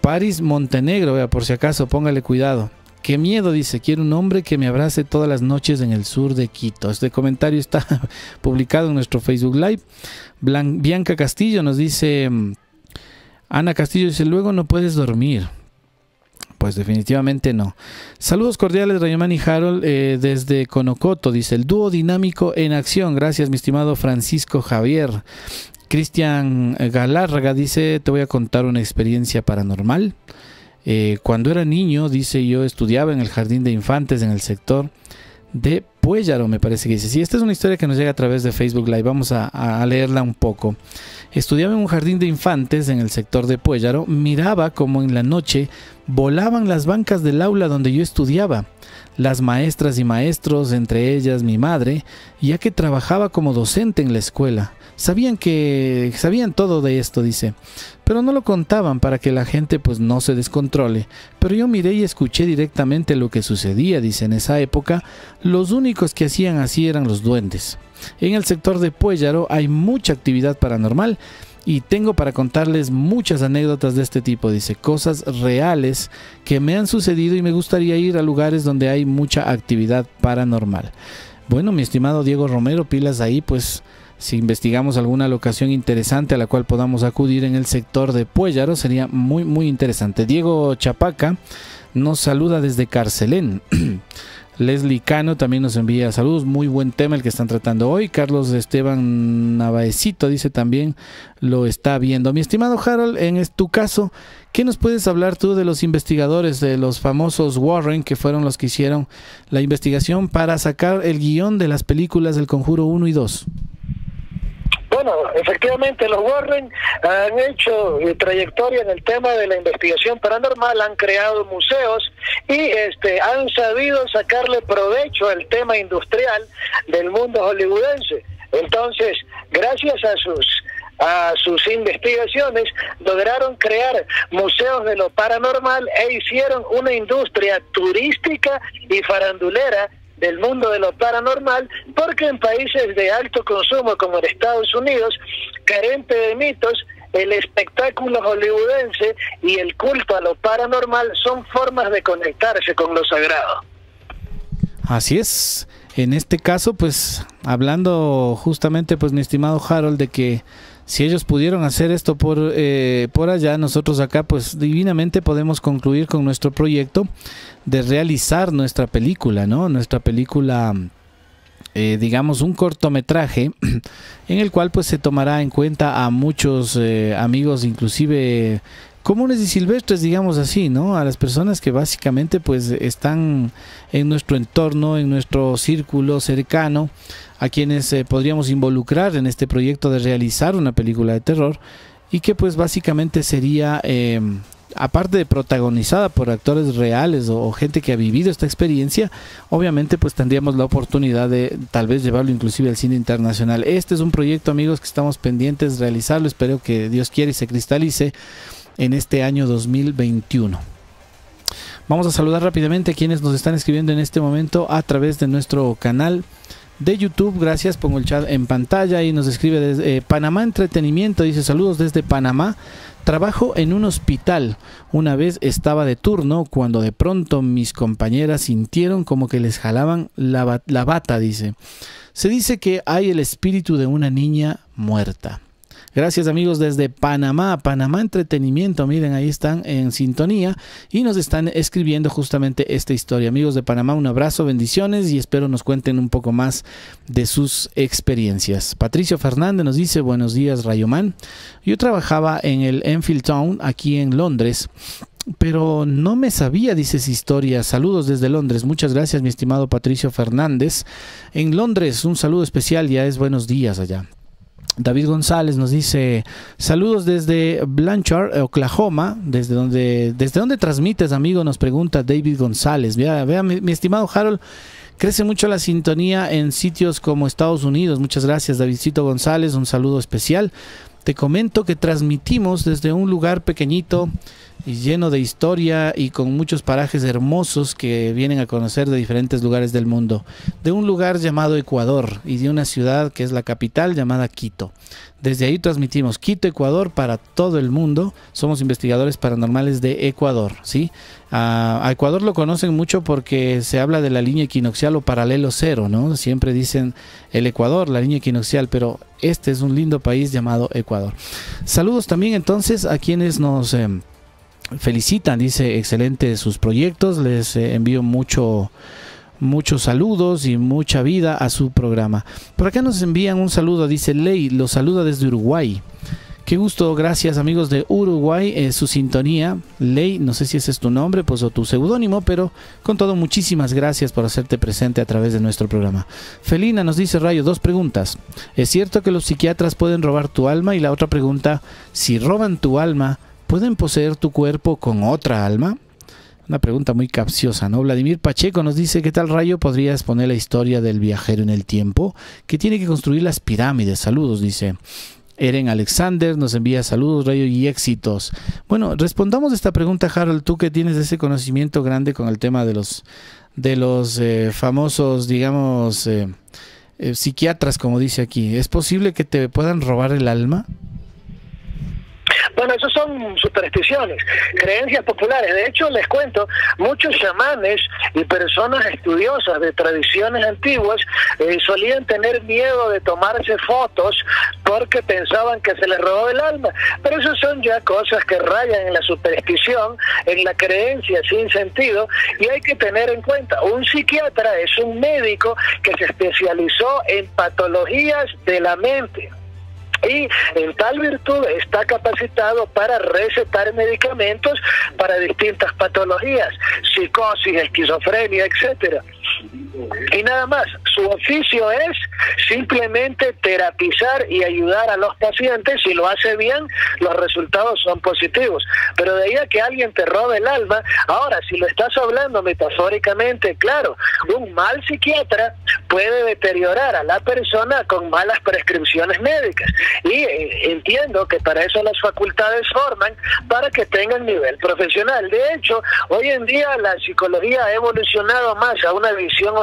Paris Montenegro, por si acaso, póngale cuidado. Qué miedo, dice, quiero un hombre que me abrace todas las noches en el sur de Quito. Este comentario está publicado en nuestro Facebook Live. Bianca Castillo nos dice, mm, Ana Castillo dice, luego no puedes dormir. Pues definitivamente no. Saludos cordiales, Rayomán y Harold, eh, desde Conocoto, dice el dúo dinámico en acción. Gracias, mi estimado Francisco Javier. Cristian Galárraga dice, te voy a contar una experiencia paranormal. Eh, cuando era niño, dice yo, estudiaba en el jardín de infantes en el sector de Puellaro, me parece que dice. Sí, esta es una historia que nos llega a través de Facebook Live. Vamos a leerla un poco. Estudiaba en un jardín de infantes en el sector de Puellaro. Miraba como en la noche volaban las bancas del aula donde yo estudiaba. Las maestras y maestros, entre ellas mi madre, ya que trabajaba como docente en la escuela. Sabían que sabían todo de esto, dice, pero no lo contaban para que la gente pues no se descontrole. Pero yo miré y escuché directamente lo que sucedía, dice, en esa época, los únicos que hacían así eran los duendes. En el sector de Puellaro hay mucha actividad paranormal y tengo para contarles muchas anécdotas de este tipo, dice, cosas reales que me han sucedido y me gustaría ir a lugares donde hay mucha actividad paranormal. Bueno, mi estimado Diego Romero, pilas ahí, pues si investigamos alguna locación interesante a la cual podamos acudir en el sector de Puellaro, sería muy, muy interesante. Diego Chapaca nos saluda desde Carcelén. Leslie Cano también nos envía saludos, muy buen tema el que están tratando hoy. Carlos Esteban Navaecito dice también lo está viendo. Mi estimado Harold, en tu caso, ¿qué nos puedes hablar tú de los investigadores, de los famosos Warren, que fueron los que hicieron la investigación para sacar el guion de las películas del Conjuro 1 y 2? Bueno, efectivamente los Warren han hecho trayectoria en el tema de la investigación paranormal, han creado museos y este han sabido sacarle provecho al tema industrial del mundo hollywoodense. Entonces, gracias a sus a sus investigaciones lograron crear museos de lo paranormal e hicieron una industria turística y farandulera del mundo de lo paranormal, porque en países de alto consumo como en Estados Unidos, carente de mitos, el espectáculo hollywoodense y el culto a lo paranormal son formas de conectarse con lo sagrado. Así es. En este caso, pues hablando justamente, pues mi estimado Harold, de que si ellos pudieron hacer esto por, eh, por allá, nosotros acá, pues divinamente podemos concluir con nuestro proyecto de realizar nuestra película, ¿no? Nuestra película, eh, digamos, un cortometraje en el cual pues se tomará en cuenta a muchos eh, amigos, inclusive comunes y silvestres, digamos así, ¿no? A las personas que básicamente pues están en nuestro entorno, en nuestro círculo cercano, a quienes eh, podríamos involucrar en este proyecto de realizar una película de terror y que pues básicamente sería eh, aparte de protagonizada por actores reales o, o, gente que ha vivido esta experiencia, obviamente pues tendríamos la oportunidad de tal vez llevarlo inclusive al cine internacional. Este es un proyecto amigos que estamos pendientes de realizarlo, espero que Dios quiera y se cristalice en este año 2021. Vamos a saludar rápidamente a quienes nos están escribiendo en este momento a través de nuestro canal de YouTube. Gracias, pongo el chat en pantalla y nos escribe desde eh, Panamá Entretenimiento. Dice saludos desde Panamá. Trabajo en un hospital. Una vez estaba de turno cuando de pronto mis compañeras sintieron como que les jalaban la, la bata, dice. Se dice que hay el espíritu de una niña muerta. Gracias amigos desde Panamá, Panamá Entretenimiento, miren ahí están en sintonía y nos están escribiendo justamente esta historia. Amigos de Panamá, un abrazo, bendiciones y espero nos cuenten un poco más de sus experiencias. Patricio Fernández nos dice buenos días Rayomán. Yo trabajaba en el Enfield Town aquí en Londres. Pero no me sabía, dices historia. Saludos desde Londres. Muchas gracias, mi estimado Patricio Fernández. En Londres, un saludo especial. Ya es buenos días allá. David González nos dice saludos desde Blanchard, Oklahoma, desde donde, desde donde transmites, amigo, nos pregunta David González. Vea, vea mi, mi, estimado Harold, crece mucho la sintonía en sitios como Estados Unidos. Muchas gracias, Davidcito González, un saludo especial. Te comento que transmitimos desde un lugar pequeñito lleno de historia y con muchos parajes hermosos que vienen a conocer de diferentes lugares del mundo. De un lugar llamado Ecuador y de una ciudad que es la capital llamada Quito. Desde ahí transmitimos Quito, Ecuador para todo el mundo. Somos investigadores paranormales de Ecuador, ¿sí? A, Ecuador lo conocen mucho porque se habla de la línea equinoccial o paralelo cero, ¿no? Siempre dicen el Ecuador, la línea equinoccial, pero este es un lindo país llamado Ecuador. Saludos también entonces a quienes nos eh, felicitan, dice excelente sus proyectos, les eh, envío mucho muchos saludos y mucha vida a su programa. Por acá nos envían un saludo, dice Ley, los saluda desde Uruguay. Qué gusto, gracias amigos de Uruguay, eh, su sintonía. Ley, no sé si ese es tu nombre, pues o tu seudónimo, pero con todo muchísimas gracias por hacerte presente a través de nuestro programa. Felina nos dice Rayo, dos preguntas. ¿Es cierto que los psiquiatras pueden robar tu alma? Y la otra pregunta, si roban tu alma, ¿pueden poseer tu cuerpo con otra alma? Una pregunta muy capciosa, ¿no? Vladimir Pacheco nos dice, ¿qué tal rayo podría exponer la historia del viajero en el tiempo que tiene que construir las pirámides? Saludos, dice. Eren Alexander nos envía saludos, rayo y éxitos. Bueno, respondamos esta pregunta, Harold, tú que tienes ese conocimiento grande con el tema de los, de los eh, famosos, digamos, eh, eh, psiquiatras, como dice aquí. ¿Es posible que te puedan robar el alma? Bueno, eso son supersticiones, creencias populares. De hecho, les cuento, muchos chamanes y personas estudiosas de tradiciones antiguas eh, solían tener miedo de tomarse fotos porque pensaban que se les robó el alma. Pero eso son ya cosas que rayan en la superstición, en la creencia sin sentido, y hay que tener en cuenta, un psiquiatra es un médico que se especializó en patologías de la mente y en tal virtud está capacitado para recetar medicamentos para distintas patologías, psicosis, esquizofrenia, etcétera. Y nada más, su oficio es simplemente terapizar y ayudar a los pacientes. Si lo hace bien, los resultados son positivos. Pero de ahí a que alguien te robe el alma, ahora, si lo estás hablando metafóricamente, claro, un mal psiquiatra puede deteriorar a la persona con malas prescripciones médicas. Y eh, entiendo que para eso las facultades forman para que tengan nivel profesional. De hecho, hoy en día la psicología ha evolucionado más a una visión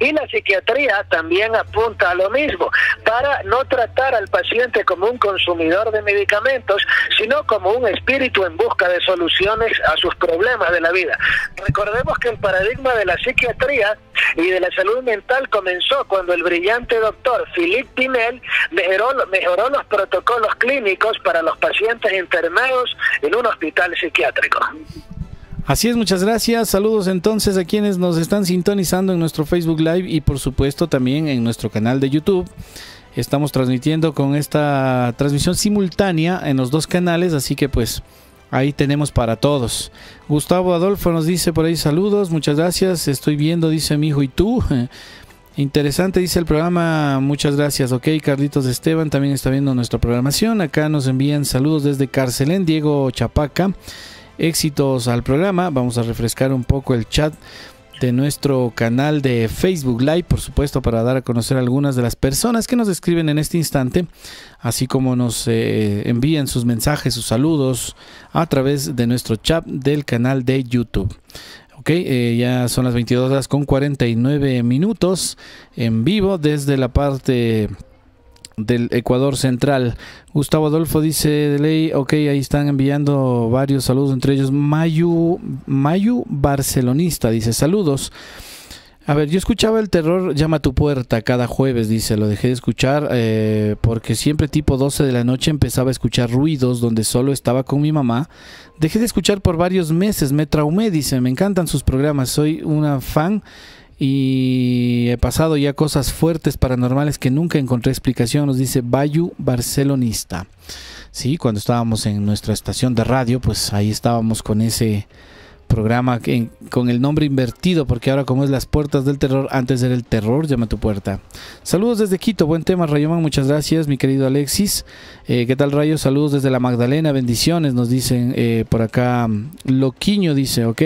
y la psiquiatría también apunta a lo mismo, para no tratar al paciente como un consumidor de medicamentos, sino como un espíritu en busca de soluciones a sus problemas de la vida. Recordemos que el paradigma de la psiquiatría y de la salud mental comenzó cuando el brillante doctor Philippe Pinel mejoró, mejoró los protocolos clínicos para los pacientes internados en un hospital psiquiátrico. Así es, muchas gracias. Saludos entonces a quienes nos están sintonizando en nuestro Facebook Live y por supuesto también en nuestro canal de YouTube. Estamos transmitiendo con esta transmisión simultánea en los dos canales, así que pues ahí tenemos para todos. Gustavo Adolfo nos dice por ahí saludos, muchas gracias. Estoy viendo, dice mi hijo, ¿y tú? Interesante, dice el programa. Muchas gracias. Ok, Carlitos Esteban también está viendo nuestra programación. Acá nos envían saludos desde Carcelén, Diego Chapaca éxitos al programa. Vamos a refrescar un poco el chat de nuestro canal de Facebook Live, por supuesto, para dar a conocer algunas de las personas que nos escriben en este instante, así como nos eh, envían sus mensajes, sus saludos a través de nuestro chat del canal de YouTube. Ok, eh, ya son las 22 horas con 49 minutos en vivo desde la parte del Ecuador Central. Gustavo Adolfo dice de ley, ok, ahí están enviando varios saludos, entre ellos Mayu, Mayu Barcelonista, dice saludos. A ver, yo escuchaba el terror llama a tu puerta cada jueves, dice, lo dejé de escuchar eh, porque siempre tipo 12 de la noche empezaba a escuchar ruidos donde solo estaba con mi mamá. Dejé de escuchar por varios meses, me traumé, dice, me encantan sus programas, soy una fan y he pasado ya cosas fuertes paranormales que nunca encontré explicación, nos dice Bayu Barcelonista. Sí, cuando estábamos en nuestra estación de radio, pues ahí estábamos con ese programa que, con el nombre invertido, porque ahora como es Las Puertas del Terror, antes era el terror, llama tu puerta. Saludos desde Quito, buen tema Rayoman, muchas gracias mi querido Alexis. Eh, ¿Qué tal Rayo? Saludos desde la Magdalena, bendiciones, nos dicen eh, por acá. Loquiño dice, ok.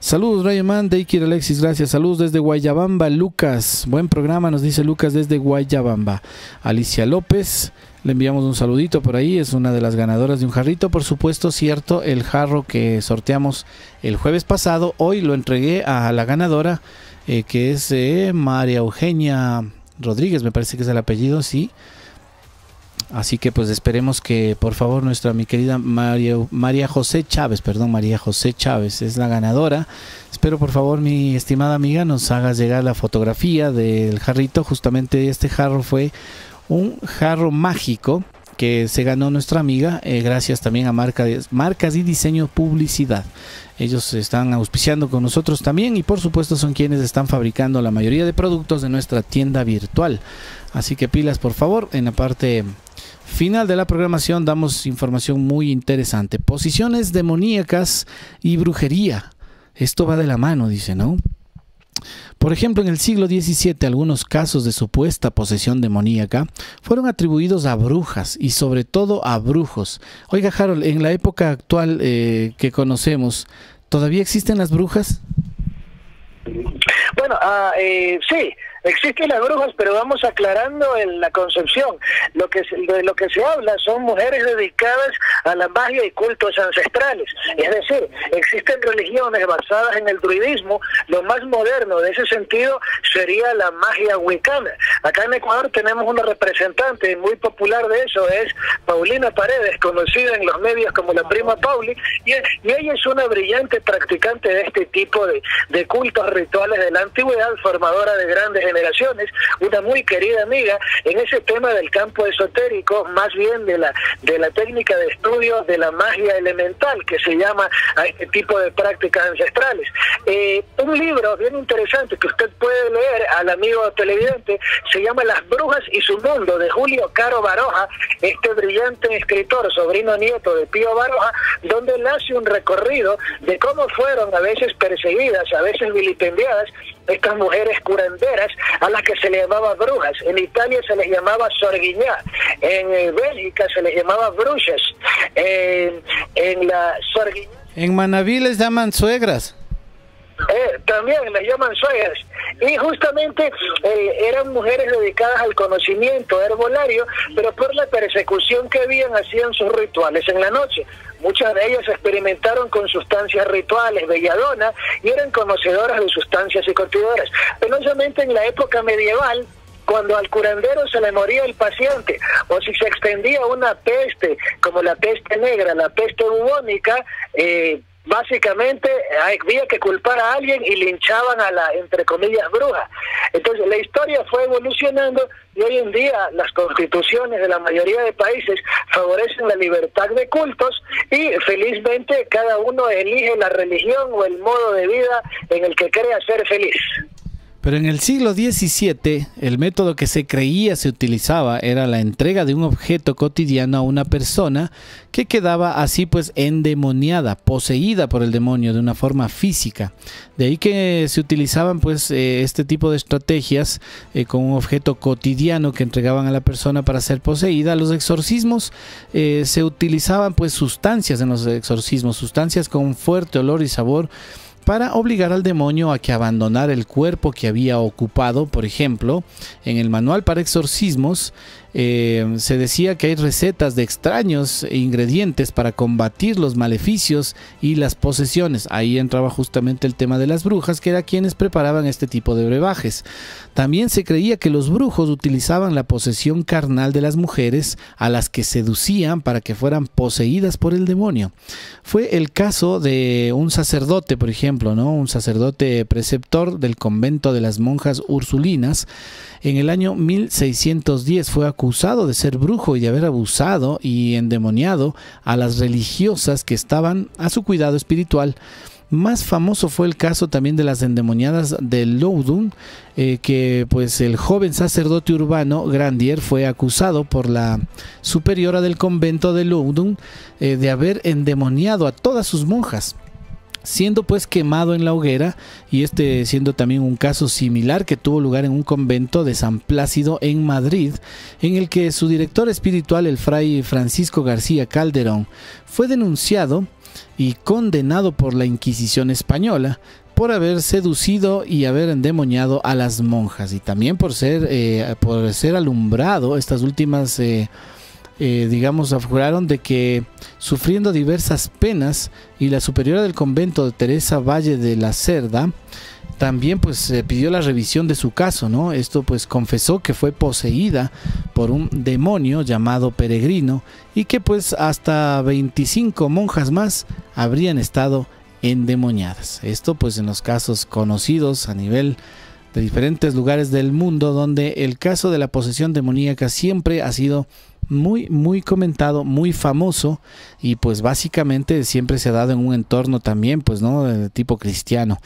Saludos Rayoman, Deikir Alexis, gracias. Saludos desde Guayabamba, Lucas. Buen programa, nos dice Lucas desde Guayabamba. Alicia López. Le enviamos un saludito por ahí, es una de las ganadoras de un jarrito, por supuesto, cierto, el jarro que sorteamos el jueves pasado, hoy lo entregué a la ganadora, eh, que es eh, María Eugenia Rodríguez, me parece que es el apellido, sí. Así que pues esperemos que por favor nuestra mi querida María, María José Chávez, perdón, María José Chávez es la ganadora. Espero por favor mi estimada amiga nos hagas llegar la fotografía del jarrito. Justamente este jarro fue un jarro mágico que se ganó nuestra amiga eh, gracias también a marcas y diseño publicidad. Ellos están auspiciando con nosotros también y por supuesto son quienes están fabricando la mayoría de productos de nuestra tienda virtual. Así que pilas por favor en la parte final de la programación damos información muy interesante. Posiciones demoníacas y brujería. Esto va de la mano, dice, ¿no? Por ejemplo, en el siglo XVII algunos casos de supuesta posesión demoníaca fueron atribuidos a brujas y sobre todo a brujos. Oiga, Harold, en la época actual eh, que conocemos, ¿todavía existen las brujas? Bueno, ah, eh, sí, Existen las brujas, pero vamos aclarando en la concepción. Lo que de lo que se habla son mujeres dedicadas a la magia y cultos ancestrales. Es decir, existen religiones basadas en el druidismo. Lo más moderno de ese sentido sería la magia wicana. Acá en Ecuador tenemos una representante muy popular de eso, es Paulina Paredes, conocida en los medios como la prima Pauli, y, ella es una brillante practicante de este tipo de, de cultos rituales de la antigüedad, formadora de grandes generaciones, una muy querida amiga en ese tema del campo esotérico, más bien de la, de la técnica de estudio de la magia elemental que se llama a este tipo de prácticas ancestrales. Eh, un libro bien interesante que usted puede leer al amigo televidente se llama Las Brujas y su Mundo de Julio Caro Baroja, este brillante escritor, sobrino nieto de Pío Baroja, donde él hace un recorrido de cómo fueron a veces perseguidas, a veces vilipendiadas estas mujeres curanderas a las que se les llamaba brujas. En Italia se les llamaba sorguiñá, en Bélgica se les llamaba brujas, en, en la sorguiñá. En Manaví les llaman suegras. Eh, también les llaman suegras. Y justamente eh, eran mujeres dedicadas al conocimiento herbolario, pero por la persecución que habían hacían sus rituales en la noche. Muchas de ellas experimentaron con sustancias rituales, belladonas, y eran conocedoras de sustancias psicotidoras. Penosamente en la época medieval, cuando al curandero se le moría el paciente o si se extendía una peste como la peste negra, la peste bubónica, eh, básicamente había que culpar a alguien y linchaban a la, entre comillas, bruja. Entonces la historia fue evolucionando y hoy en día las constituciones de la mayoría de países favorecen la libertad de cultos y felizmente cada uno elige la religión o el modo de vida en el que crea ser feliz. Pero en el siglo XVII, el método que se creía se utilizaba era la entrega de un objeto cotidiano a una persona que quedaba así pues endemoniada, poseída por el demonio de una forma física. De ahí que se utilizaban pues eh, este tipo de estrategias eh, con un objeto cotidiano que entregaban a la persona para ser poseída. Los exorcismos eh, se utilizaban pues sustancias en los exorcismos, sustancias con fuerte olor y sabor para obligar al demonio a que abandonara el cuerpo que había ocupado. Por ejemplo, en el manual para exorcismos eh, se decía que hay recetas de extraños ingredientes para combatir los maleficios y las posesiones. Ahí entraba justamente el tema de las brujas, que era quienes preparaban este tipo de brebajes. También se creía que los brujos utilizaban la posesión carnal de las mujeres a las que seducían para que fueran poseídas por el demonio. Fue el caso de un sacerdote, por ejemplo, ¿no? Un sacerdote preceptor del convento de las monjas ursulinas en el año 1610 fue acusado de ser brujo y de haber abusado y endemoniado a las religiosas que estaban a su cuidado espiritual. Más famoso fue el caso también de las endemoniadas de Loudun, eh, que pues el joven sacerdote urbano Grandier fue acusado por la superiora del convento de Loudun eh, de haber endemoniado a todas sus monjas siendo pues quemado en la hoguera y este siendo también un caso similar que tuvo lugar en un convento de San Plácido en Madrid, en el que su director espiritual, el fray Francisco García Calderón, fue denunciado y condenado por la Inquisición española por haber seducido y haber endemoniado a las monjas y también por ser, eh, por ser alumbrado estas últimas... Eh, eh, digamos, afirmaron de que sufriendo diversas penas y la superiora del convento de Teresa Valle de la Cerda también pues pidió la revisión de su caso, ¿no? Esto pues confesó que fue poseída por un demonio llamado peregrino y que pues hasta 25 monjas más habrían estado endemoniadas. Esto pues en los casos conocidos a nivel de diferentes lugares del mundo donde el caso de la posesión demoníaca siempre ha sido muy muy comentado, muy famoso y pues básicamente siempre se ha dado en un entorno también pues no de tipo cristiano.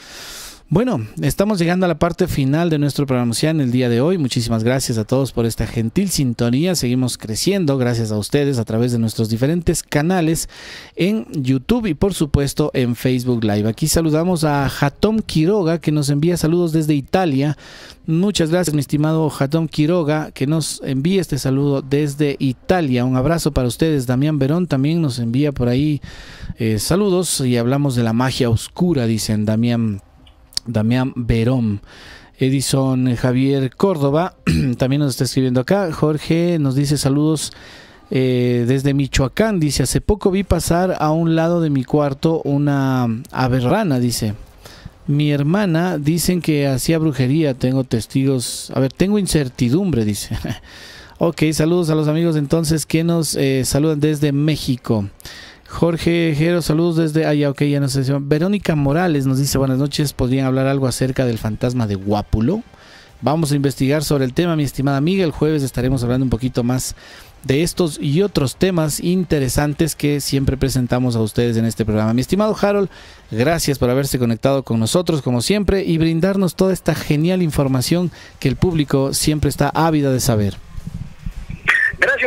Bueno, estamos llegando a la parte final de nuestro programación el día de hoy. Muchísimas gracias a todos por esta gentil sintonía. Seguimos creciendo gracias a ustedes a través de nuestros diferentes canales en YouTube y por supuesto en Facebook Live. Aquí saludamos a Jatom Quiroga que nos envía saludos desde Italia. Muchas gracias mi estimado Jatom Quiroga que nos envía este saludo desde Italia. Un abrazo para ustedes. Damián Verón también nos envía por ahí eh, saludos y hablamos de la magia oscura, dicen Damián Damián Verón. Edison Javier Córdoba también nos está escribiendo acá. Jorge nos dice saludos eh, desde Michoacán. Dice, hace poco vi pasar a un lado de mi cuarto una aberrana, dice. Mi hermana dicen que hacía brujería. Tengo testigos. A ver, tengo incertidumbre, dice. ok, saludos a los amigos entonces que nos eh, saludan desde México. Jorge Jero, saludos desde allá, ok, ya no sé. Verónica Morales nos dice buenas noches, ¿podrían hablar algo acerca del fantasma de Guápulo? Vamos a investigar sobre el tema, mi estimada amiga. El jueves estaremos hablando un poquito más de estos y otros temas interesantes que siempre presentamos a ustedes en este programa. Mi estimado Harold, gracias por haberse conectado con nosotros como siempre y brindarnos toda esta genial información que el público siempre está ávida de saber.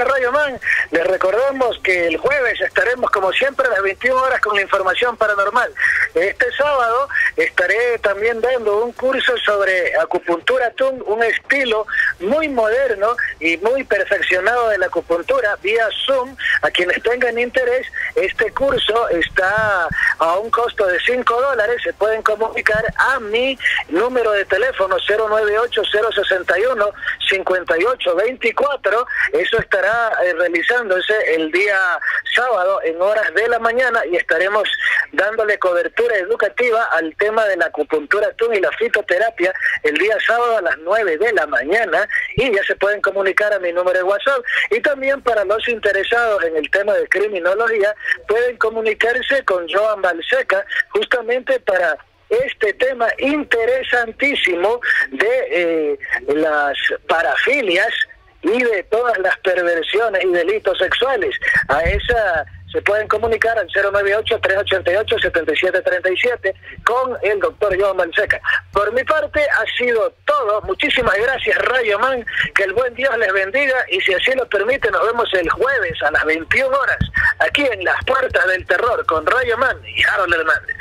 Rayo Man. Les recordamos que el jueves estaremos como siempre a las 21 horas con la información paranormal. Este sábado estaré también dando un curso sobre acupuntura Tung, un estilo muy moderno y muy perfeccionado de la acupuntura vía Zoom. A quienes tengan interés, este curso está a un costo de 5 dólares. Se pueden comunicar a mi número de teléfono 098 061 5824. Eso estará eh, realizándose el día sábado en horas de la mañana y estaremos dándole cobertura educativa al tema de la acupuntura TUN y la fitoterapia el día sábado a las 9 de la mañana. Y ya se pueden comunicar a mi número de WhatsApp. Y también para los interesados en el tema de criminología pueden comunicarse con Joan Balseca justamente para este tema interesantísimo de eh, las parafilias y de todas las perversiones y delitos sexuales. A esa se pueden comunicar al 098-388-7737 con el doctor Joan Manseca. Por mi parte ha sido todo. Muchísimas gracias Rayo Man. Que el buen Dios les bendiga y si así lo permite nos vemos el jueves a las 21 horas aquí en las puertas del terror con Rayo Man y Harold Hernández.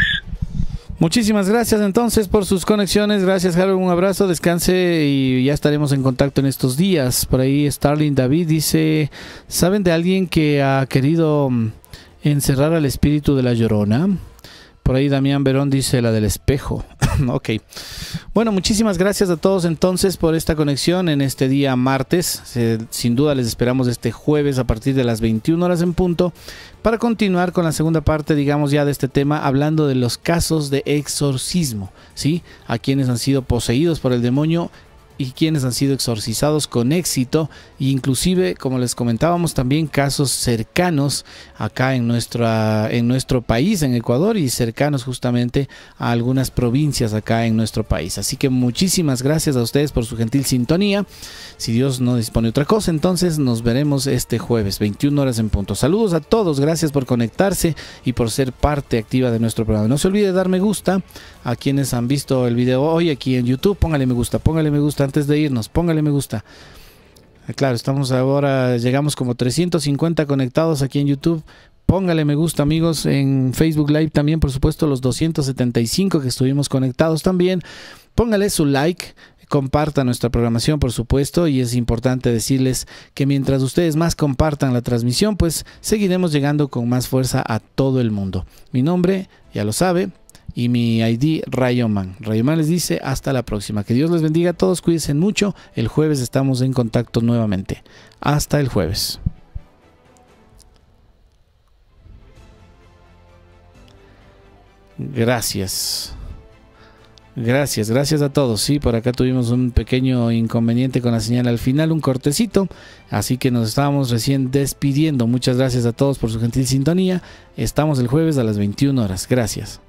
Muchísimas gracias entonces por sus conexiones. Gracias, Harold. Un abrazo, descanse y ya estaremos en contacto en estos días. Por ahí Starling David dice, ¿saben de alguien que ha querido mm, encerrar al espíritu de la llorona? Por ahí Damián Verón dice la del espejo. ok. Bueno, muchísimas gracias a todos entonces por esta conexión en este día martes. sin duda les esperamos este jueves a partir de las 21 horas en punto para continuar con la segunda parte, digamos ya de este tema, hablando de los casos de exorcismo, ¿sí? A quienes han sido poseídos por el demonio y quienes han sido exorcizados con éxito e inclusive como les comentábamos también casos cercanos acá en nuestra en nuestro país en Ecuador y cercanos justamente a algunas provincias acá en nuestro país. Así que muchísimas gracias a ustedes por su gentil sintonía. Si Dios no dispone otra cosa entonces nos veremos este jueves 21 horas en punto. Saludos a todos gracias por conectarse y por ser parte activa de nuestro programa. No se olvide de dar me gusta a quienes han visto el video hoy aquí en YouTube. Póngale me gusta póngale me gusta antes de irnos, póngale me gusta. Ah, claro, estamos ahora, llegamos como 350 conectados aquí en YouTube. Póngale me gusta amigos en Facebook Live también, por supuesto, los 275 que estuvimos conectados también. Póngale su like, comparta nuestra programación, por supuesto, y es importante decirles que mientras ustedes más compartan la transmisión, pues seguiremos llegando con más fuerza a todo el mundo. Mi nombre, ya lo sabe, y mi ID Rayoman. Rayoman les dice hasta la próxima. Que Dios les bendiga a todos, cuídense mucho. El jueves estamos en contacto nuevamente. Hasta el jueves. Gracias. Gracias, gracias a todos. Sí, por acá tuvimos un pequeño inconveniente con la señal al final, un cortecito. Así que nos estábamos recién despidiendo. Muchas gracias a todos por su gentil sintonía. Estamos el jueves a las 21 horas. Gracias.